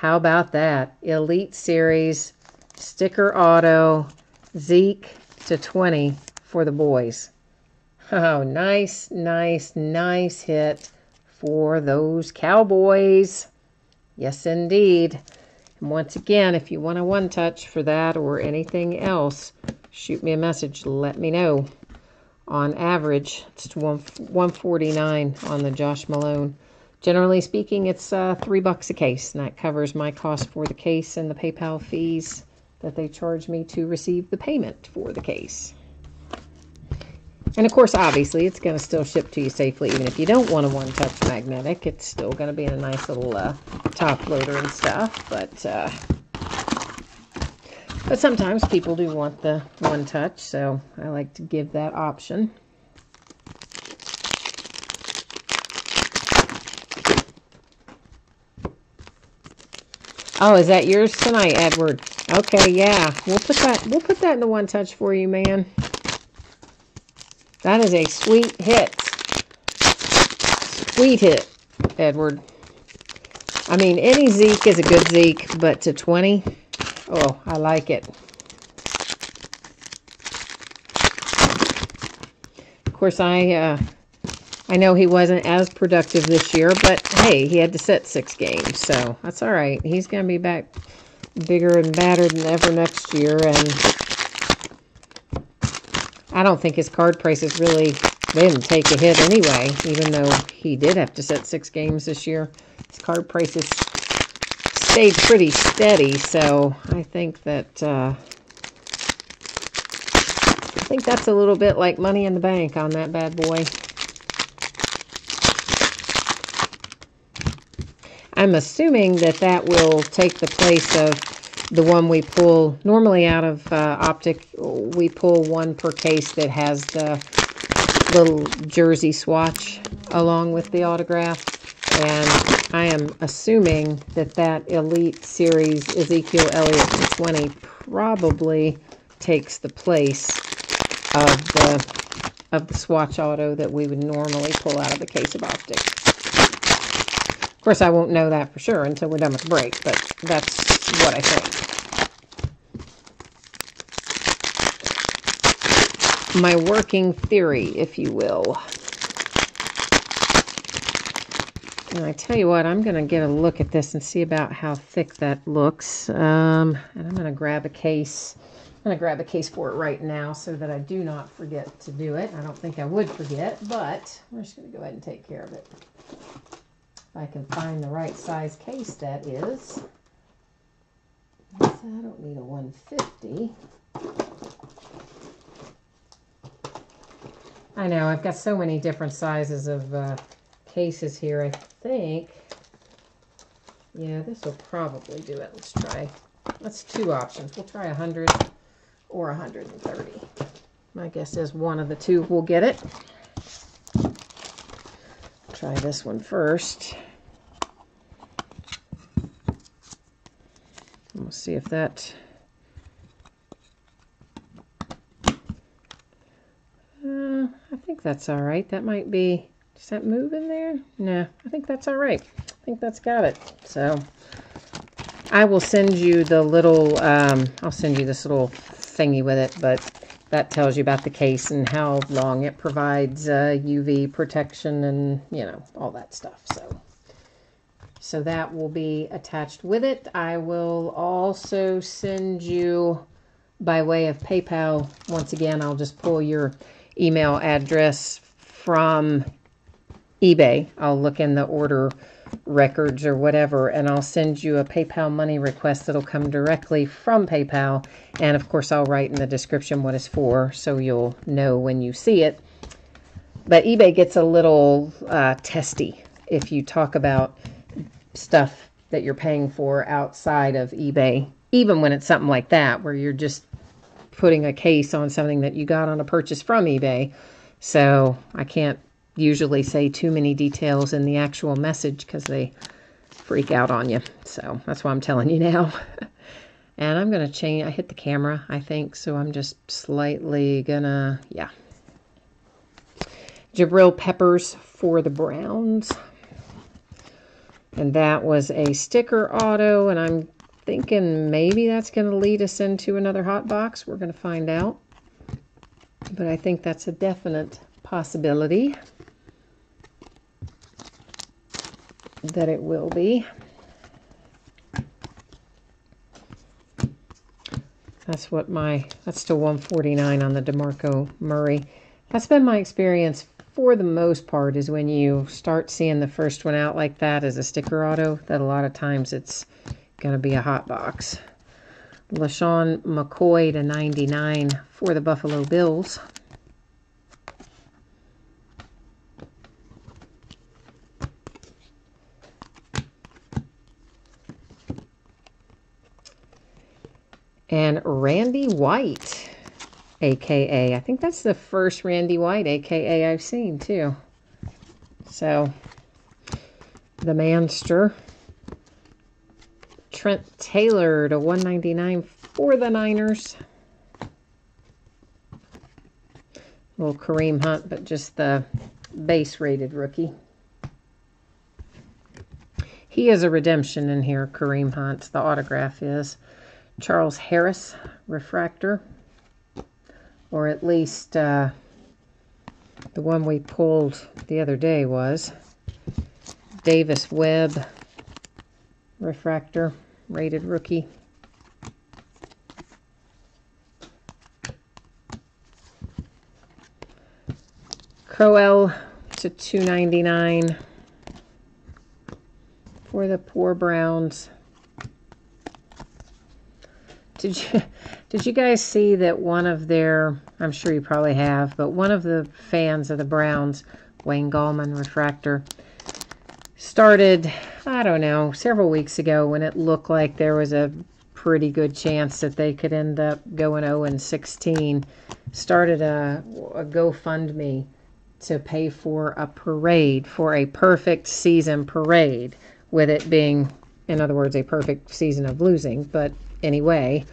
How about that? Elite Series, sticker auto, Zeke to 20 for the boys. Oh, nice, nice, nice hit for those Cowboys. Yes, indeed. And once again, if you want a one touch for that or anything else, shoot me a message. Let me know on average. It's one, 149 on the Josh Malone. Generally speaking, it's uh, three bucks a case, and that covers my cost for the case and the PayPal fees that they charge me to receive the payment for the case. And of course, obviously, it's going to still ship to you safely, even if you don't want a one-touch magnetic. It's still going to be in a nice little uh, top loader and stuff, but uh, but sometimes people do want the one touch, so I like to give that option. Oh, is that yours tonight, Edward? Okay, yeah. We'll put that we'll put that in the one touch for you, man. That is a sweet hit. Sweet hit, Edward. I mean, any Zeke is a good Zeke, but to 20, Oh, I like it. Of course, I uh, I know he wasn't as productive this year, but hey, he had to set six games, so that's all right. He's going to be back bigger and badder than ever next year, and I don't think his card prices really they didn't take a hit anyway, even though he did have to set six games this year. His card prices stayed pretty steady, so I think that uh, I think that's a little bit like money in the bank on that bad boy. I'm assuming that that will take the place of the one we pull normally out of uh, optic we pull one per case that has the little jersey swatch along with the autograph and I am assuming that that Elite Series Ezekiel Elliott 20 probably takes the place of the of the swatch auto that we would normally pull out of the case of optics. Course, I won't know that for sure until we're done with the break, but that's what I think. My working theory, if you will. And I tell you what, I'm going to get a look at this and see about how thick that looks. Um, and I'm going to grab a case. I'm going to grab a case for it right now so that I do not forget to do it. I don't think I would forget, but we're just going to go ahead and take care of it. If I can find the right size case, that is. I don't need a 150. I know, I've got so many different sizes of uh, cases here, I think Yeah, this will probably do it. Let's try. That's two options. We'll try 100 or 130. My guess is one of the two will get it. Try this one first. We'll see if that Uh, I think that's all right. That might be, does that move in there? No, I think that's all right. I think that's got it. So I will send you the little, um, I'll send you this little thingy with it, but that tells you about the case and how long it provides uh, UV protection and, you know, all that stuff. So, so that will be attached with it. I will also send you by way of PayPal. Once again, I'll just pull your email address from eBay. I'll look in the order records or whatever, and I'll send you a PayPal money request that'll come directly from PayPal. And of course, I'll write in the description what it's for so you'll know when you see it. But eBay gets a little uh, testy if you talk about stuff that you're paying for outside of eBay, even when it's something like that, where you're just putting a case on something that you got on a purchase from eBay. So I can't usually say too many details in the actual message because they freak out on you. So that's why I'm telling you now. and I'm going to change, I hit the camera, I think. So I'm just slightly gonna, yeah. Jabril Peppers for the Browns. And that was a sticker auto, and I'm thinking maybe that's going to lead us into another hot box. We're going to find out. But I think that's a definite possibility that it will be. That's what my, that's to 149 on the DeMarco Murray. That's been my experience for the most part is when you start seeing the first one out like that as a sticker auto, that a lot of times it's going to be a hot box. LeSean McCoy to 99 for the Buffalo Bills. And Randy White, aka, I think that's the first Randy White, aka I've seen too. So, the Manster. Trent Taylor to 199 for the Niners. Little Kareem Hunt, but just the base rated rookie. He is a redemption in here, Kareem Hunt. The autograph is Charles Harris refractor. Or at least uh, the one we pulled the other day was Davis Webb refractor rated rookie. Crowell to 299 for the poor Browns. Did you did you guys see that one of their I'm sure you probably have, but one of the fans of the Browns, Wayne Gallman refractor, started, I don't know, several weeks ago when it looked like there was a pretty good chance that they could end up going 0 and 16, started a, a GoFundMe to pay for a parade, for a perfect season parade, with it being, in other words, a perfect season of losing. But anyway,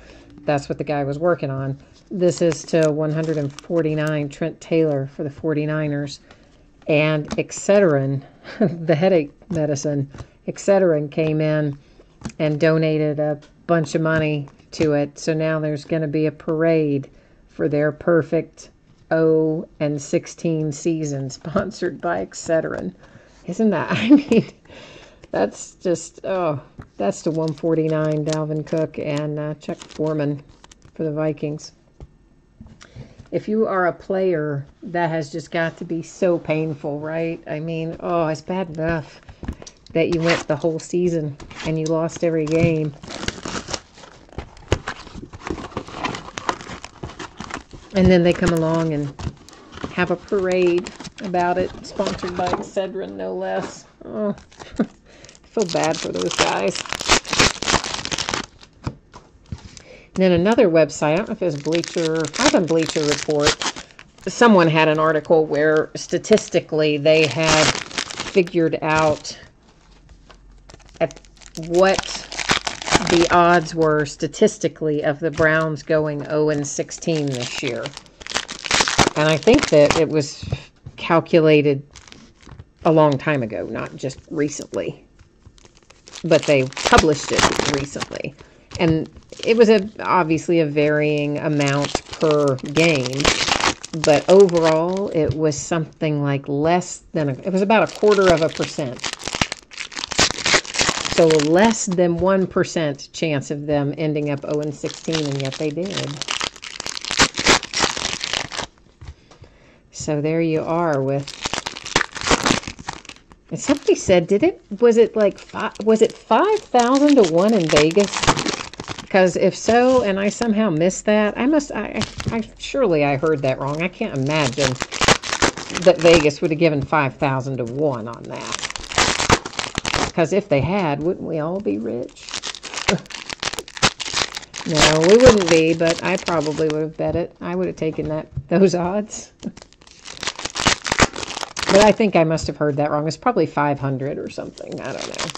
that's what the guy was working on. This is to 149 Trent Taylor for the 49ers and Excedrin, the headache medicine, Excedrin came in and donated a bunch of money to it. So now there's going to be a parade for their perfect 0 and 16 season sponsored by Excedrin. Isn't that, I mean, that's just, oh, that's the 149 Dalvin Cook and uh, Chuck Foreman for the Vikings if you are a player, that has just got to be so painful, right? I mean, oh, it's bad enough that you went the whole season and you lost every game. And then they come along and have a parade about it, sponsored by Excedrin, no less. Oh, feel bad for those guys. And then another website, I don't know if it was Bleacher, I was on Bleacher Report. Someone had an article where statistically they had figured out at what the odds were statistically of the Browns going 0 and 16 this year. And I think that it was calculated a long time ago, not just recently. But they published it recently. And it was a obviously a varying amount per game. But overall, it was something like less than a, it was about a quarter of a percent. So less than 1% chance of them ending up 0 and 16, and yet they did. So there you are with. Somebody said, did it? Was it like five? Was it five thousand to one in Vegas? Because if so, and I somehow missed that, I must. I, I surely I heard that wrong. I can't imagine that Vegas would have given five thousand to one on that. Because if they had, wouldn't we all be rich? no, we wouldn't be, but I probably would have bet it. I would have taken that those odds. But I think I must have heard that wrong. It's probably 500 or something. I don't know.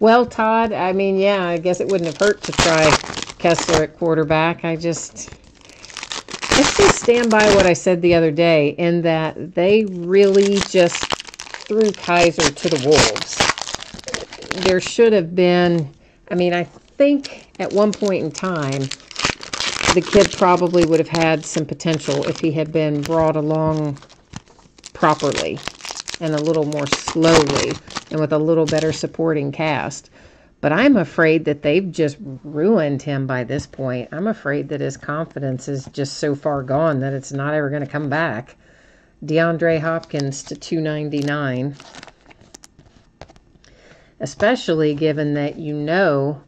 Well, Todd, I mean, yeah, I guess it wouldn't have hurt to try Kessler at quarterback. I just, let's just stand by what I said the other day in that they really just threw Kizer to the Wolves. There should have been, I mean, I think at one point in time, the kid probably would have had some potential if he had been brought along properly and a little more slowly and with a little better supporting cast. But I'm afraid that they've just ruined him by this point. I'm afraid that his confidence is just so far gone that it's not ever going to come back. DeAndre Hopkins to 299. Especially given that you know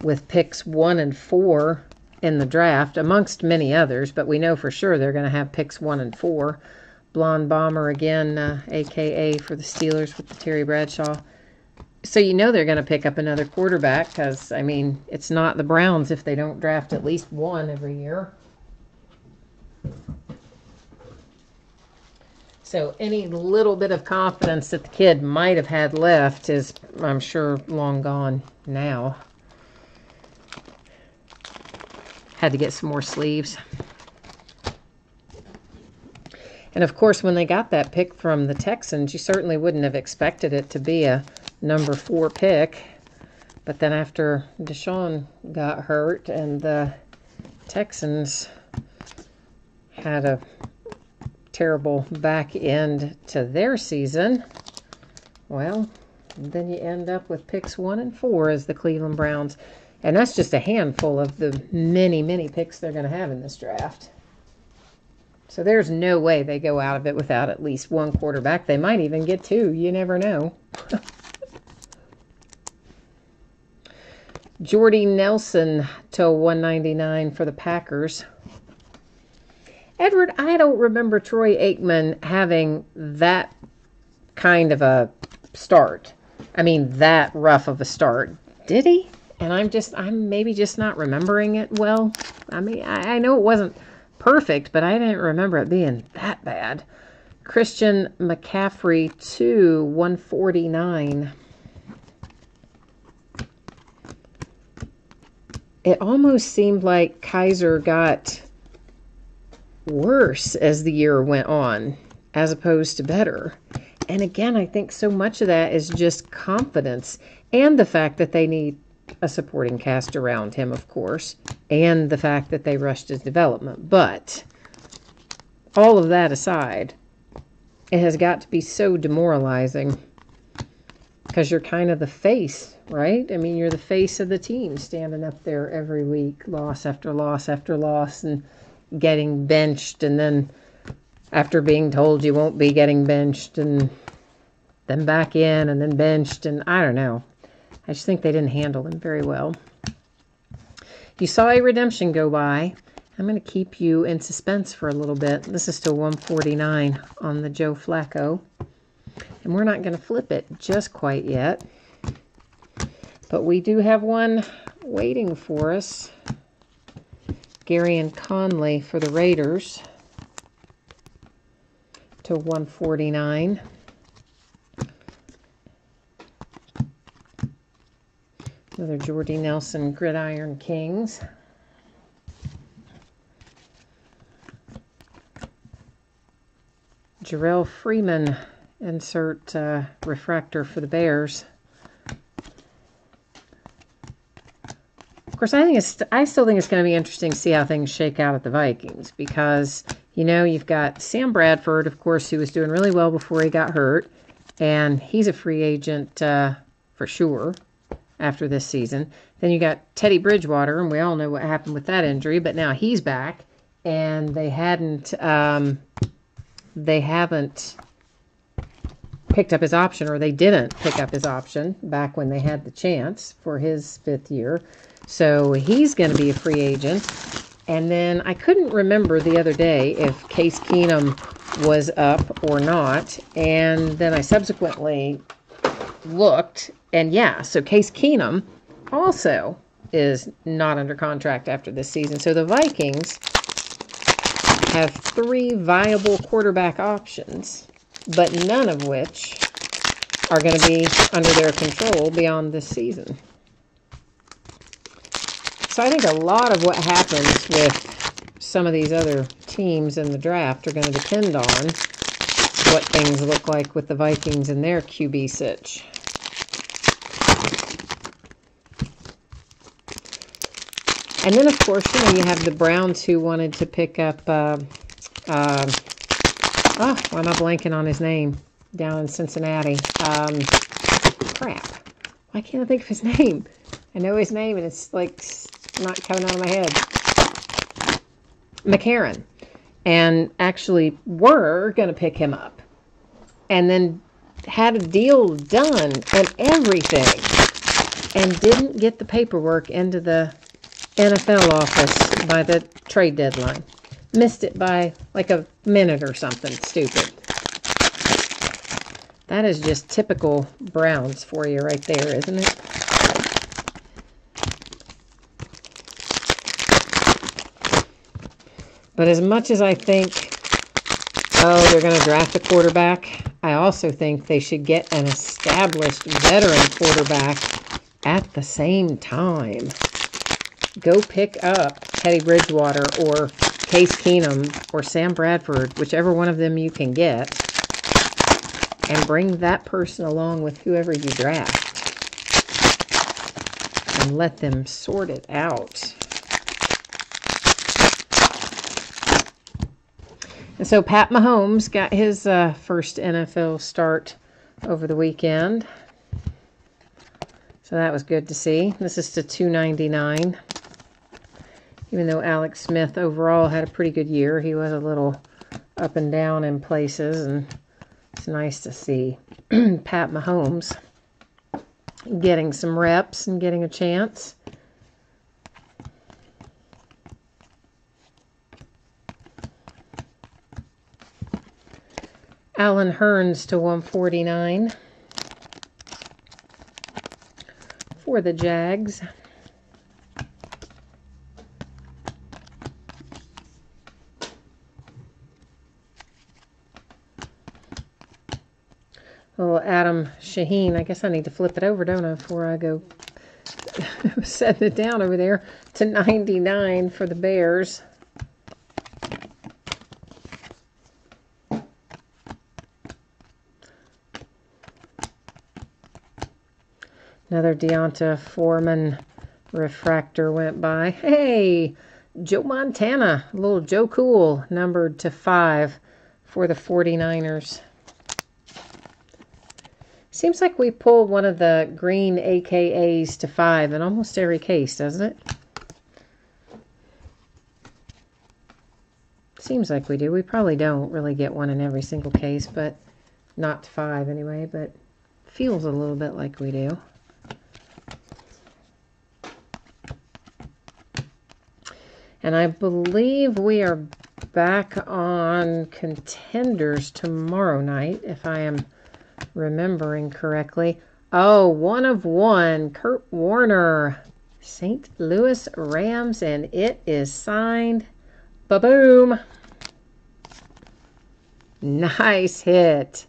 with picks 1 and 4 in the draft, amongst many others, but we know for sure they're going to have picks one and four. Blonde Bomber again, uh, aka for the Steelers with the Terry Bradshaw. So you know they're going to pick up another quarterback because, I mean, it's not the Browns if they don't draft at least one every year. So any little bit of confidence that the kid might have had left is, I'm sure, long gone now. Had to get some more sleeves. And of course, when they got that pick from the Texans, you certainly wouldn't have expected it to be a number four pick. But then after Deshaun got hurt and the Texans had a terrible back end to their season, well, then you end up with picks one and four as the Cleveland Browns. And that's just a handful of the many, many picks they're going to have in this draft. So there's no way they go out of it without at least one quarterback. They might even get two. You never know. Jordy Nelson to 199 for the Packers. Edward, I don't remember Troy Aikman having that kind of a start. I mean, that rough of a start. Did he? And I'm just I'm maybe just not remembering it well. I mean, I, I know it wasn't perfect, but I didn't remember it being that bad. Christian McCaffrey 2 149. It almost seemed like Kizer got worse as the year went on, as opposed to better. And again, I think so much of that is just confidence and the fact that they need a supporting cast around him, of course, and the fact that they rushed his development. But all of that aside, it has got to be so demoralizing because you're kind of the face, right? I mean, you're the face of the team standing up there every week, loss after loss after loss, and getting benched, and then after being told you won't be getting benched, and then back in, and then benched, and I don't know. I just think they didn't handle them very well. You saw a redemption go by. I'm going to keep you in suspense for a little bit. This is still 149 on the Joe Flacco. And we're not going to flip it just quite yet. But we do have one waiting for us. Gareon Conley for the Raiders to 149. Another Jordy Nelson Gridiron Kings. Jerrell Freeman insert uh, refractor for the Bears. Of course, I think it's. I still think it's going to be interesting to see how things shake out at the Vikings because you know you've got Sam Bradford, of course, who was doing really well before he got hurt, and he's a free agent uh, for sure after this season. Then you got Teddy Bridgewater, and we all know what happened with that injury, but now he's back, and they hadn't. Um, they haven't picked up his option, or they didn't pick up his option back when they had the chance for his fifth year. So he's going to be a free agent. And then I couldn't remember the other day if Case Keenum was up or not. And then I subsequently looked, and yeah, so Case Keenum also is not under contract after this season. So the Vikings have three viable quarterback options, but none of which are going to be under their control beyond this season. So I think a lot of what happens with some of these other teams in the draft are going to depend on what things look like with the Vikings and their QB sitch. And then, of course, you know, you have the Browns who wanted to pick up, uh, uh, oh, why am I blanking on his name? Down in Cincinnati. Um, crap. Why can't I think of his name? I know his name and it's like not coming out of my head. McCarron. And actually were going to pick him up. And then had a deal done and everything. And didn't get the paperwork into the NFL office by the trade deadline. Missed it by like a minute or something stupid. That is just typical Browns for you right there, isn't it? But as much as I think, oh, they're going to draft a quarterback, I also think they should get an established veteran quarterback at the same time. Go pick up Teddy Bridgewater or Case Keenum or Sam Bradford, whichever one of them you can get, and bring that person along with whoever you draft and let them sort it out. And so Pat Mahomes got his uh, first NFL start over the weekend. So that was good to see. This is to 299. Even though Alex Smith overall had a pretty good year, he was a little up and down in places, and it's nice to see Pat Mahomes getting some reps and getting a chance. Allen Hurns to 149 for the Jags. Little Adam Shaheen. I guess I need to flip it over, don't I, before I go setting it down over there to 99 for the Bears. Another D'Onta Foreman refractor went by. Hey, Joe Montana, little Joe Cool, numbered to five for the 49ers. Seems like we pull one of the green AKAs to five in almost every case, doesn't it? Seems like we do. We probably don't really get one in every single case, but not to five anyway, but feels a little bit like we do. And I believe we are back on contenders tomorrow night, if I am remembering correctly. Oh, one of one. Kurt Warner. St. Louis Rams, and it is signed. Ba-boom. Nice hit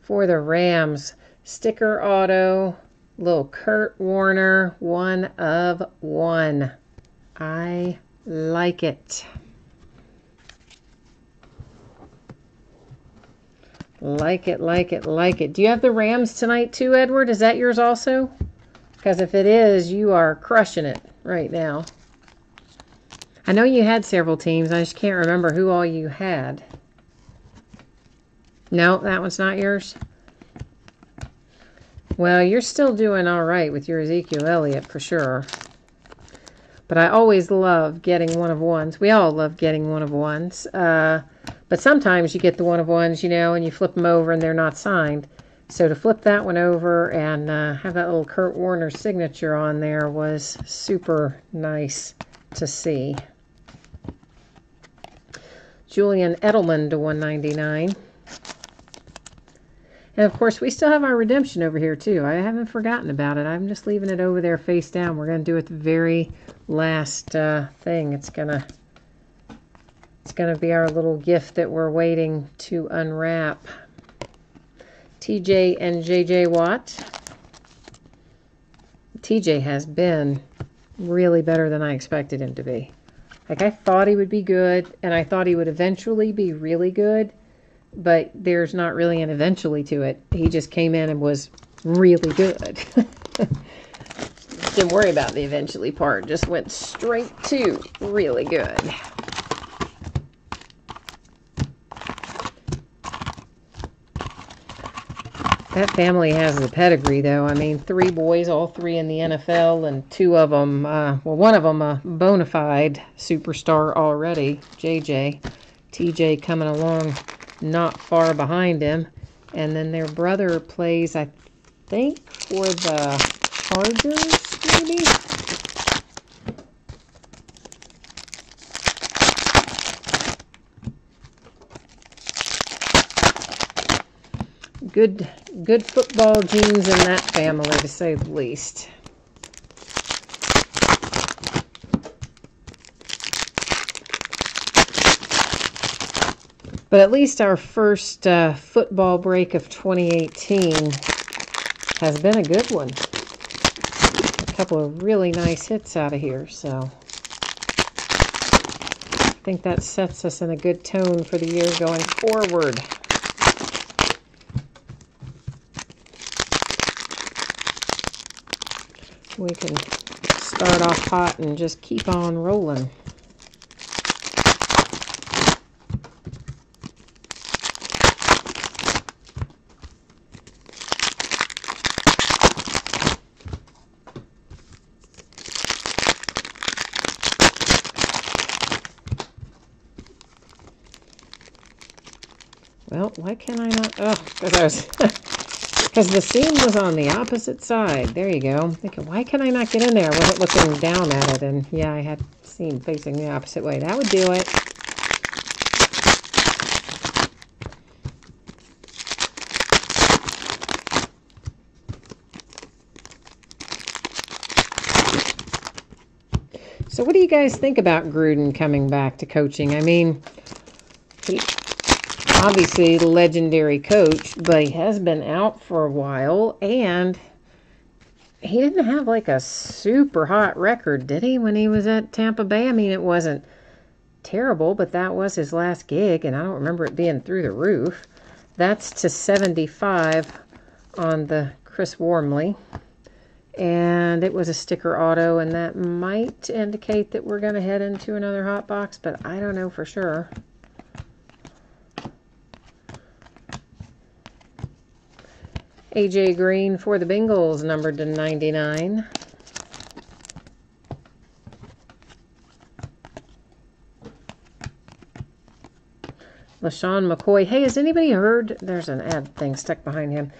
for the Rams. Sticker auto, little Kurt Warner, one of one. I like it. Like it, like it, like it. Do you have the Rams tonight too, Edward? Is that yours also? Because if it is, you are crushing it right now. I know you had several teams. I just can't remember who all you had. No, that one's not yours. Well, you're still doing all right with your Ezekiel Elliott for sure. But I always love getting one of ones. We all love getting one of ones. Uh, but sometimes you get the one of ones, you know, and you flip them over and they're not signed. So to flip that one over and uh, have that little Kurt Warner signature on there was super nice to see. Julian Edelman to 199. And of course, we still have our redemption over here too. I haven't forgotten about it. I'm just leaving it over there face down. We're going to do it the very last uh, thing. It's going to it's going to be our little gift that we're waiting to unwrap. TJ and JJ Watt. TJ has been really better than I expected him to be. Like I thought he would be good and I thought he would eventually be really good, but there's not really an eventually to it. He just came in and was really good. Didn't worry about the eventually part, just went straight to really good. That family has the pedigree, though. I mean, three boys, all three in the NFL, and two of them, uh, well, one of them a bona fide superstar already, JJ. TJ coming along not far behind him. And then their brother plays, I think, for the Chargers, maybe? Good, good football genes in that family, to say the least. But at least our first uh, football break of 2018 has been a good one. A couple of really nice hits out of here, so I think that sets us in a good tone for the year going forward. we can start off hot and just keep on rolling. Why can I not? Oh, because I was Because the seam was on the opposite side. There you go. Thinking, why can I not get in there? I wasn't looking down at it. And yeah, I had seam facing the opposite way. That would do it. So what do you guys think about Gruden coming back to coaching? I mean, obviously legendary coach, but he has been out for a while and he didn't have like a super hot record, did he, when he was at Tampa Bay? I mean, it wasn't terrible, but that was his last gig, and I don't remember it being through the roof. That's to 75 on the Chris Wormley. And it was a sticker auto, and that might indicate that we're going to head into another hot box, but I don't know for sure. AJ Green for the Bengals, numbered to 99. LeSean McCoy. Hey, has anybody heard? There's an ad thing stuck behind him.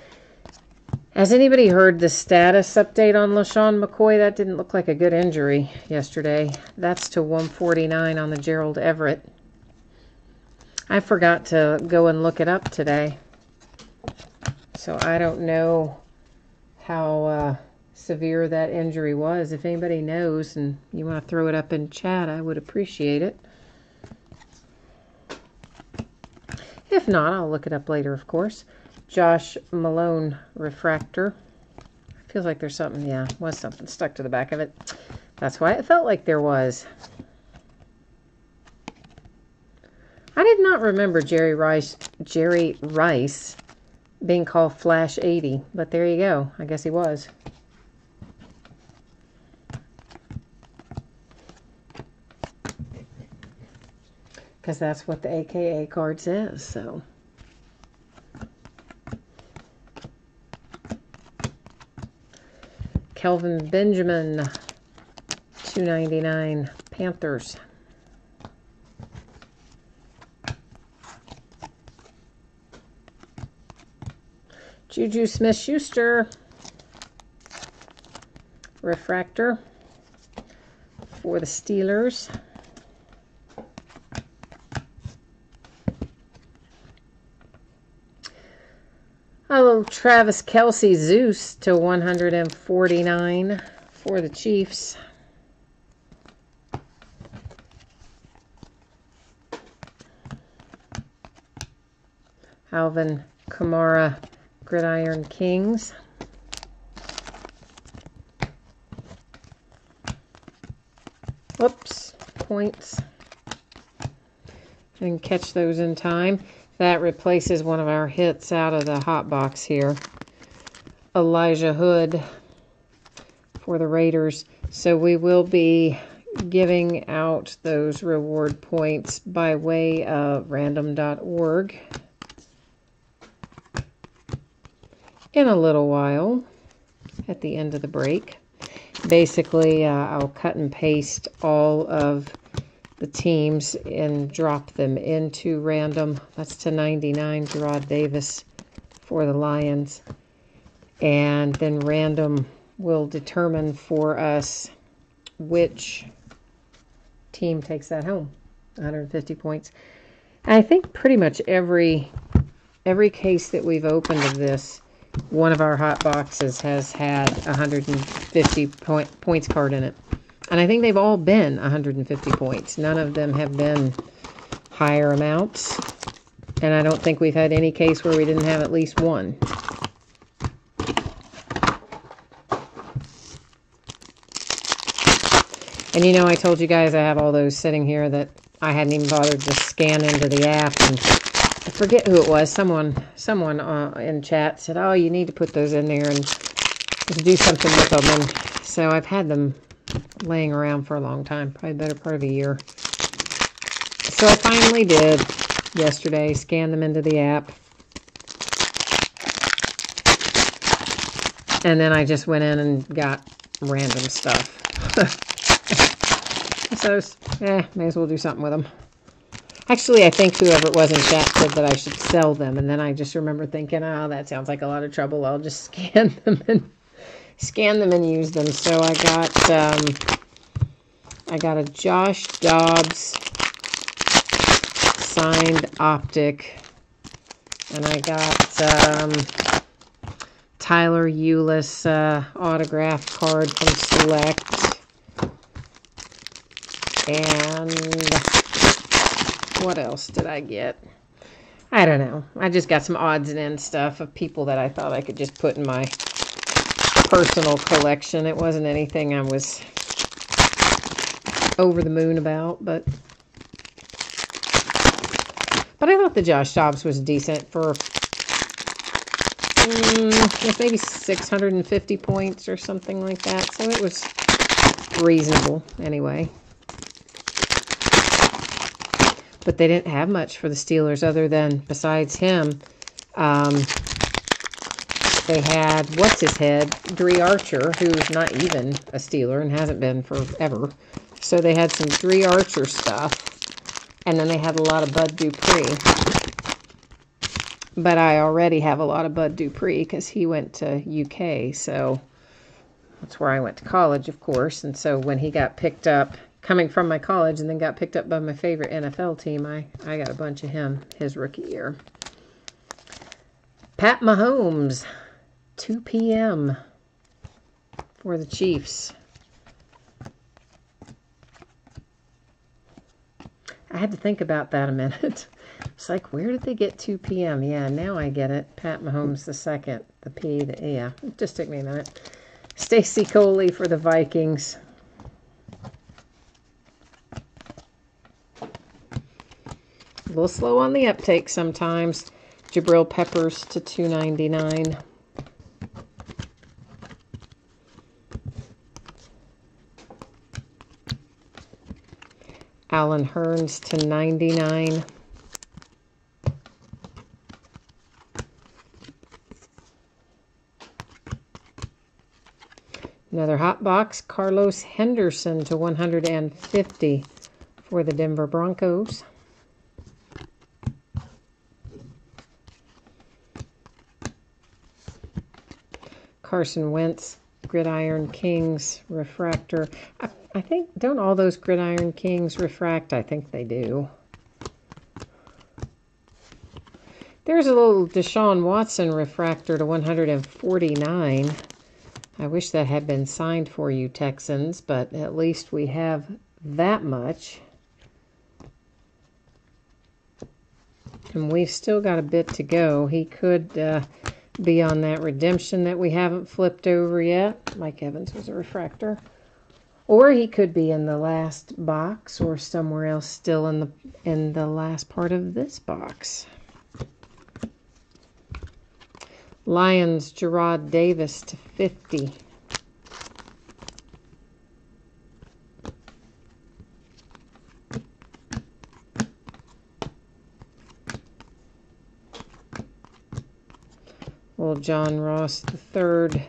Has anybody heard the status update on LeSean McCoy? That didn't look like a good injury yesterday. That's to 149 on the Gerald Everett. I forgot to go and look it up today. So I don't know how uh, severe that injury was. If anybody knows and you want to throw it up in chat, I would appreciate it. If not, I'll look it up later, of course. Josh Malone refractor. Feels like there's something, yeah, was something stuck to the back of it. That's why it felt like there was. I did not remember Jerry Rice, Jerry Rice being called Flash 80, but there you go. I guess he was. Because that's what the AKA card says, so. Kelvin Benjamin, 299 Panthers. Juju Smith-Schuster, refractor for the Steelers. Oh, Travis Kelce Zeus to 149 for the Chiefs. Alvin Kamara Gridiron Kings. Whoops, points. Didn't catch those in time. That replaces one of our hits out of the hot box here. Elijah Hood for the Raiders. So we will be giving out those reward points by way of random.org in a little while at the end of the break. Basically, uh, I'll cut and paste all of the teams and drop them into random. That's to 99, Jarrad Davis for the Lions. And then random will determine for us which team takes that home. 150 points. I think pretty much every every case that we've opened of this, one of our hot boxes has had 150 point, points card in it. And I think they've all been 150 points. None of them have been higher amounts. And I don't think we've had any case where we didn't have at least one. And you know, I told you guys I have all those sitting here that I hadn't even bothered to scan into the app. And I forget who it was. Someone someone uh, in chat said, oh, you need to put those in there and do something with them. And so I've had them laying around for a long time, probably better part of a year. So I finally did yesterday, scanned them into the app. And then I just went in and got random stuff. so, eh, may as well do something with them. Actually, I think whoever it was in chat said that I should sell them. And then I just remember thinking, oh, that sounds like a lot of trouble. I'll just scan them and scan them and use them. So I got um, I got a Josh Dobbs signed optic, and I got um, Tyler Ulis uh, autograph card from Select, and what else did I get? I don't know. I just got some odds and ends stuff of people that I thought I could just put in my personal collection. It wasn't anything I was over the moon about, but but I thought the Josh Dobbs was decent for mm, maybe 650 points or something like that. So it was reasonable anyway. But they didn't have much for the Steelers other than besides him. Um, they had, what's his head, Dri Archer, who's not even a Steeler and hasn't been forever. So they had some Dri Archer stuff. And then they had a lot of Bud Dupree. But I already have a lot of Bud Dupree because he went to UK. So that's where I went to college, of course. And so when he got picked up, coming from my college and then got picked up by my favorite NFL team, I, I got a bunch of him his rookie year. Pat Mahomes, 2 p.m. for the Chiefs. I had to think about that a minute. It's like, where did they get 2 p.m.? Yeah, now I get it. Pat Mahomes the second. The P, the, yeah. It just took me a minute. Stacy Coley for the Vikings. Little slow on the uptake sometimes. Jabril Peppers to 299. Allen Hurns to 99. Another hot box, Carlos Henderson to 150 for the Denver Broncos. Carson Wentz, Gridiron Kings, Refractor. I, I think, don't all those Gridiron Kings refract? I think they do. There's a little Deshaun Watson refractor to 149. I wish that had been signed for you, Texans, but at least we have that much. And we've still got a bit to go. He could uh, be on that redemption that we haven't flipped over yet. Mike Evans was a refractor. Or he could be in the last box or somewhere else still in the in the last part of this box. Lions, Jarrad Davis to 50. Well, John Ross III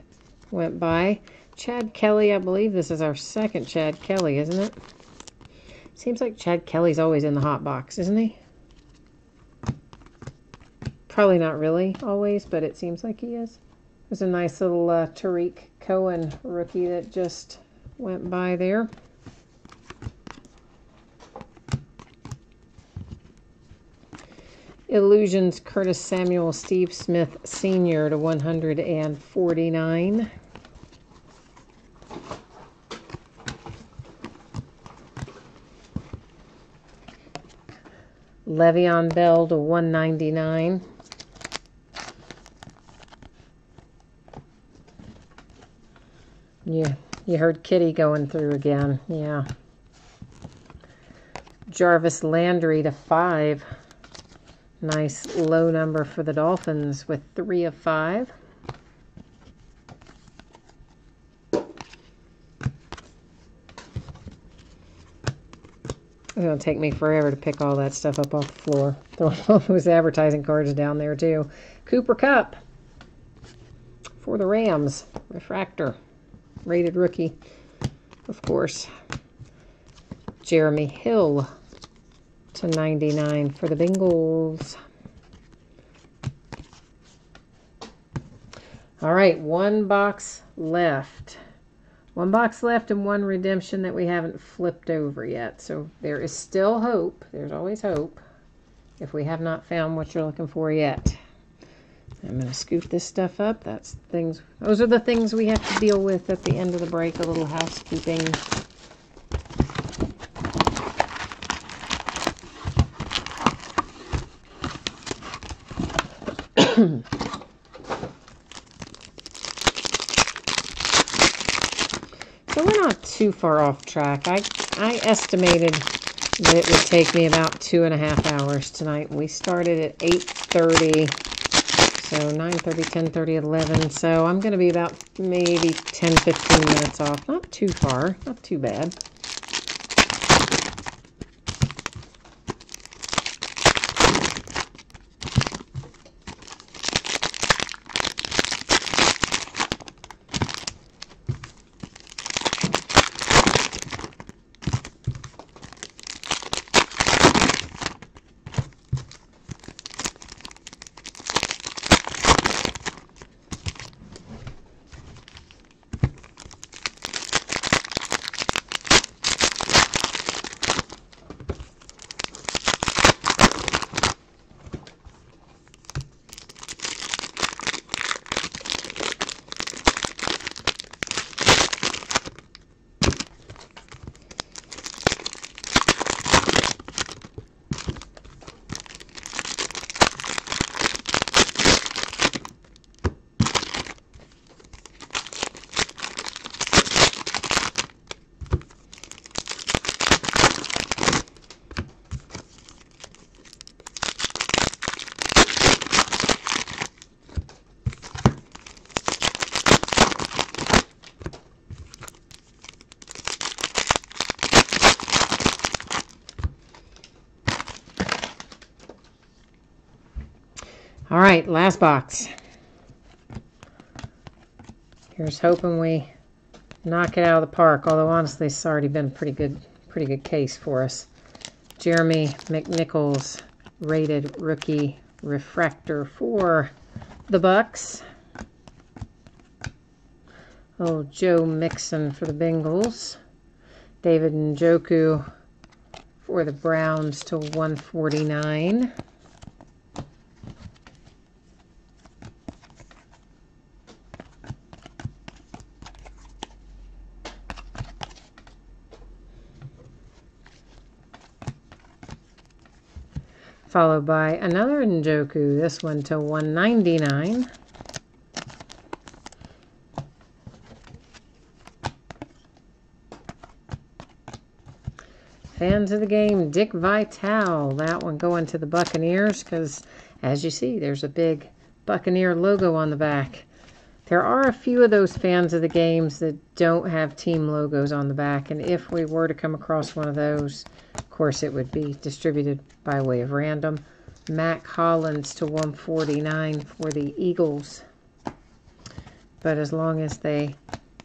went by. Chad Kelly, I believe this is our second Chad Kelly, isn't it? Seems like Chad Kelly's always in the hot box, isn't he? Probably not really always, but it seems like he is. There's a nice little uh, Tarik Cohen rookie that just went by there. Illusions Curtis Samuel Steve Smith Sr. to 149. Le'Veon Bell to 199. Yeah, you heard Kitty going through again. Yeah. Jarvis Landry to 5. Nice low number for the Dolphins with 3 of 5. It's going to take me forever to pick all that stuff up off the floor. Throw all those advertising cards down there, too. Cooper Kupp for the Rams. Refractor. Rated rookie, of course. Jeremy Hill to 99 for the Bengals. All right, one box left. One box left and one redemption that we haven't flipped over yet. So there is still hope. There's always hope if we have not found what you're looking for yet. I'm going to scoop this stuff up. That's things. Those are the things we have to deal with at the end of the break. A little housekeeping. so we're not too far off track. I I estimated that it would take me about two and a half hours tonight. We started at 8.30 so 9.30, 10.30, 11. So I'm going to be about maybe 10, 15 minutes off. Not too far. Not too bad. Right, last box. Here's hoping we knock it out of the park. Although honestly, it's already been pretty good, pretty good case for us. Jeremy McNichols, rated rookie refractor for the Bucks. Oh, Joe Mixon for the Bengals. David Njoku for the Browns to 149. Followed by another Njoku, this one to 199. Fans of the game, Dick Vitale. That one going to the Buccaneers because, as you see, there's a big Buccaneer logo on the back. There are a few of those fans of the games that don't have team logos on the back, and if we were to come across one of those, course, it would be distributed by way of random. Mack Hollins to 149 for the Eagles. But as long as they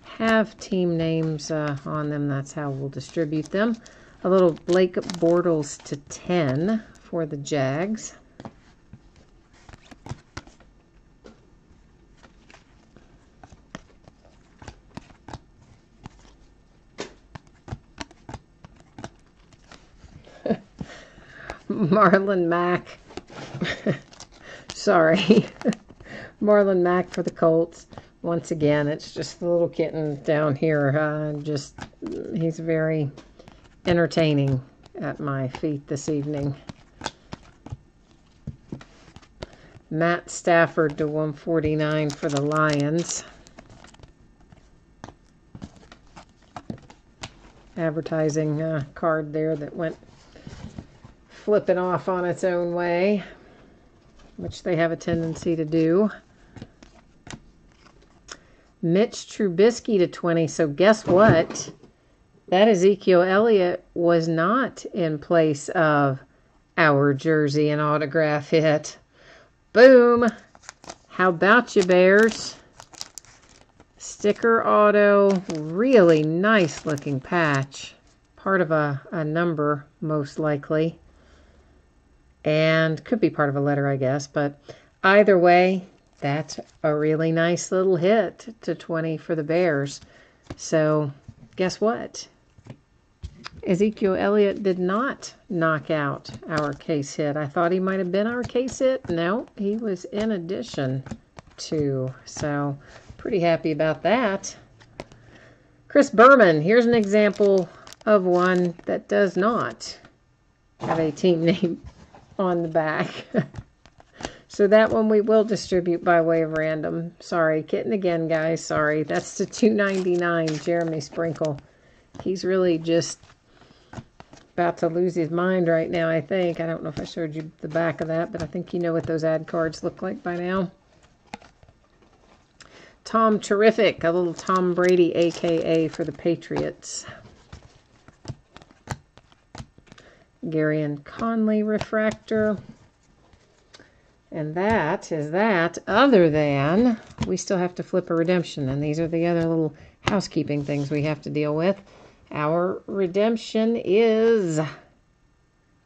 have team names uh, on them, that's how we'll distribute them. A little Blake Bortles to 10 for the Jags. Marlon Mack. Sorry. Marlon Mack for the Colts. Once again, it's just the little kitten down here. Uh, just, he's very entertaining at my feet this evening. Matt Stafford to 149 for the Lions. Advertising uh, card there that went flipping off on its own way, which they have a tendency to do. Mitch Trubisky to 20. So guess what? That Ezekiel Elliott was not in place of our jersey and autograph hit. Boom. How about you, Bears? Sticker auto. Really nice looking patch. Part of a, a number, most likely. And could be part of a letter, I guess. But either way, that's a really nice little hit to 20 for the Bears. So guess what? Ezekiel Elliott did not knock out our case hit. I thought he might have been our case hit. No, he was in addition to. So, pretty happy about that. Chris Berman, here's an example of one that does not have a team name on the back. so that one we will distribute by way of random. Sorry, kitten again, guys. Sorry. That's the 299 Jeremy Sprinkle. He's really just about to lose his mind right now, I think. I don't know if I showed you the back of that, but I think you know what those ad cards look like by now. Tom Terrific, a little Tom Brady, a.k.a. for the Patriots. Gareon Conley refractor. And that is that, other than we still have to flip a redemption. And these are the other little housekeeping things we have to deal with. Our redemption is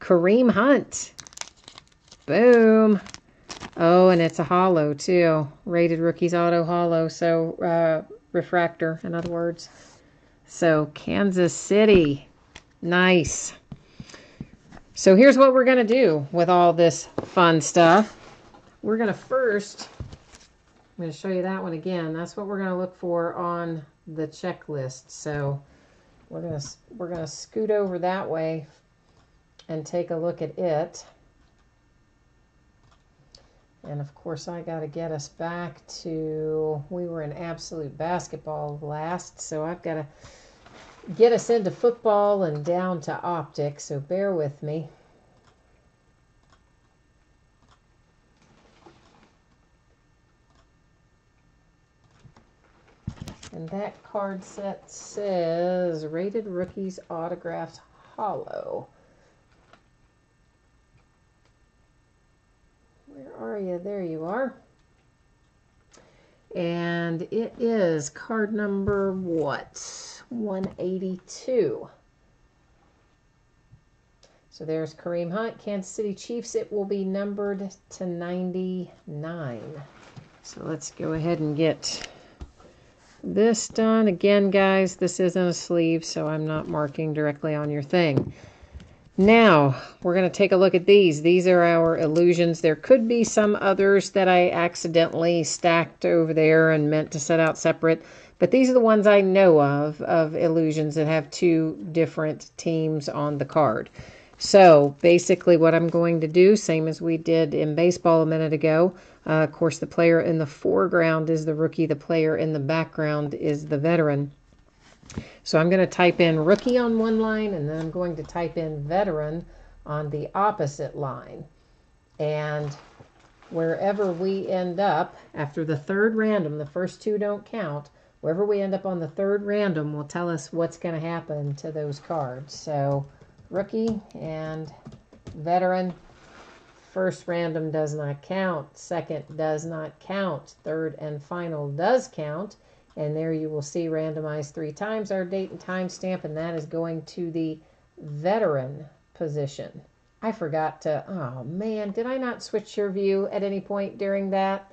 Kareem Hunt. Boom. Oh, and it's a holo too. Rated Rookies Auto Holo. So, uh, refractor, in other words. So, Kansas City. Nice. So, here's what we're going to do with all this fun stuff. We're going to first, I'm going to show you that one again. That's what we're going to look for on the checklist. So, we're gonna we're gonna scoot over that way and take a look at it. And of course, I got to get us back to, we were in absolute basketball last, so I've got to get us into football and down to optics, so bear with me. And that card set says Rated Rookies Autographs Holo. Where are you? There you are. And it is card number what? 182. So there's Kareem Hunt, Kansas City Chiefs. It will be numbered to 99. So let's go ahead and get this done. Again, guys, this isn't a sleeve, so I'm not marking directly on your thing. Now, we're going to take a look at these. These are our illusions. There could be some others that I accidentally stacked over there and meant to set out separate, but these are the ones I know of, of illusions that have two different teams on the card. So, basically what I'm going to do, same as we did in baseball a minute ago, uh, of course, the player in the foreground is the rookie, the player in the background is the veteran. So I'm going to type in rookie on one line and then I'm going to type in veteran on the opposite line. And wherever we end up after the third random, the first two don't count, wherever we end up on the third random will tell us what's going to happen to those cards. So rookie and veteran. First random does not count. Second does not count. Third and final does count. And there you will see randomized three times our date and time stamp, and that is going to the veteran position. I forgot to, oh man, did I not switch your view at any point during that?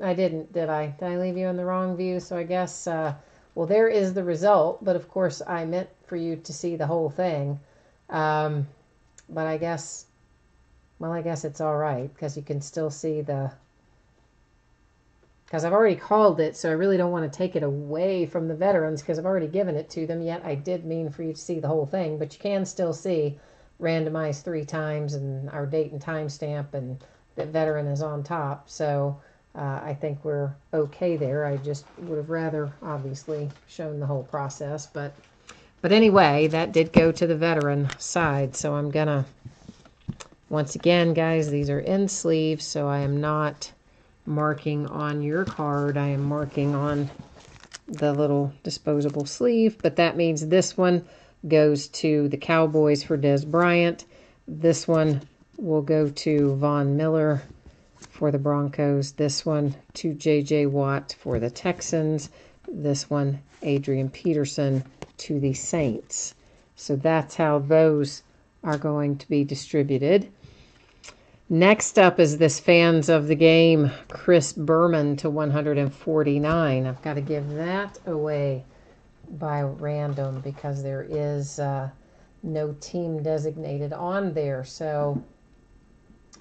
I didn't, did I? Did I leave you in the wrong view? So I guess, uh, well, there is the result, but of course I meant for you to see the whole thing. Um, but I guess, well, I guess it's all right because you can still see the because I've already called it, so I really don't want to take it away from the veterans because I've already given it to them. Yet I did mean for you to see the whole thing, but you can still see randomized three times and our date and time stamp and that veteran is on top. So uh, I think we're okay there. I just would have rather obviously shown the whole process, but but anyway, that did go to the veteran side. So I'm gonna once again, guys, these are in sleeves, so I am not marking on your card. I am marking on the little disposable sleeve, but that means this one goes to the Cowboys for Dez Bryant. This one will go to Von Miller for the Broncos. This one to J.J. Watt for the Texans. This one, Adrian Peterson to the Saints. So that's how those are going to be distributed. Next up is this fans of the game, Chris Berman to 149. I've got to give that away by random because there is uh, no team designated on there. So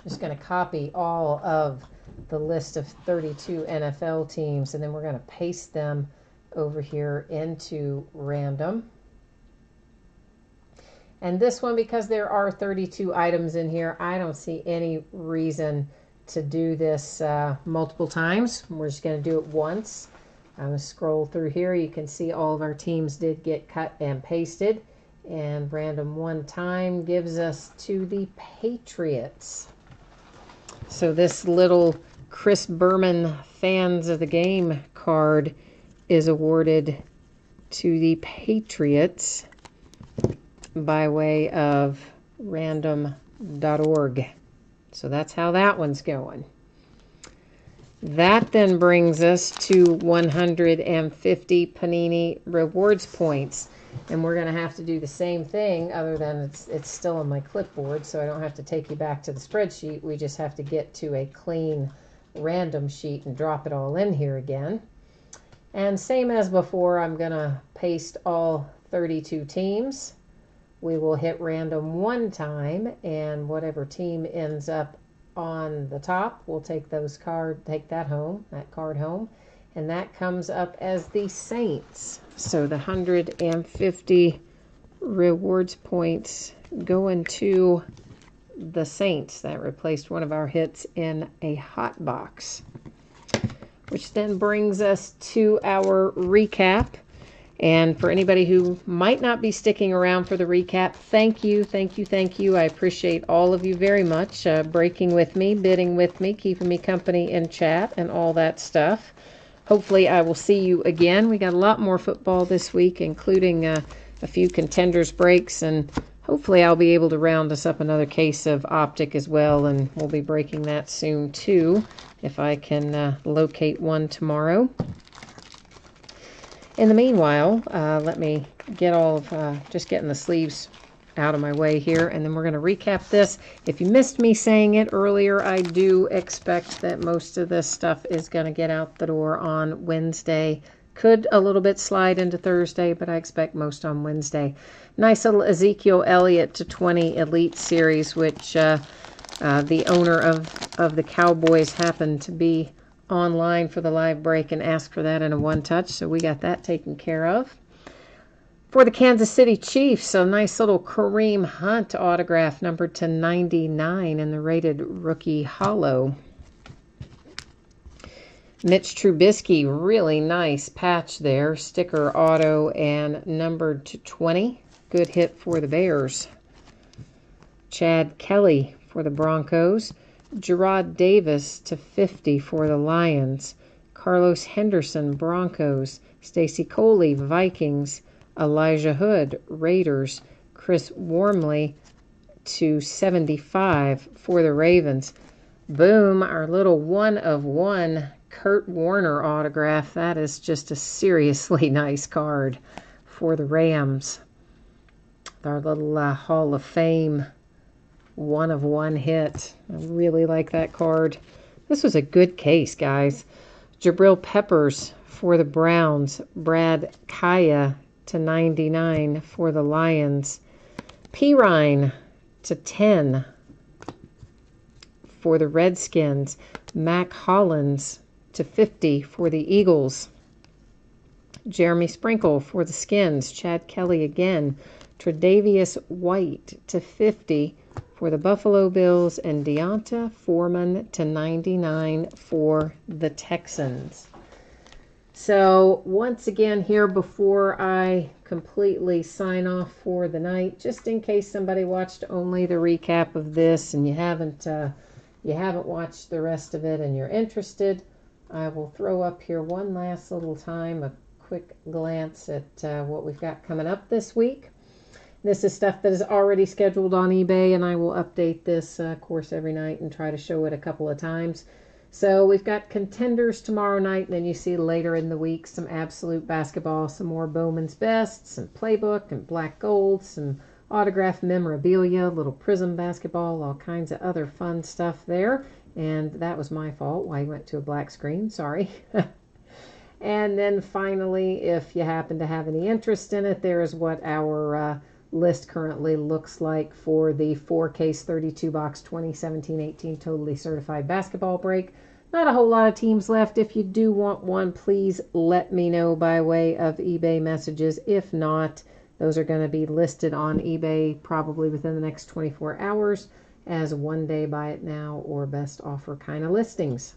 just going to copy all of the list of 32 NFL teams and then we're going to paste them over here into random. And this one, because there are 32 items in here, I don't see any reason to do this uh, multiple times. We're just going to do it once. I'm going to scroll through here. You can see all of our teams did get cut and pasted. And random one time gives us to the Patriots. So this little Chris Berman fans of the game card is awarded to the Patriots by way of random.org. So that's how that one's going. That then brings us to 150 Panini rewards points. And we're going to have to do the same thing, other than it's, it's still on my clipboard, so I don't have to take you back to the spreadsheet. We just have to get to a clean random sheet and drop it all in here again. And same as before, I'm going to paste all 32 teams we will hit random one time and whatever team ends up on the top we'll take those card take that home that card home and that comes up as the saints so the 150 rewards points going to the saints that replaced one of our hits in a hot box which then brings us to our recap and for anybody who might not be sticking around for the recap, thank you, thank you, thank you. I appreciate all of you very much uh, breaking with me, bidding with me, keeping me company in chat, and all that stuff. Hopefully, I will see you again. We got a lot more football this week, including uh, a few contenders breaks and hopefully I'll be able to round us up another case of optic as well, and we'll be breaking that soon too, if I can uh, locate one tomorrow. In the meanwhile, uh, let me get all of, uh, just getting the sleeves out of my way here, and then we're going to recap this. If you missed me saying it earlier, I do expect that most of this stuff is going to get out the door on Wednesday. Could a little bit slide into Thursday, but I expect most on Wednesday. Nice little Ezekiel Elliott to 20 Elite Series, which uh, uh, the owner of, of the Cowboys happened to be online for the live break and asked for that in a one touch, so we got that taken care of. For the Kansas City Chiefs, a nice little Kareem Hunt autograph numbered to 99 in the rated rookie holo. Mitch Trubisky, really nice patch there. Sticker auto and numbered to 20. Good hit for the Bears. Chad Kelly for the Broncos. Jarrad Davis to 50 for the Lions. Carlos Henderson, Broncos. Stacy Coley, Vikings. Elijah Hood, Raiders. Chris Wormley to 75 for the Ravens. Boom, our little one of one Kurt Warner autograph. That is just a seriously nice card for the Rams. Our little uh, Hall of Fame one of one hit. I really like that card. This was a good case, guys. Jabril Peppers for the Browns. Brad Kaaya to 99 for the Lions. Perine to 10 for the Redskins. Mack Hollins to 50 for the Eagles. Jeremy Sprinkle for the Skins. Chad Kelly again. Tre'Davious White to 50 for the Buffalo Bills and D'Onta Foreman to 99 for the Texans. So, once again, here before I completely sign off for the night, just in case somebody watched only the recap of this and you haven't uh, you haven't watched the rest of it and you're interested, I will throw up here one last little time a quick glance at uh, what we've got coming up this week. This is stuff that is already scheduled on eBay, and I will update this uh, course every night and try to show it a couple of times. So we've got contenders tomorrow night, and then you see later in the week some absolute basketball, some more Bowman's Best, some playbook and black gold, some autograph memorabilia, little Prizm basketball, all kinds of other fun stuff there. And that was my fault. Why I went to a black screen. Sorry. and then finally, if you happen to have any interest in it, there is what our uh, list currently looks like for the 4 case 32 box 2017-18 totally certified basketball break. Not a whole lot of teams left. If you do want one, please let me know by way of eBay messages. If not, those are going to be listed on eBay probably within the next 24 hours as one day buy it now or best offer kind of listings.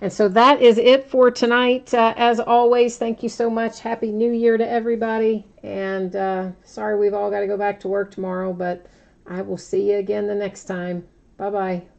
And so that is it for tonight. Uh, as always, thank you so much. Happy New Year to everybody. And uh, sorry we've all got to go back to work tomorrow, but I will see you again the next time. Bye bye.